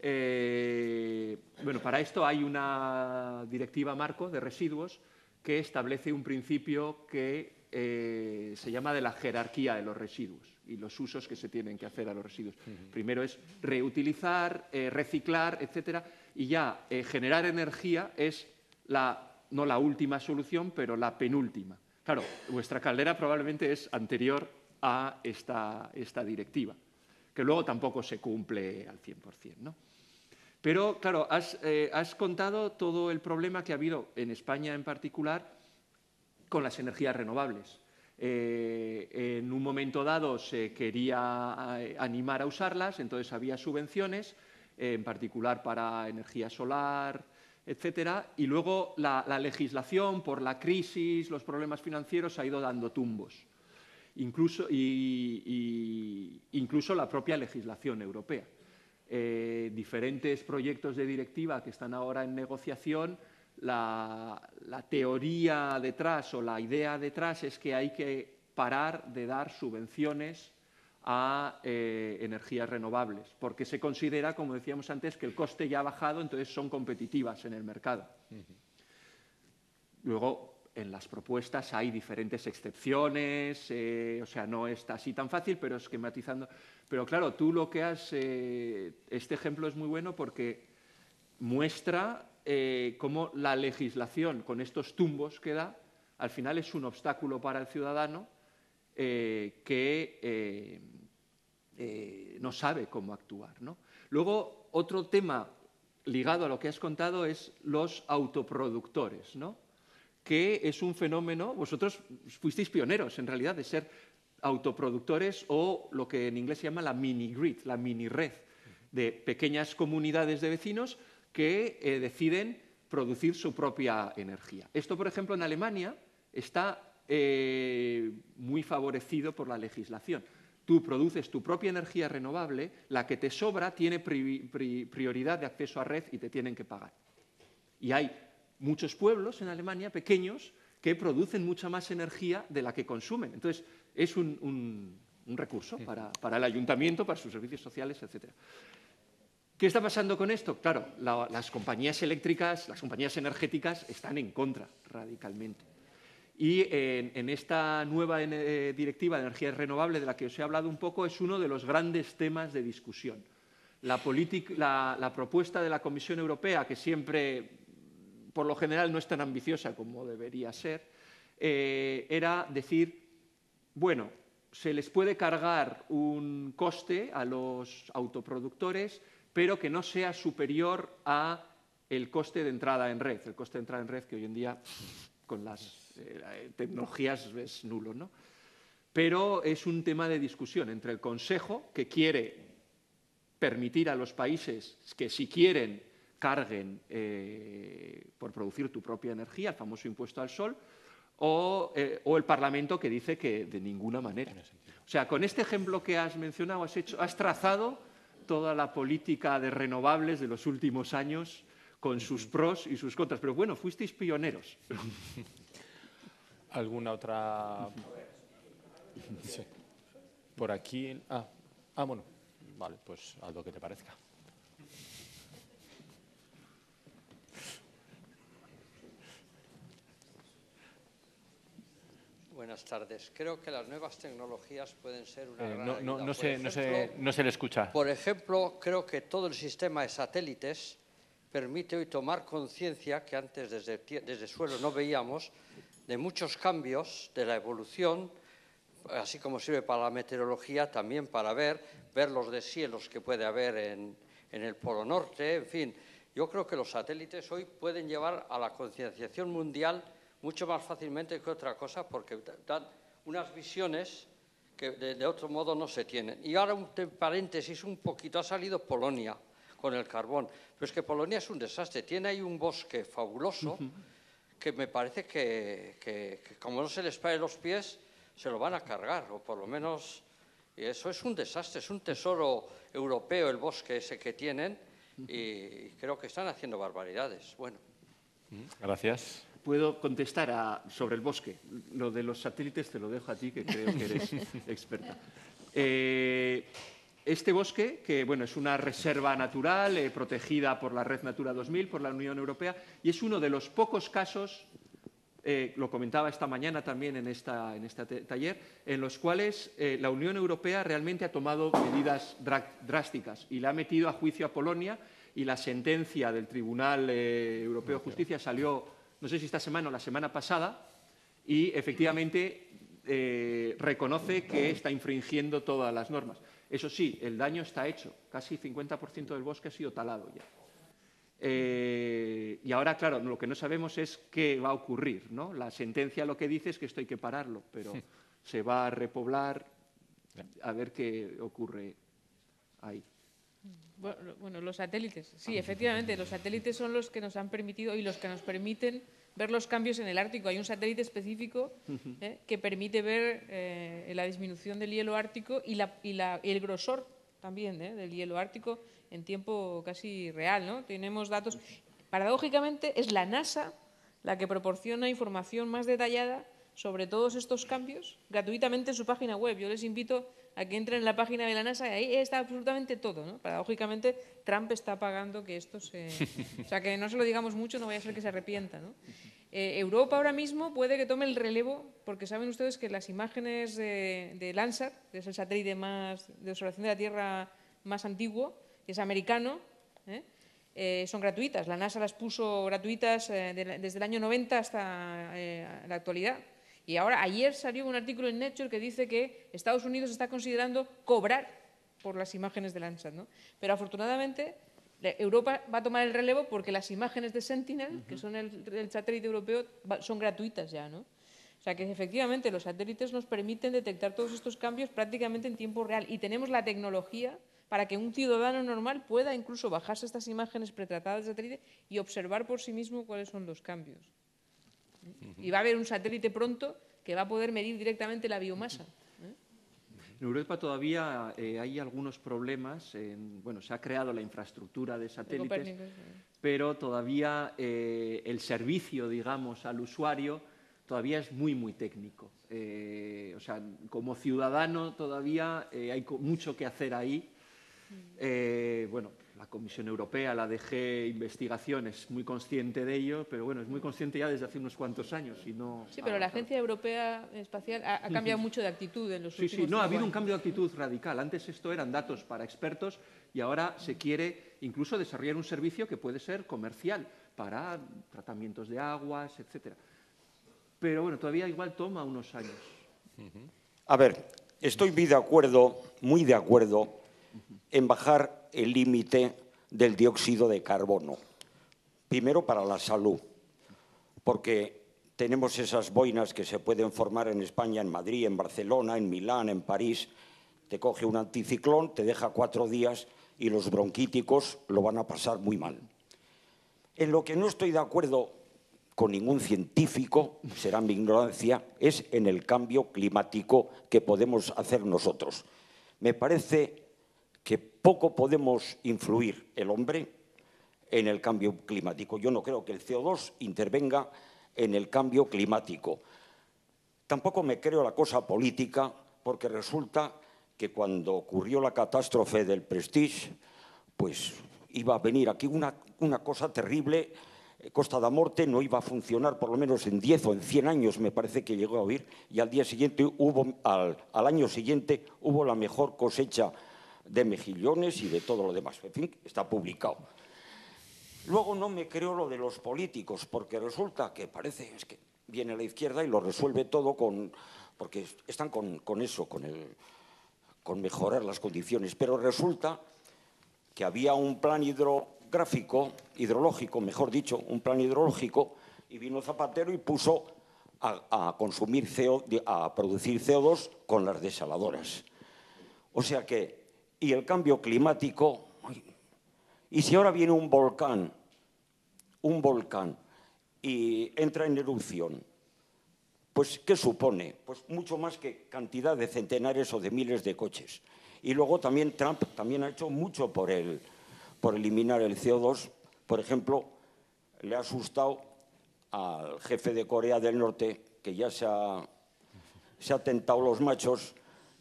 eh, bueno, para esto hay una directiva marco de residuos que establece un principio que eh, se llama de la jerarquía de los residuos y los usos que se tienen que hacer a los residuos. Uh -huh. Primero es reutilizar, eh, reciclar, etcétera, y ya generar energía es la, no la última solución, pero la penúltima. Claro, vuestra caldera probablemente es anterior a esta, esta directiva, que luego tampoco se cumple al 100%, ¿no? Pero, claro, has, eh, has, contado todo el problema que ha habido en España en particular con las energías renovables. Eh, en un momento dado se quería animar a usarlas, entonces había subvenciones en particular para energía solar, etcétera. Y luego la, legislación, por la crisis, los problemas financieros, ha ido dando tumbos. Incluso la propia legislación europea. Eh, diferentes proyectos de directiva que están ahora en negociación, la, teoría detrás o la idea detrás es que hay que parar de dar subvenciones a eh, energías renovables, porque se considera, como decíamos antes, que el coste ya ha bajado, entonces son competitivas en el mercado. Luego, en las propuestas hay diferentes excepciones, eh, o sea, no está así tan fácil, pero esquematizando. Pero claro, tú lo que has, eh, este ejemplo es muy bueno porque muestra cómo la legislación con estos tumbos que da, al final es un obstáculo para el ciudadano que eh, no sabe cómo actuar. Luego, otro tema ligado a lo que has contado es los autoproductores, ¿no? que es un fenómeno, vosotros fuisteis pioneros en realidad de ser autoproductores o lo que en inglés se llama la mini grid, la mini red de pequeñas comunidades de vecinos que eh, deciden producir su propia energía. Esto, por ejemplo, en Alemania está eh, muy favorecido por la legislación tú produces tu propia energía renovable, la que te sobra tiene prioridad de acceso a red y te tienen que pagar. Y hay muchos pueblos en Alemania, pequeños, que producen mucha más energía de la que consumen. Entonces, es un, recurso para, el ayuntamiento, para sus servicios sociales, etc. ¿Qué está pasando con esto? Claro, las compañías eléctricas, las compañías energéticas están en contra radicalmente. Y en, esta nueva eh, directiva de energías renovables de la que os he hablado un poco es uno de los grandes temas de discusión. La, propuesta de la Comisión Europea, que siempre, por lo general, no es tan ambiciosa como debería ser, eh, era decir, bueno, se les puede cargar un coste a los autoproductores, pero que no sea superior a el coste de entrada en red, el coste de entrada en red que hoy en día con las eh, tecnologías es nulo. ¿no? Pero es un tema de discusión entre el Consejo, que quiere permitir a los países que si quieren carguen eh, por producir tu propia energía, el famoso impuesto al sol, o, eh, o, el Parlamento que dice que de ninguna manera. O sea, con este ejemplo que has mencionado, has, hecho, has trazado toda la política de renovables de los últimos años con sus pros y sus contras. Pero bueno, fuisteis pioneros. ¿Alguna otra? Por aquí. Ah, ah, bueno. Vale, pues haz lo que te parezca. Buenas tardes. Creo que las nuevas tecnologías pueden ser una eh, gran no, no, no, se, no, se, no se le escucha. Por ejemplo, creo que todo el sistema de satélites permite hoy tomar conciencia que antes desde, desde suelo no veíamos de muchos cambios de la evolución, así como sirve para la meteorología, también para ver, ver los desielos que puede haber en, el Polo Norte, en fin. Yo creo que los satélites hoy pueden llevar a la concienciación mundial mucho más fácilmente que otra cosa porque dan unas visiones que de, otro modo no se tienen. Y ahora un paréntesis un poquito, ha salido Polonia con el carbón, pero es que Polonia es un desastre, tiene ahí un bosque fabuloso que me parece que, como no se les pae los pies, se lo van a cargar, o por lo menos... Y eso es un desastre, es un tesoro europeo el bosque ese que tienen y creo que están haciendo barbaridades. Bueno. Gracias. Puedo contestar sobre el bosque. Lo de los satélites te lo dejo a ti, que creo que eres experta. Eh, este bosque, que bueno, es una reserva natural eh, protegida por la Red Natura 2000, por la Unión Europea, y es uno de los pocos casos, eh, lo comentaba esta mañana también en, esta, en este taller, en los cuales eh, la Unión Europea realmente ha tomado medidas drásticas y le ha metido a juicio a Polonia y la sentencia del Tribunal Europeo de Justicia salió, no sé si esta semana o la semana pasada, y efectivamente reconoce que está infringiendo todas las normas. Eso sí, el daño está hecho. Casi 50% del bosque ha sido talado ya. Eh, y ahora, claro, lo que no sabemos es qué va a ocurrir. ¿no? La sentencia lo que dice es que esto hay que pararlo, pero se va a repoblar a ver qué ocurre ahí. Bueno, los satélites. Sí, efectivamente, los satélites son los que nos han permitido y los que nos permiten ver los cambios en el Ártico. Hay un satélite específico eh, que permite ver eh, la disminución del hielo ártico y, el grosor también eh, del hielo ártico en tiempo casi real. ¿no? Tenemos datos. Paradójicamente, es la NASA la que proporciona información más detallada sobre todos estos cambios gratuitamente en su página web. Yo les invito a que entren en la página de la NASA y ahí está absolutamente todo. ¿no? Paradójicamente, Trump está pagando que esto se... O sea, que no se lo digamos mucho, no vaya a ser que se arrepienta. ¿no? Eh, Europa ahora mismo puede que tome el relevo, porque saben ustedes que las imágenes de, de Landsat, que es el satélite más de observación de la Tierra más antiguo, que es americano, ¿eh? Eh, son gratuitas. La NASA las puso gratuitas desde el año 90 hasta la actualidad. Y ahora, ayer salió un artículo en Nature que dice que Estados Unidos está considerando cobrar por las imágenes de Landsat. ¿no? Pero afortunadamente Europa va a tomar el relevo porque las imágenes de Sentinel, que son el, satélite europeo, son gratuitas ya. ¿no? O sea que efectivamente los satélites nos permiten detectar todos estos cambios prácticamente en tiempo real y tenemos la tecnología para que un ciudadano normal pueda incluso bajarse estas imágenes pretratadas de satélite y observar por sí mismo cuáles son los cambios. Y va a haber un satélite pronto que va a poder medir directamente la biomasa. ¿eh? En Europa todavía eh, hay algunos problemas. bueno, se ha creado la infraestructura de satélites, pero todavía eh, el servicio, digamos, al usuario todavía es muy, muy técnico. o sea, como ciudadano todavía hay mucho que hacer ahí. Mm. bueno, la Comisión Europea, la DG Investigación es muy consciente de ello, pero bueno, es muy consciente ya desde hace unos cuantos años. Y no sí, pero la Agencia Europea Espacial ha, cambiado mucho de actitud en los últimos Sí, sí, no, ha habido un cambio de actitud radical. Antes esto eran datos para expertos y ahora se quiere incluso desarrollar un servicio que puede ser comercial para tratamientos de aguas, etcétera. Pero bueno, todavía igual toma unos años. A ver, estoy muy de acuerdo, muy de acuerdo en bajar el límite del dióxido de carbono. Primero para la salud, porque tenemos esas boinas que se pueden formar en España, en Madrid, en Barcelona, en Milán, en París. Te coge un anticiclón, te deja cuatro días y los bronquíticos lo van a pasar muy mal. En lo que no estoy de acuerdo con ningún científico, será mi ignorancia, es en el cambio climático que podemos hacer nosotros. Me parece que poco podemos influir el hombre en el cambio climático. Yo no creo que el CO2 intervenga en el cambio climático. Tampoco me creo la cosa política, porque resulta que cuando ocurrió la catástrofe del Prestige, pues iba a venir aquí una, una cosa terrible, eh, Costa da Morte no iba a funcionar por lo menos en 10 o en 100 años, me parece que llegó a oír, y al día siguiente al año siguiente hubo la mejor cosecha de mejillones y de todo lo demás. En fin, está publicado. Luego no me creo lo de los políticos, porque resulta que parece es que viene la izquierda y lo resuelve todo con, porque están con, con eso, con, el, con mejorar las condiciones. Pero resulta que había un plan hidrográfico, hidrológico, mejor dicho, un plan hidrológico, y vino Zapatero y puso a, consumir CO, a producir CO2 con las desaladoras. O sea que y el cambio climático. Y si ahora viene un volcán, un volcán, y entra en erupción, pues ¿qué supone? Pues mucho más que cantidad de centenares o de miles de coches. Y luego también Trump también ha hecho mucho por, el, por eliminar el CO2. Por ejemplo, le ha asustado al jefe de Corea del Norte, que ya se ha, se ha tentado los machos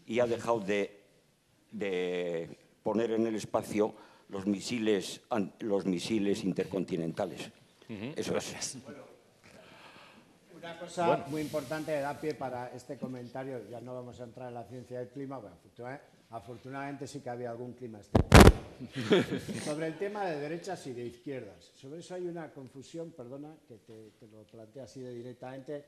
y ha dejado de de poner en el espacio los misiles, los misiles intercontinentales. Eso es. una cosa muy importante da pie para este comentario, ya no vamos a entrar en la ciencia del clima, bueno, afortunadamente, sí que había algún clima Sobre el tema de derechas y de izquierdas, sobre eso hay una confusión, perdona que te, te lo planteo así de directamente,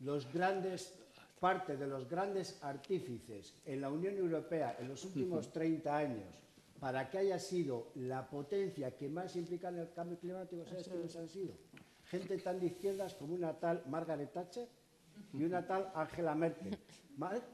los grandes parte de los grandes artífices en la Unión Europea en los últimos 30 años para que haya sido la potencia que más implica en el cambio climático, ¿sabes quiénes han sido? Gente tan de izquierdas como una tal Margaret Thatcher y una tal Angela Merkel.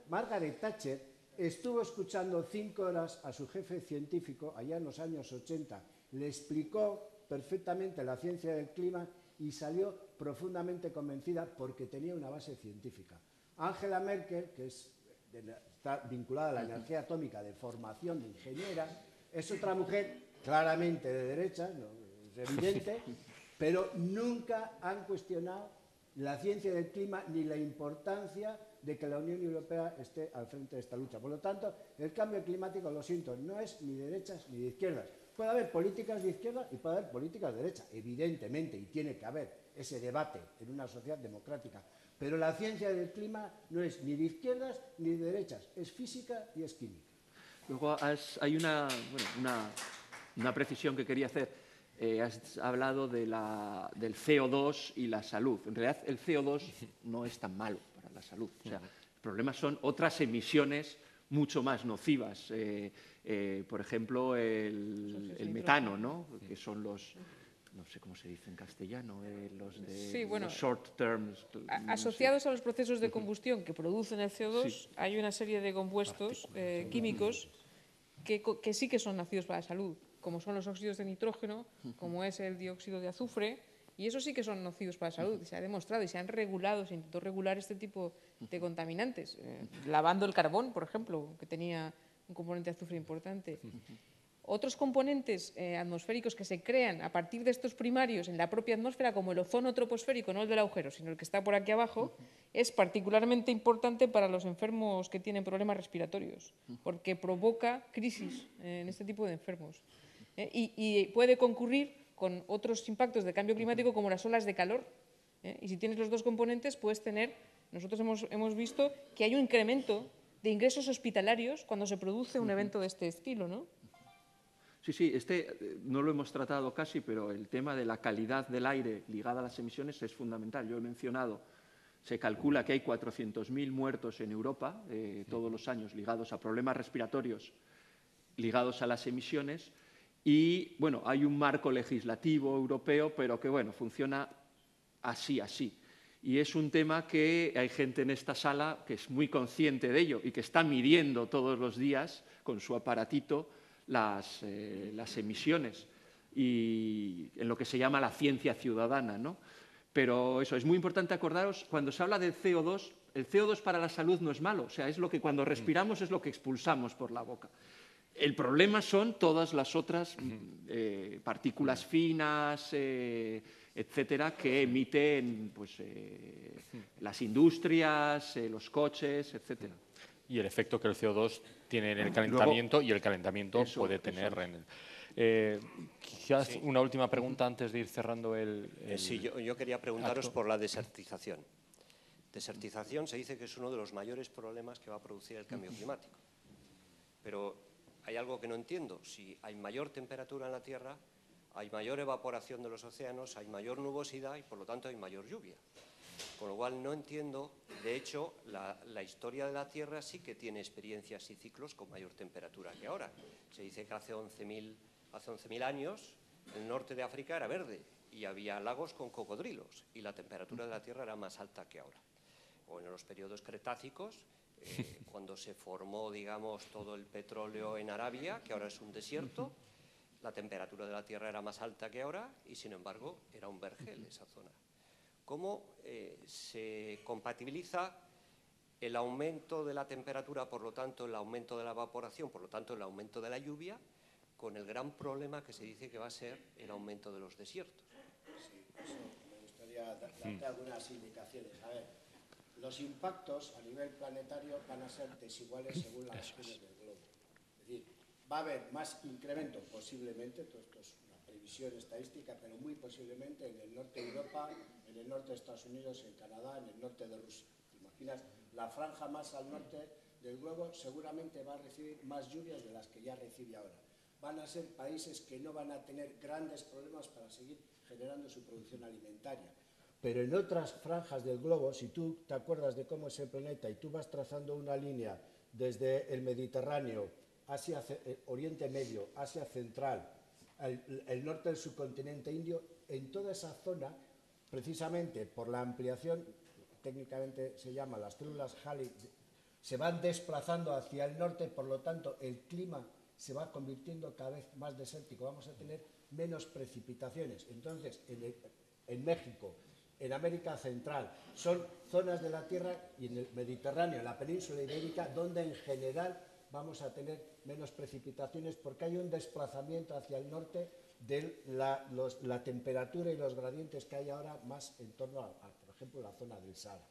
Margaret Thatcher estuvo escuchando cinco horas a su jefe científico allá en los años 80, le explicó perfectamente la ciencia del clima y salió profundamente convencida porque tenía una base científica. Angela Merkel, que es está vinculada a la energía atómica de formación de ingeniera, es otra mujer claramente de derecha, es evidente, pero nunca han cuestionado la ciencia del clima ni la importancia de que la Unión Europea esté al frente de esta lucha. Por lo tanto, el cambio climático, lo siento, no es ni de derechas ni de izquierdas. Puede haber políticas de izquierda y puede haber políticas de derecha, evidentemente, y tiene que haber ese debate en una sociedad democrática. Pero la ciencia del clima no es ni de izquierdas ni de derechas, es física y es química. Luego hay una, una, precisión que quería hacer. Eh, has hablado de la, del CO2 y la salud. En realidad, el CO2 no es tan malo para la salud. O sea, el problema son otras emisiones mucho más nocivas. Eh, eh, por ejemplo, el, el metano, ¿no? que son los no sé cómo se dice en castellano, eh, los de short terms. asociados a los procesos de combustión que producen el CO2, hay una serie de compuestos eh, químicos que, que, sí que son nacidos para la salud, como son los óxidos de nitrógeno, como es el dióxido de azufre, y eso sí que son nocivos para la salud. Se ha demostrado y se han regulado, se intentó regular este tipo de contaminantes, eh, lavando el carbón, por ejemplo, que tenía un componente de azufre importante. Otros componentes eh, atmosféricos que se crean a partir de estos primarios en la propia atmósfera, como el ozono troposférico, no el del agujero, sino el que está por aquí abajo, es particularmente importante para los enfermos que tienen problemas respiratorios, porque provoca crisis eh, en este tipo de enfermos. Eh, y, puede concurrir con otros impactos de cambio climático, como las olas de calor. Y si tienes los dos componentes, puedes tener, nosotros hemos, hemos visto que hay un incremento de ingresos hospitalarios cuando se produce un evento de este estilo, ¿no? Sí, sí, este eh, no lo hemos tratado casi, pero el tema de la calidad del aire ligada a las emisiones es fundamental. Yo he mencionado, se calcula que hay 400.000 muertos en Europa eh, todos los años ligados a problemas respiratorios ligados a las emisiones y, bueno, hay un marco legislativo europeo, pero que, bueno, funciona así, así. Y es un tema que hay gente en esta sala que es muy consciente de ello y que está midiendo todos los días con su aparatito eh, las, emisiones y en lo que se llama la ciencia ciudadana. ¿no? Pero eso, es muy importante acordaros, cuando se habla del CO2, el CO2 para la salud no es malo, o sea, es lo que cuando respiramos es lo que expulsamos por la boca. El problema son todas las otras eh, partículas finas, eh, etcétera, que emiten pues, las industrias, los coches, etcétera y el efecto que el CO2 tiene en el calentamiento y el calentamiento puede tener en el... Eh, quizás una última pregunta antes de ir cerrando el... Eh, sí, yo, quería preguntaros por la desertización. Desertización se dice que es uno de los mayores problemas que va a producir el cambio climático. Pero hay algo que no entiendo. Si hay mayor temperatura en la Tierra, hay mayor evaporación de los océanos, hay mayor nubosidad y por lo tanto hay mayor lluvia. Con lo cual no entiendo, de hecho, la, historia de la Tierra sí que tiene experiencias y ciclos con mayor temperatura que ahora. Se dice que hace 11.000 hace años el norte de África era verde y había lagos con cocodrilos y la temperatura de la Tierra era más alta que ahora. O en los periodos cretácicos, eh, cuando se formó, digamos, todo el petróleo en Arabia, que ahora es un desierto, la temperatura de la Tierra era más alta que ahora y, sin embargo, era un vergel esa zona cómo eh, se compatibiliza el aumento de la temperatura, por lo tanto el aumento de la evaporación, por lo tanto el aumento de la lluvia, con el gran problema que se dice que va a ser el aumento de los desiertos. Sí, eso me gustaría darte algunas indicaciones. A ver, los impactos a nivel planetario van a ser desiguales según las regiones del globo. Es decir, va a haber más incremento posiblemente, todo esto es una estadística, pero muy posiblemente en el norte de Europa, en el norte de Estados Unidos, en Canadá, en el norte de Rusia. ¿Te imaginas? La franja más al norte del globo seguramente va a recibir más lluvias de las que ya recibe ahora. Van a ser países que no van a tener grandes problemas para seguir generando su producción alimentaria. Pero en otras franjas del globo, si tú te acuerdas de cómo es el planeta y tú vas trazando una línea desde el Mediterráneo, hacia eh, Oriente Medio, Asia Central, el, norte del subcontinente indio, en toda esa zona precisamente por la ampliación, técnicamente se llama las células Halley, se van desplazando hacia el norte, por lo tanto el clima se va convirtiendo cada vez más desértico, vamos a tener menos precipitaciones. Entonces, en, en México, en América Central, son zonas de la Tierra y en el Mediterráneo, en la península ibérica, donde en general vamos a tener menos precipitaciones porque hay un desplazamiento hacia el norte de la, temperatura y los gradientes que hay ahora más en torno a, por ejemplo, la zona del Sahara.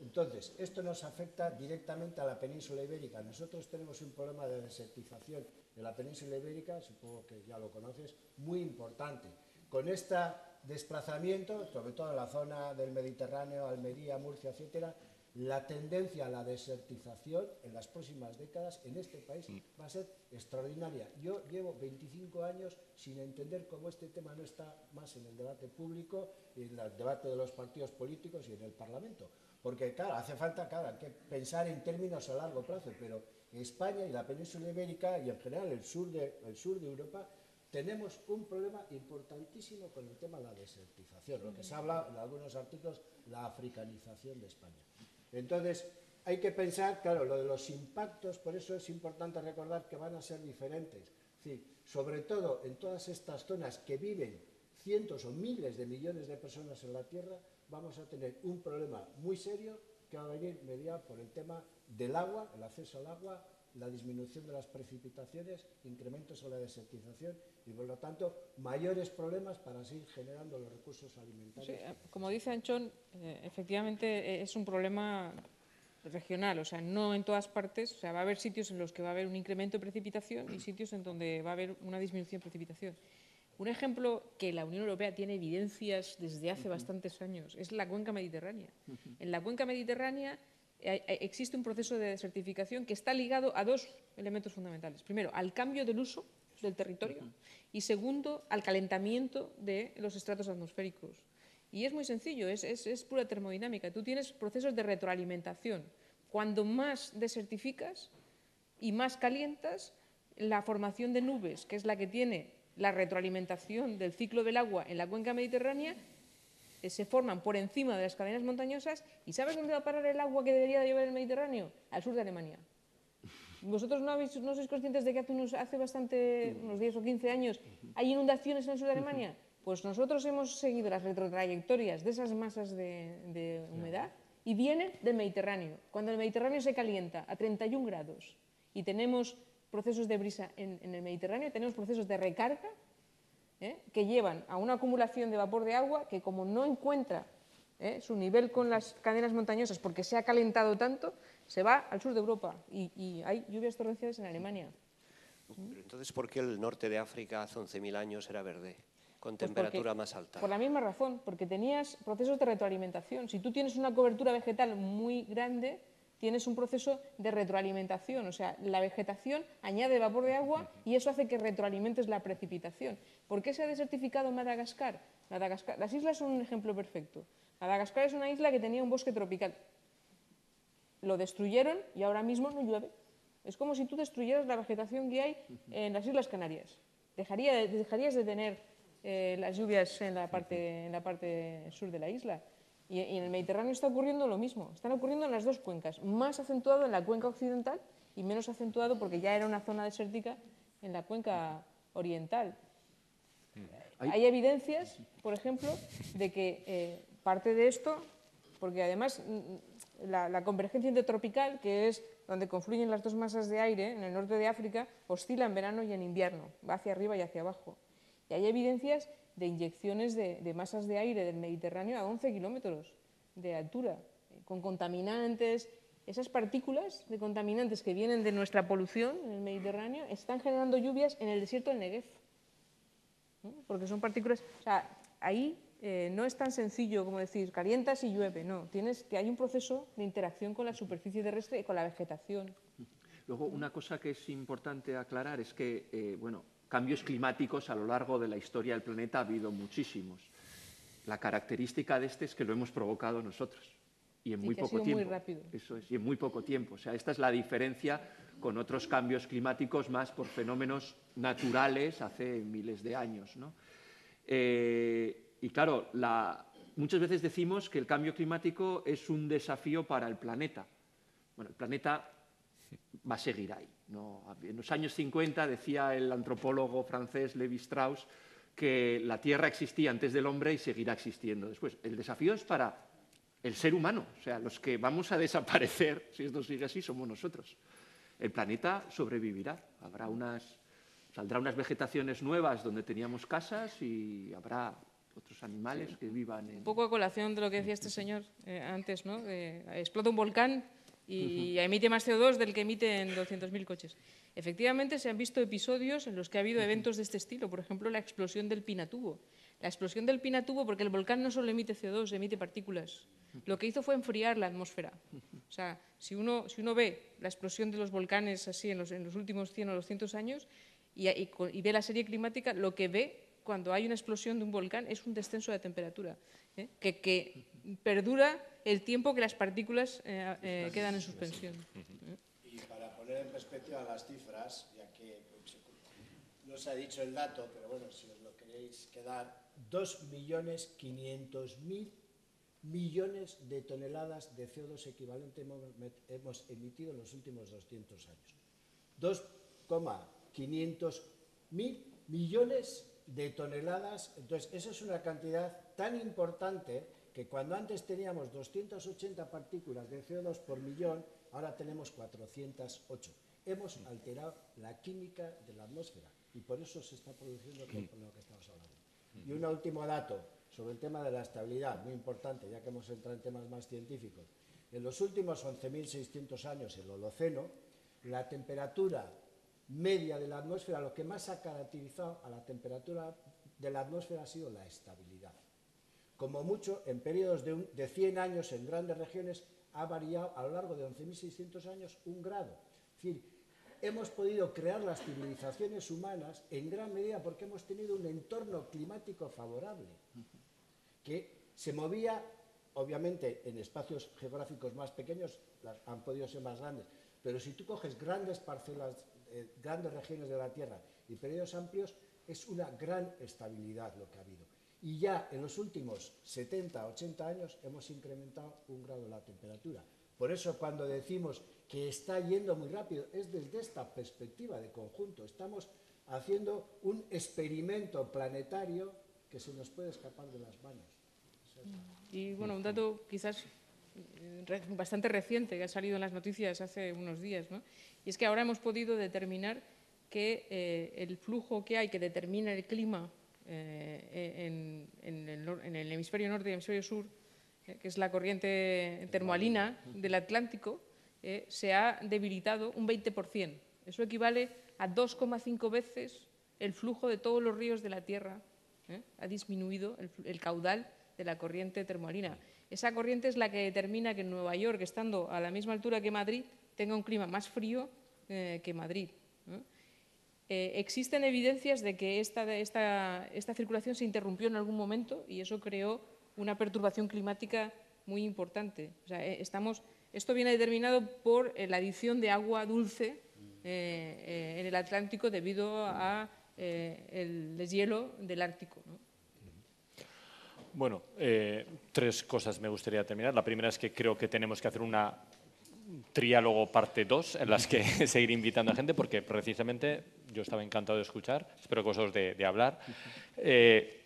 Entonces, esto nos afecta directamente a la península ibérica. Nosotros tenemos un problema de desertización en la península ibérica, supongo que ya lo conoces, muy importante. Con este desplazamiento, sobre todo en la zona del Mediterráneo, Almería, Murcia, etcétera, la tendencia a la desertización en las próximas décadas en este país va a ser extraordinaria. Yo llevo 25 años sin entender cómo este tema no está más en el debate público, en el debate de los partidos políticos y en el Parlamento. Porque, claro, hace falta claro, que pensar en términos a largo plazo, pero España y la península ibérica y en general el sur de, el sur de Europa tenemos un problema importantísimo con el tema de la desertización, lo que se habla en algunos artículos, la africanización de España. Entonces, hay que pensar, claro, lo de los impactos, por eso es importante recordar que van a ser diferentes. sobre todo en todas estas zonas que viven cientos o miles de millones de personas en la Tierra, vamos a tener un problema muy serio que va a venir mediado por el tema del agua, el acceso al agua, la disminución de las precipitaciones, incrementos en la desertización y, por lo tanto, mayores problemas para seguir generando los recursos alimentarios. Eh, como dice Anchón, eh, efectivamente eh, es un problema regional, o sea, no en todas partes, o sea, va a haber sitios en los que va a haber un incremento de precipitación y sitios en donde va a haber una disminución de precipitación. Un ejemplo que la Unión Europea tiene evidencias desde hace bastantes años es la cuenca mediterránea. En la cuenca mediterránea existe un proceso de desertificación que está ligado a dos elementos fundamentales. Primero, al cambio del uso del territorio y segundo, al calentamiento de los estratos atmosféricos. Y es muy sencillo, es, pura termodinámica. Tú tienes procesos de retroalimentación. Cuando más desertificas y más calientas, la formación de nubes, que es la que tiene la retroalimentación del ciclo del agua en la cuenca mediterránea, se forman por encima de las cadenas montañosas y ¿sabes dónde va a parar el agua que debería de llevar el Mediterráneo? Al sur de Alemania. ¿Vosotros no, habéis, sois conscientes de que hace, unos, hace bastante, unos 10 o 15 años, hay inundaciones en el sur de Alemania? Pues nosotros hemos seguido las retrotrayectorias de esas masas de, humedad y vienen del Mediterráneo. Cuando el Mediterráneo se calienta a 31 grados y tenemos procesos de brisa en el Mediterráneo, tenemos procesos de recarga ¿eh? que llevan a una acumulación de vapor de agua que como no encuentra ¿eh? su nivel con las cadenas montañosas porque se ha calentado tanto, se va al sur de Europa y, hay lluvias torrenciales en Alemania. entonces, ¿por qué el norte de África hace 11.000 años era verde? Con pues temperatura más alta. Por la misma razón, porque tenías procesos de retroalimentación. Si tú tienes una cobertura vegetal muy grande, tienes un proceso de retroalimentación, o sea, la vegetación añade vapor de agua y eso hace que retroalimentes la precipitación. ¿Por qué se ha desertificado Madagascar? Madagascar? Las islas son un ejemplo perfecto. Madagascar es una isla que tenía un bosque tropical. Lo destruyeron y ahora mismo no llueve. Es como si tú destruyeras la vegetación que hay en las Islas Canarias. dejarías de tener eh, las lluvias en la, parte, en la parte sur de la isla. Y, en el Mediterráneo está ocurriendo lo mismo. Están ocurriendo en las dos cuencas, más acentuado en la cuenca occidental y menos acentuado porque ya era una zona desértica en la cuenca oriental. Hay, evidencias, por ejemplo, de que eh, parte de esto, porque además mm, la, la, convergencia intertropical, que es donde confluyen las dos masas de aire en el norte de África, oscila en verano y en invierno, va hacia arriba y hacia abajo. Y hay evidencias de inyecciones de, masas de aire del Mediterráneo a 11 kilómetros de altura, con contaminantes. Esas partículas de contaminantes que vienen de nuestra polución en el Mediterráneo están generando lluvias en el desierto del Negev. Porque son partículas. O sea, ahí eh, no es tan sencillo como decir calientas y llueve, no. Tienes que hay un proceso de interacción con la superficie terrestre y con la vegetación. Luego, una cosa que es importante aclarar es que, eh, bueno, Cambios climáticos a lo largo de la historia del planeta ha habido muchísimos. La característica de este es que lo hemos provocado nosotros y en muy poco tiempo. Muy rápido. Eso es, y en muy poco tiempo. O sea, esta es la diferencia con otros cambios climáticos más por fenómenos naturales hace miles de años. Eh, y claro, muchas veces decimos que el cambio climático es un desafío para el planeta, Bueno, el planeta va a seguir ahí. ¿No? En los años 50 decía el antropólogo francés Levi Strauss que la Tierra existía antes del hombre y seguirá existiendo después. El desafío es para el ser humano, o sea, los que vamos a desaparecer, si esto sigue así, somos nosotros. El planeta sobrevivirá, habrá unas, saldrá unas vegetaciones nuevas donde teníamos casas y habrá otros animales que vivan en... Un poco a colación de lo que decía este señor eh, antes, ¿no? Eh, explota un volcán y emite más CO2 del que emiten 200.000 coches. Efectivamente, se han visto episodios en los que ha habido eventos de este estilo, por ejemplo, la explosión del Pinatubo. La explosión del Pinatubo, porque el volcán no solo emite CO2, emite partículas. Lo que hizo fue enfriar la atmósfera. O sea, si uno, si uno ve la explosión de los volcanes así en los, en los últimos 100 o 200 años y, y ve la serie climática, lo que ve cuando hay una explosión de un volcán es un descenso de temperatura, ¿eh? que, que, perdura el tiempo que las partículas eh, eh, quedan en suspensión. Y para poner en perspectiva las cifras, ya que no se ha dicho el dato, pero bueno, si os lo queréis quedar, 2.500.000 millones de toneladas de CO2 equivalente hemos emitido en los últimos 200 años. 2,500.000 millones de toneladas. Entonces, eso es una cantidad tan importante que cuando antes teníamos 280 partículas de CO2 por millón, ahora tenemos 408. Hemos alterado la química de la atmósfera y por eso se está produciendo todo lo que estamos hablando. Y un último dato sobre el tema de la estabilidad, muy importante, ya que hemos entrado en temas más científicos. En los últimos 11.600 años, el Holoceno, la temperatura media de la atmósfera, lo que más ha caracterizado a la temperatura de la atmósfera ha sido la estabilidad. Como mucho, en periodos de, 100 años en grandes regiones ha variado a lo largo de 11.600 años un grado. Es decir, hemos podido crear las civilizaciones humanas en gran medida porque hemos tenido un entorno climático favorable, que se movía, obviamente, en espacios geográficos más pequeños, han podido ser más grandes, pero si tú coges grandes parcelas eh, grandes regiones de la Tierra y periodos amplios, es una gran estabilidad lo que ha habido. Y ya en los últimos 70, 80 años hemos incrementado un grado la temperatura. Por eso cuando decimos que está yendo muy rápido, es desde esta perspectiva de conjunto. Estamos haciendo un experimento planetario que se nos puede escapar de las manos. Y bueno, un dato quizás eh, bastante reciente que ha salido en las noticias hace unos días, ¿no? Y es que ahora hemos podido determinar que eh, el flujo que hay que determina el clima eh, en, el, hemisferio norte y el hemisferio sur, eh, que es la corriente termoalina del Atlántico, se ha debilitado un 20%. Eso equivale a 2,5 veces el flujo de todos los ríos de la Tierra. Ha disminuido el, caudal de la corriente termoalina. Esa corriente es la que determina que Nueva York, estando a la misma altura que Madrid, tenga un clima más frío eh, que Madrid. Eh, existen evidencias de que esta, circulación se interrumpió en algún momento y eso creó una perturbación climática muy importante. Eh, estamos, esto viene determinado por la adición de agua dulce en el Atlántico debido al deshielo del Ártico. Bueno, tres cosas me gustaría terminar. La primera es que creo que tenemos que hacer una triálogo parte 2 en las que seguir invitando a gente porque precisamente yo estaba encantado de escuchar, espero que de, hablar. Eh,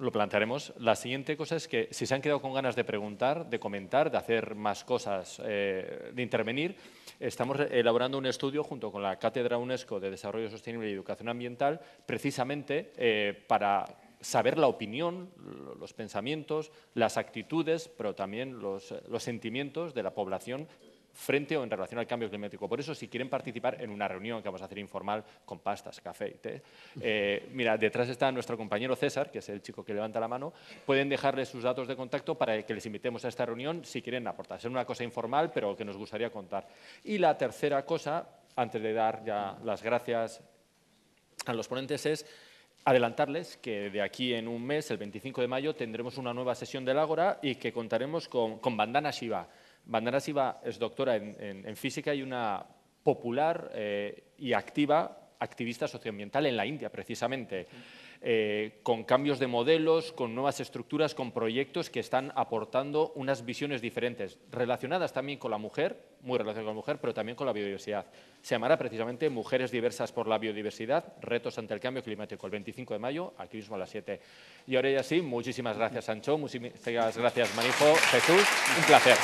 lo plantearemos. La siguiente cosa es que si se han quedado con ganas de preguntar, de comentar, de hacer más cosas, eh, de intervenir, estamos elaborando un estudio junto con la Cátedra UNESCO de Desarrollo Sostenible y Educación Ambiental precisamente eh, para saber la opinión, los pensamientos, las actitudes, pero también los sentimientos de la población frente o en relación al cambio climático. Por eso, si quieren participar en una reunión que vamos a hacer informal con pastas, café y té, eh, mira, detrás está nuestro compañero César, que es el chico que levanta la mano, pueden dejarle sus datos de contacto para que les invitemos a esta reunión si quieren aportar. ser una cosa informal, pero que nos gustaría contar. Y la tercera cosa, antes de dar ya las gracias a los ponentes, es adelantarles que de aquí en un mes, el 25 de mayo, tendremos una nueva sesión del Ágora y que contaremos con, con Bandana Shiva Bandana Siva es doctora en, física y una popular eh, y activa activista socioambiental en la India, precisamente. eh, con cambios de modelos, con nuevas estructuras, con proyectos que están aportando unas visiones diferentes, relacionadas también con la mujer, muy relacionadas con la mujer, pero también con la biodiversidad. Se llamará precisamente Mujeres diversas por la biodiversidad, retos ante el cambio climático, el 25 de mayo, aquí mismo a las 7. Y ahora ya sí, muchísimas gracias, Sancho, muchísimas gracias, Manijo, Jesús, un placer.